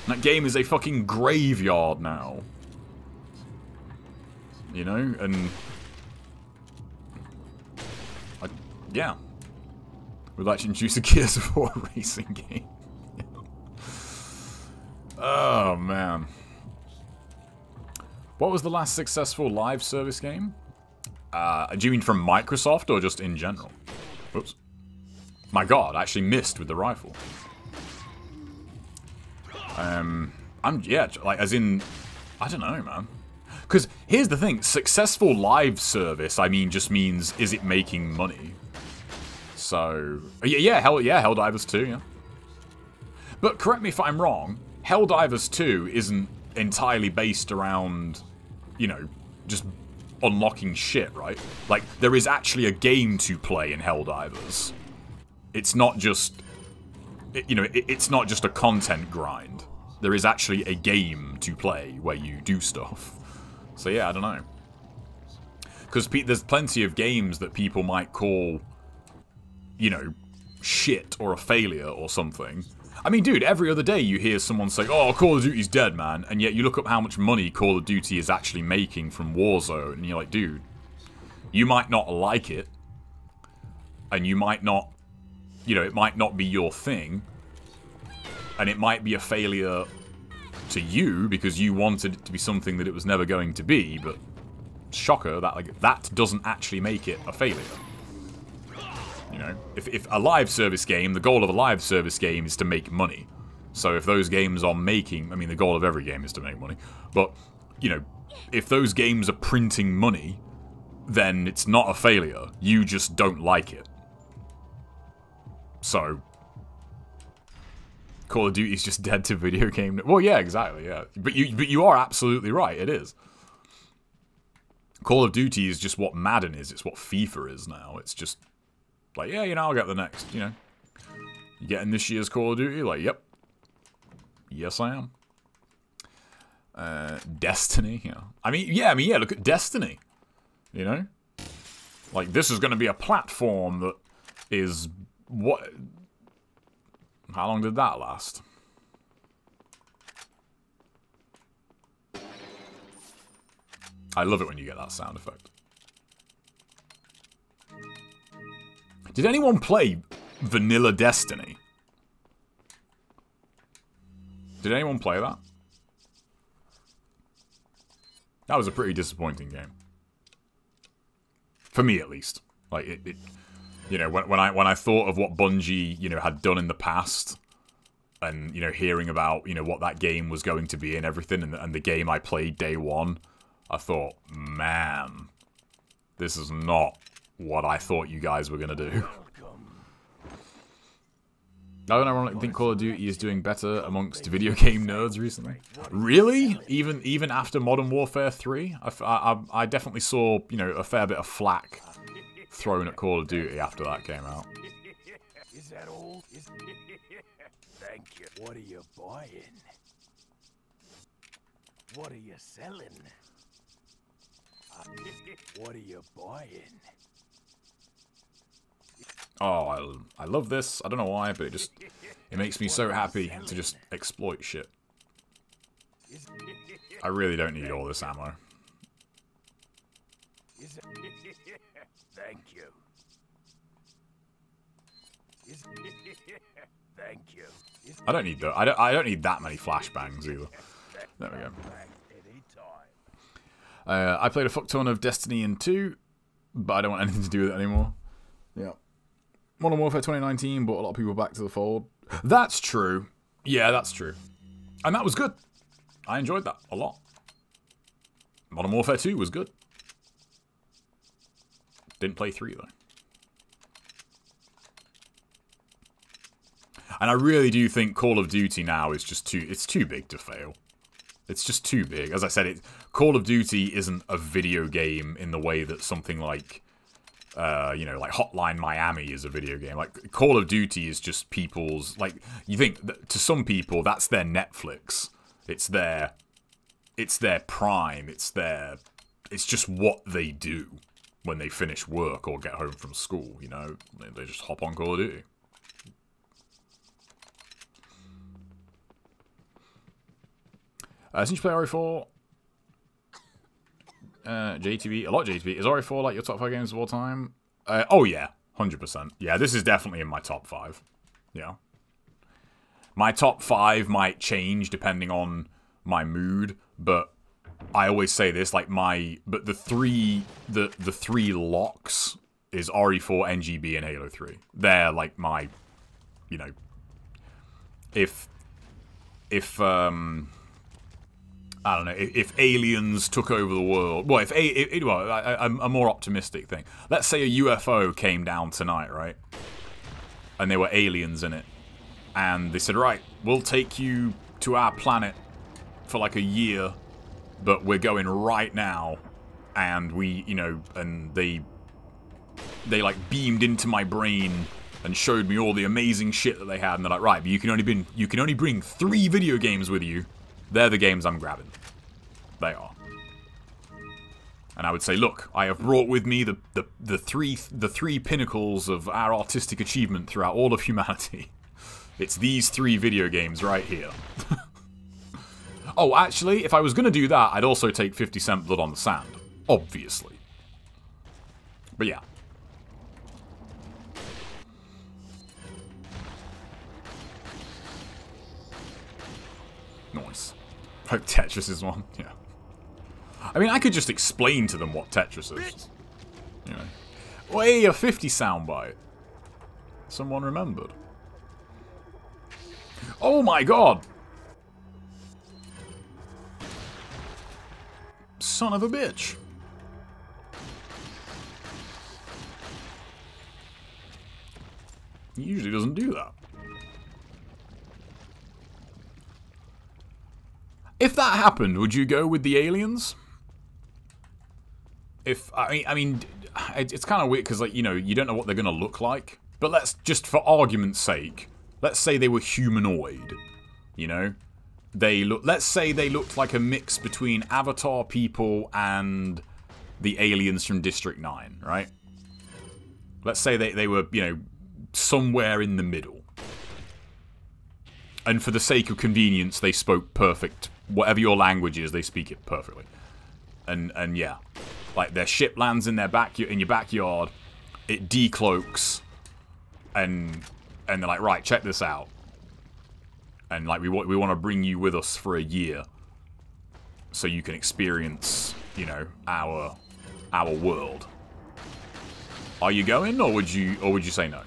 that game is a fucking graveyard now. You know, and yeah. We'd like to introduce a Gears of War racing game. oh, man. What was the last successful live service game? Uh, do you mean from Microsoft or just in general? Oops. My god, I actually missed with the rifle. Um, I'm, yeah, like, as in, I don't know, man. Because here's the thing, successful live service, I mean, just means, is it making money? So, yeah, yeah, Hell, yeah, Helldivers 2, yeah. But correct me if I'm wrong, Helldivers 2 isn't entirely based around, you know, just unlocking shit, right? Like, there is actually a game to play in Helldivers. It's not just, you know, it's not just a content grind. There is actually a game to play where you do stuff. So yeah, I don't know. Because there's plenty of games that people might call you know, shit or a failure or something. I mean, dude, every other day you hear someone say, oh, Call of Duty's dead, man, and yet you look up how much money Call of Duty is actually making from Warzone, and you're like, dude, you might not like it, and you might not, you know, it might not be your thing, and it might be a failure to you because you wanted it to be something that it was never going to be, but shocker, that like that doesn't actually make it a failure. You know, if, if a live service game, the goal of a live service game is to make money. So if those games are making, I mean, the goal of every game is to make money, but, you know, if those games are printing money, then it's not a failure. You just don't like it. So, Call of Duty is just dead to video game. Well, yeah, exactly, yeah. But you, but you are absolutely right. It is. Call of Duty is just what Madden is. It's what FIFA is now. It's just like, yeah, you know, I'll get the next, you know. You getting this year's Call of Duty? Like, yep. Yes, I am. Uh, Destiny, know. I mean, yeah, I mean, yeah, look at Destiny. You know? Like, this is going to be a platform that is what... How long did that last? I love it when you get that sound effect. Did anyone play Vanilla Destiny? Did anyone play that? That was a pretty disappointing game. For me, at least. Like, it, it you know, when, when I when I thought of what Bungie, you know, had done in the past, and, you know, hearing about, you know, what that game was going to be and everything, and, and the game I played day one, I thought, man, this is not what I thought you guys were going to do. I don't ironically think Call of Duty is doing better amongst video game nerds recently. Really? Even even after Modern Warfare 3? I, I, I definitely saw, you know, a fair bit of flack thrown at Call of Duty after that came out.
Is that all? Thank you. What are you buying? What are you selling? What are you buying?
Oh, I, I love this. I don't know why, but it just it makes me so happy to just exploit shit. I really don't need all this ammo.
Thank you. Thank you.
I don't need the I don't I don't need that many flashbangs either. There we go. Uh, I played a fuck ton of Destiny in 2, but I don't want anything to do with it anymore. Yeah. Modern Warfare 2019 brought a lot of people back to the fold. That's true. Yeah, that's true. And that was good. I enjoyed that a lot. Modern Warfare 2 was good. Didn't play 3 though. And I really do think Call of Duty now is just too it's too big to fail. It's just too big. As I said, it Call of Duty isn't a video game in the way that something like uh, you know, like Hotline Miami is a video game. Like Call of Duty is just people's like you think to some people that's their Netflix. It's their it's their prime. It's their it's just what they do when they finish work or get home from school, you know. They just hop on Call of Duty. Uh, since you play RE4, uh, JTB, a lot of JTB. Is RE4 like your top five games of all time? Uh, oh yeah, 100%. Yeah, this is definitely in my top five. Yeah. My top five might change depending on my mood, but I always say this, like my, but the three, the, the three locks is RE4, NGB, and Halo 3. They're like my, you know, if, if, um, I don't know if, if, aliens took over the world. Well, if, if well, a, a, more optimistic thing. Let's say a UFO came down tonight, right? And there were aliens in it, and they said, "Right, we'll take you to our planet for like a year, but we're going right now." And we, you know, and they, they like beamed into my brain and showed me all the amazing shit that they had, and they're like, "Right, but you can only bring you can only bring three video games with you." They're the games I'm grabbing. They are. And I would say, look, I have brought with me the, the, the three the three pinnacles of our artistic achievement throughout all of humanity. It's these three video games right here. oh, actually, if I was going to do that, I'd also take 50 Cent Blood on the Sand. Obviously. But yeah. Nice. Hope Tetris is one, yeah. I mean, I could just explain to them what Tetris is. You know. Way a 50 soundbite. Someone remembered. Oh my god! Son of a bitch. He usually doesn't do that. If that happened, would you go with the aliens? If I mean, I mean, it's kind of weird because like you know you don't know what they're gonna look like. But let's just for argument's sake, let's say they were humanoid. You know, they look. Let's say they looked like a mix between Avatar people and the aliens from District Nine, right? Let's say they they were you know somewhere in the middle. And for the sake of convenience, they spoke perfect. Whatever your language is, they speak it perfectly. And and yeah, like their ship lands in their back in your backyard, it decloaks, and and they're like, right, check this out. And like we we want to bring you with us for a year, so you can experience, you know, our our world. Are you going, or would you, or would you say no?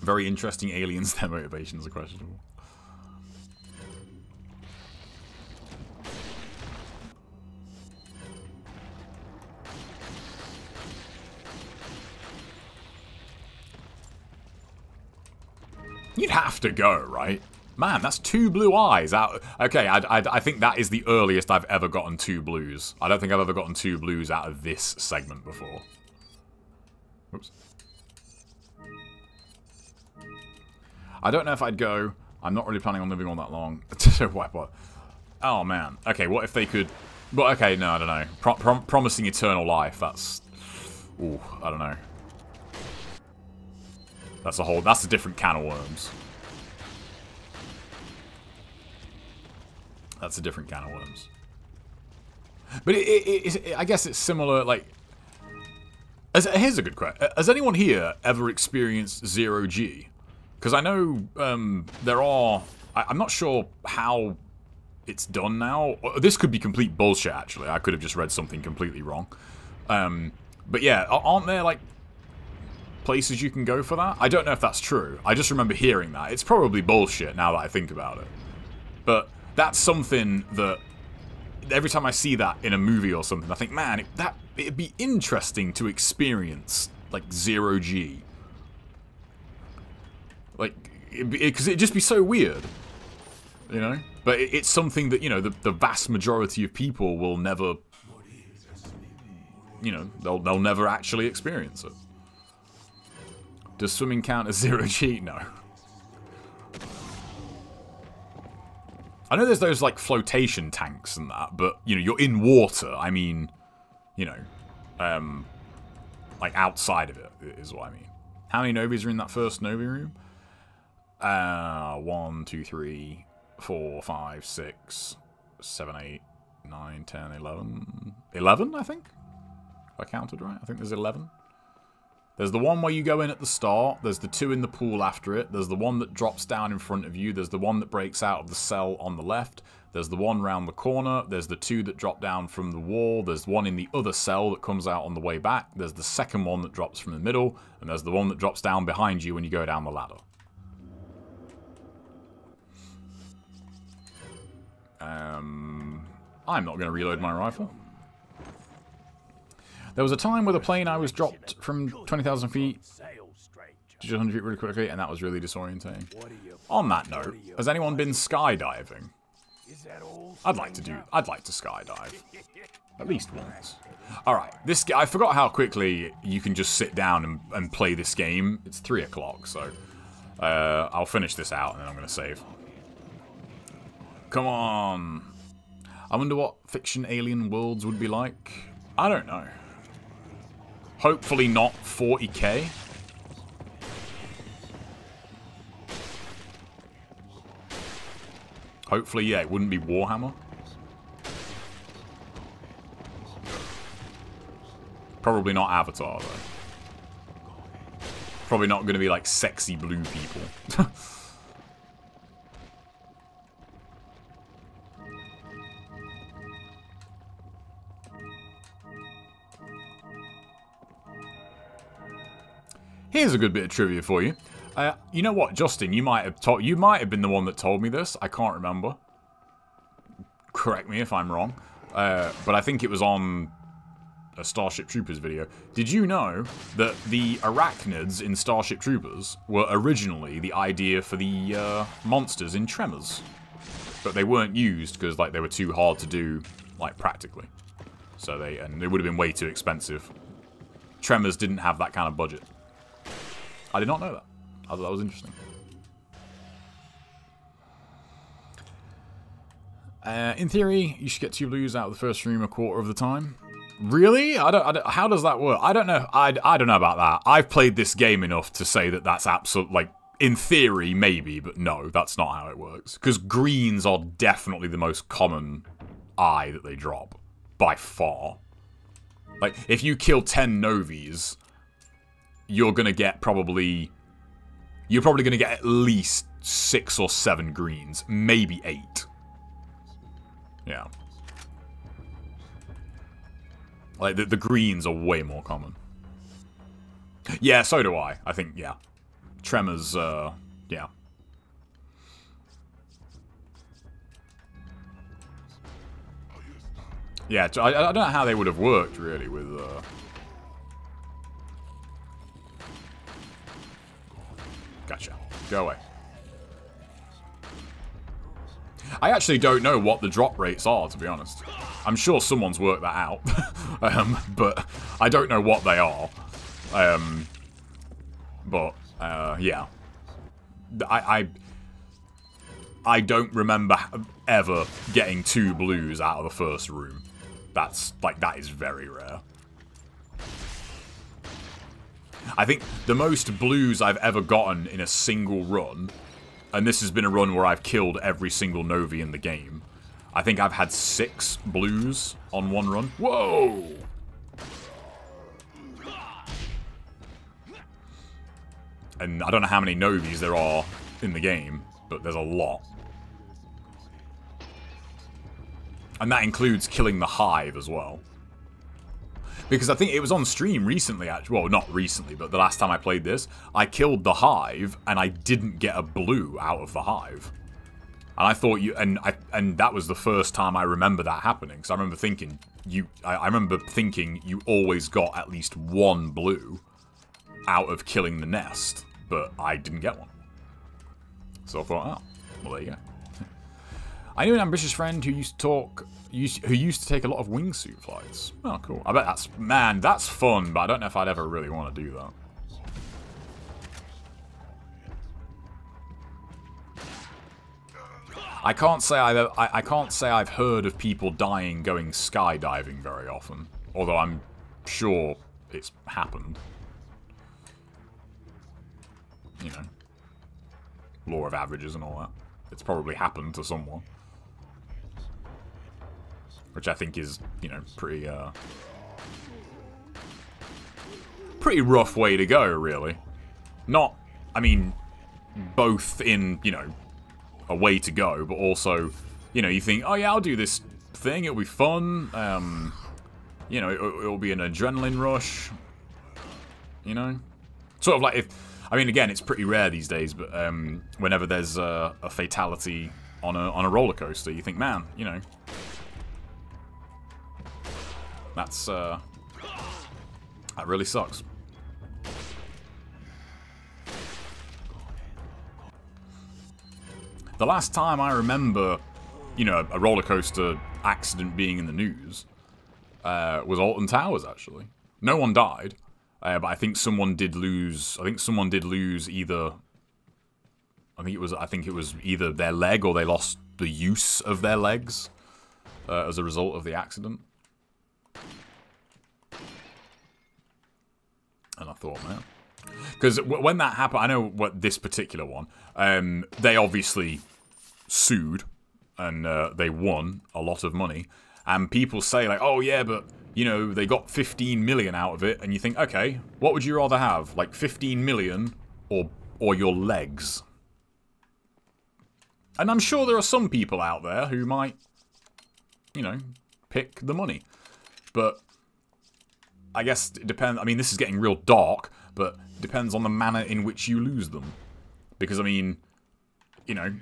Very interesting aliens. Their motivations are questionable. You'd have to go, right? Man, that's two blue eyes out. Okay, I, I, I, think that is the earliest I've ever gotten two blues. I don't think I've ever gotten two blues out of this segment before. Oops. I don't know if I'd go. I'm not really planning on living all that long. what? Oh, man. Okay, what if they could... Well, okay, no, I don't know. Pro prom promising eternal life, that's... Ooh, I don't know. That's a whole... That's a different can of worms. That's a different can of worms. But it, it, it, I guess it's similar, like... As, here's a good question. Has anyone here ever experienced zero G? Because I know um, there are... I, I'm not sure how it's done now. This could be complete bullshit, actually. I could have just read something completely wrong. Um, but yeah, aren't there, like, places you can go for that? I don't know if that's true. I just remember hearing that. It's probably bullshit now that I think about it. But that's something that every time I see that in a movie or something, I think, man, it, that it'd be interesting to experience like zero G. Like, because it, it'd just be so weird, you know. But it, it's something that you know the the vast majority of people will never, you know, they'll they'll never actually experience it. Does swimming count as zero G? No. I know there's those, like, flotation tanks and that, but, you know, you're in water. I mean, you know, um, like, outside of it is what I mean. How many Novis are in that first Novi room? Uh, one, two, three, four, five, six, seven, eight, nine, ten, eleven. Eleven, I think? If I counted right. I think there's eleven. There's the one where you go in at the start. There's the two in the pool after it. There's the one that drops down in front of you. There's the one that breaks out of the cell on the left. There's the one round the corner. There's the two that drop down from the wall. There's one in the other cell that comes out on the way back. There's the second one that drops from the middle. And there's the one that drops down behind you when you go down the ladder. Um, I'm not going to reload my rifle. There was a time with a plane I was dropped from 20,000 feet to 100 feet really quickly, and that was really disorientating. On that note, has anyone been skydiving? I'd like to do. I'd like to skydive, at least once. All right, this. I forgot how quickly you can just sit down and, and play this game. It's three o'clock, so uh, I'll finish this out and then I'm gonna save. Come on. I wonder what fiction alien worlds would be like. I don't know. Hopefully not 40k. Hopefully, yeah, it wouldn't be Warhammer. Probably not Avatar, though. Probably not going to be, like, sexy blue people. Here's a good bit of trivia for you. Uh, you know what, Justin? You might have told. You might have been the one that told me this. I can't remember. Correct me if I'm wrong. Uh, but I think it was on a Starship Troopers video. Did you know that the arachnids in Starship Troopers were originally the idea for the uh, monsters in Tremors? But they weren't used because like they were too hard to do, like practically. So they and it would have been way too expensive. Tremors didn't have that kind of budget. I did not know that. I thought that was interesting. Uh, in theory, you should get two blues out of the first room a quarter of the time. Really? I don't, I don't. How does that work? I don't know. I, I don't know about that. I've played this game enough to say that that's absolute. Like in theory, maybe, but no, that's not how it works. Because greens are definitely the most common eye that they drop by far. Like if you kill ten novies, you're gonna get probably. You're probably gonna get at least six or seven greens, maybe eight. Yeah. Like, the, the greens are way more common. Yeah, so do I. I think, yeah. Tremors, uh, yeah. Yeah, I, I don't know how they would have worked, really, with, uh... Gotcha. Go away. I actually don't know what the drop rates are, to be honest. I'm sure someone's worked that out, um, but I don't know what they are. Um, but, uh, yeah. I, I, I don't remember ever getting two blues out of the first room. That's, like, that is very rare. I think the most blues I've ever gotten in a single run and this has been a run where I've killed every single Novi in the game. I think I've had six blues on one run. Whoa! And I don't know how many Novis there are in the game, but there's a lot. And that includes killing the Hive as well. Because I think it was on stream recently, actually. Well, not recently, but the last time I played this, I killed the Hive, and I didn't get a blue out of the Hive. And I thought you, and I, and that was the first time I remember that happening. So I remember thinking, you, I, I remember thinking you always got at least one blue out of killing the nest, but I didn't get one. So I thought, oh, well there you go. I knew an ambitious friend who used to talk who used to take a lot of wingsuit flights. Oh, cool. I bet that's... Man, that's fun, but I don't know if I'd ever really want to do that. I can't say I've I, I can't say I've heard of people dying going skydiving very often, although I'm sure it's happened. You know, law of averages and all that. It's probably happened to someone. Which I think is, you know, pretty, uh... Pretty rough way to go, really. Not, I mean, both in, you know, a way to go, but also, you know, you think, oh yeah, I'll do this thing, it'll be fun, um, you know, it'll, it'll be an adrenaline rush, you know? Sort of like if, I mean, again, it's pretty rare these days, but um, whenever there's a, a fatality on a, on a roller coaster, you think, man, you know, that's, uh... That really sucks. The last time I remember, you know, a roller coaster accident being in the news uh, was Alton Towers, actually. No one died, uh, but I think someone did lose. I think someone did lose either. I think it was. I think it was either their leg or they lost the use of their legs uh, as a result of the accident. And I thought, man. Because when that happened, I know what this particular one, um, they obviously sued and uh, they won a lot of money. And people say, like, oh, yeah, but, you know, they got 15 million out of it. And you think, okay, what would you rather have? Like 15 million or, or your legs? And I'm sure there are some people out there who might, you know, pick the money. But I guess it depends. I mean, this is getting real dark, but depends on the manner in which you lose them. Because, I mean, you know,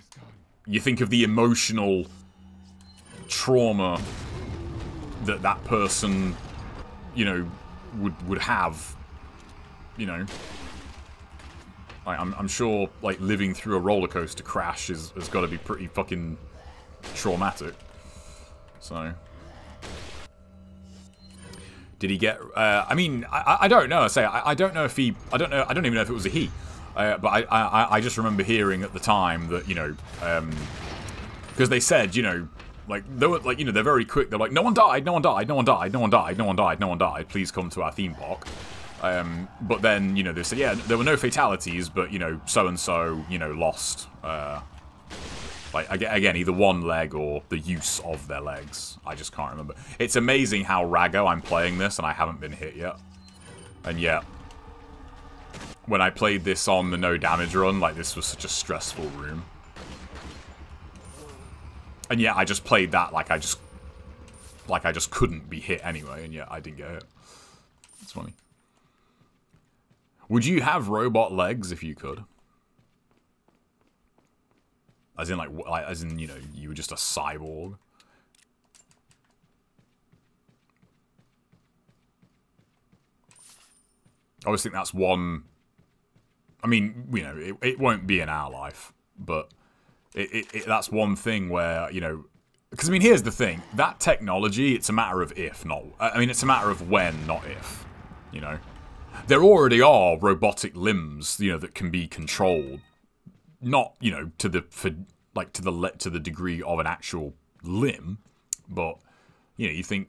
you think of the emotional trauma that that person, you know, would would have, you know. Like, I'm, I'm sure, like, living through a roller coaster crash is, has got to be pretty fucking traumatic. So... Did he get? Uh, I mean, I, I don't know. I say I, I don't know if he. I don't know. I don't even know if it was a he. Uh, but I, I, I just remember hearing at the time that you know, because um, they said you know, Like they were like you know they're very quick. They're like no one died, no one died, no one died, no one died, no one died, no one died. Please come to our theme park. Um, but then you know they said yeah there were no fatalities, but you know so and so you know lost. Uh, like again, either one leg or the use of their legs. I just can't remember. It's amazing how raggo I'm playing this and I haven't been hit yet. And yet, when I played this on the no damage run, like this was such a stressful room. And yeah, I just played that like I just like I just couldn't be hit anyway, and yet I didn't get hit. It's funny. Would you have robot legs if you could? As in like, as in, you know, you were just a cyborg? I always think that's one... I mean, you know, it, it won't be in our life, but it, it, that's one thing where, you know, because I mean, here's the thing: that technology, it's a matter of if, not. I mean, it's a matter of when, not if. You know, there already are robotic limbs, you know, that can be controlled. Not, you know, to the for like to the to the degree of an actual limb, but you know, you think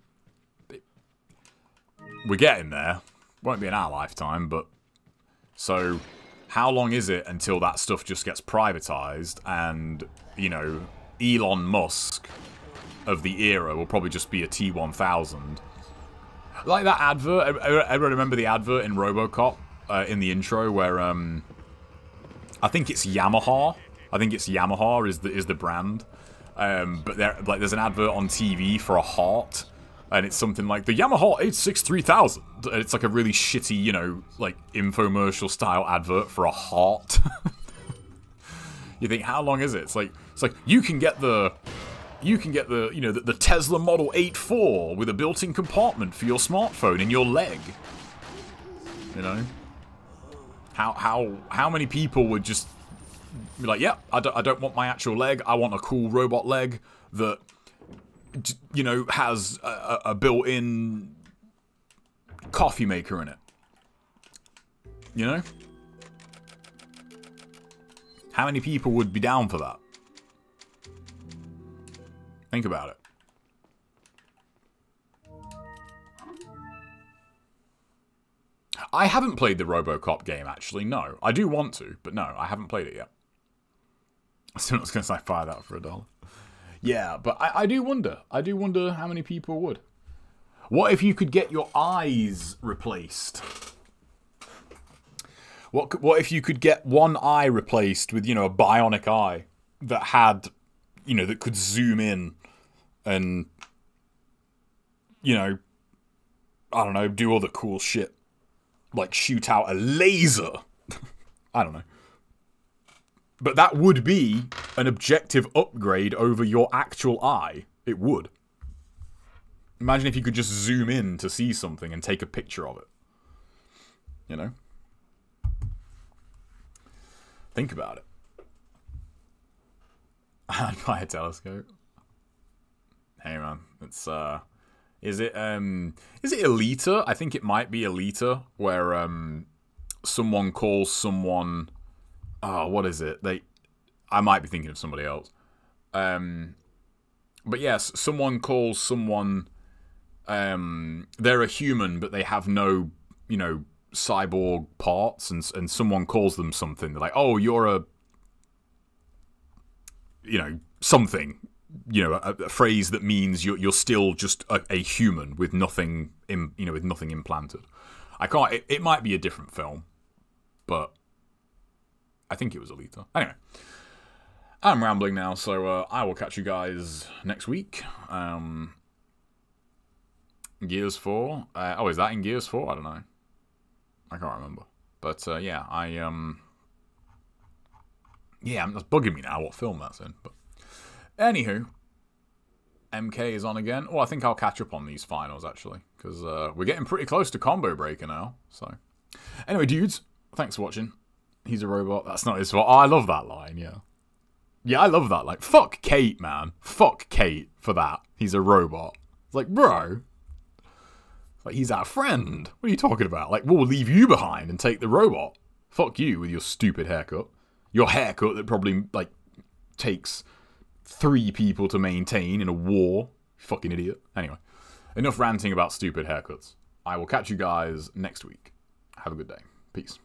we're getting there. Won't be in our lifetime, but so how long is it until that stuff just gets privatized and, you know, Elon Musk of the era will probably just be a T-1000. Like that advert, everyone remember the advert in Robocop uh, in the intro where, um, I think it's Yamaha. I think it's Yamaha is the, is the brand. Um, but there, like, there's an advert on TV for a heart and it's something like the Yamaha 863000. It's like a really shitty, you know, like infomercial style advert for a heart. you think, how long is it? It's like, it's like you can get the, you can get the, you know, the, the Tesla Model 8.4 with a built-in compartment for your smartphone in your leg. You know, how how how many people would just be like, yeah, I don't, I don't want my actual leg. I want a cool robot leg that you know, has a, a built-in coffee maker in it. You know? How many people would be down for that? Think about it. I haven't played the Robocop game, actually, no. I do want to, but no, I haven't played it yet. I still not going to say fire that for a dollar. Yeah, but I, I do wonder. I do wonder how many people would. What if you could get your eyes replaced? What what if you could get one eye replaced with, you know, a bionic eye that had, you know, that could zoom in and you know, I don't know, do all the cool shit. Like shoot out a laser. I don't know. But that would be an objective upgrade over your actual eye. It would. Imagine if you could just zoom in to see something and take a picture of it. You know? Think about it. I'd buy a telescope. Hey man, it's uh is it um is it Alita? I think it might be Alita where um someone calls someone oh, what is it? They, I might be thinking of somebody else. Um, but yes, someone calls someone. Um, they're a human, but they have no, you know, cyborg parts, and and someone calls them something. They're like, "Oh, you're a, you know, something." You know, a, a phrase that means you're you're still just a, a human with nothing, in, you know, with nothing implanted. I can't. It, it might be a different film, but I think it was Alita. Anyway, I'm rambling now, so uh, I will catch you guys next week. Um, Gears 4. Uh, oh, is that in Gears 4? I don't know. I can't remember. But uh, yeah, I um, yeah, that's bugging me now what film that's in. But anywho, MK is on again. Oh, I think I'll catch up on these finals actually because uh, we're getting pretty close to combo breaker now. So anyway, dudes, thanks for watching he's a robot. That's not his fault. Oh, I love that line. Yeah, yeah, I love that. Like, fuck Kait, man. Fuck Kait for that. He's a robot. Like, bro. Like, he's our friend. What are you talking about? Like, we'll leave you behind and take the robot. Fuck you with your stupid haircut. Your haircut that probably, like, takes three people to maintain in a war. Fucking idiot. Anyway, enough ranting about stupid haircuts. I will catch you guys next week. Have a good day. Peace.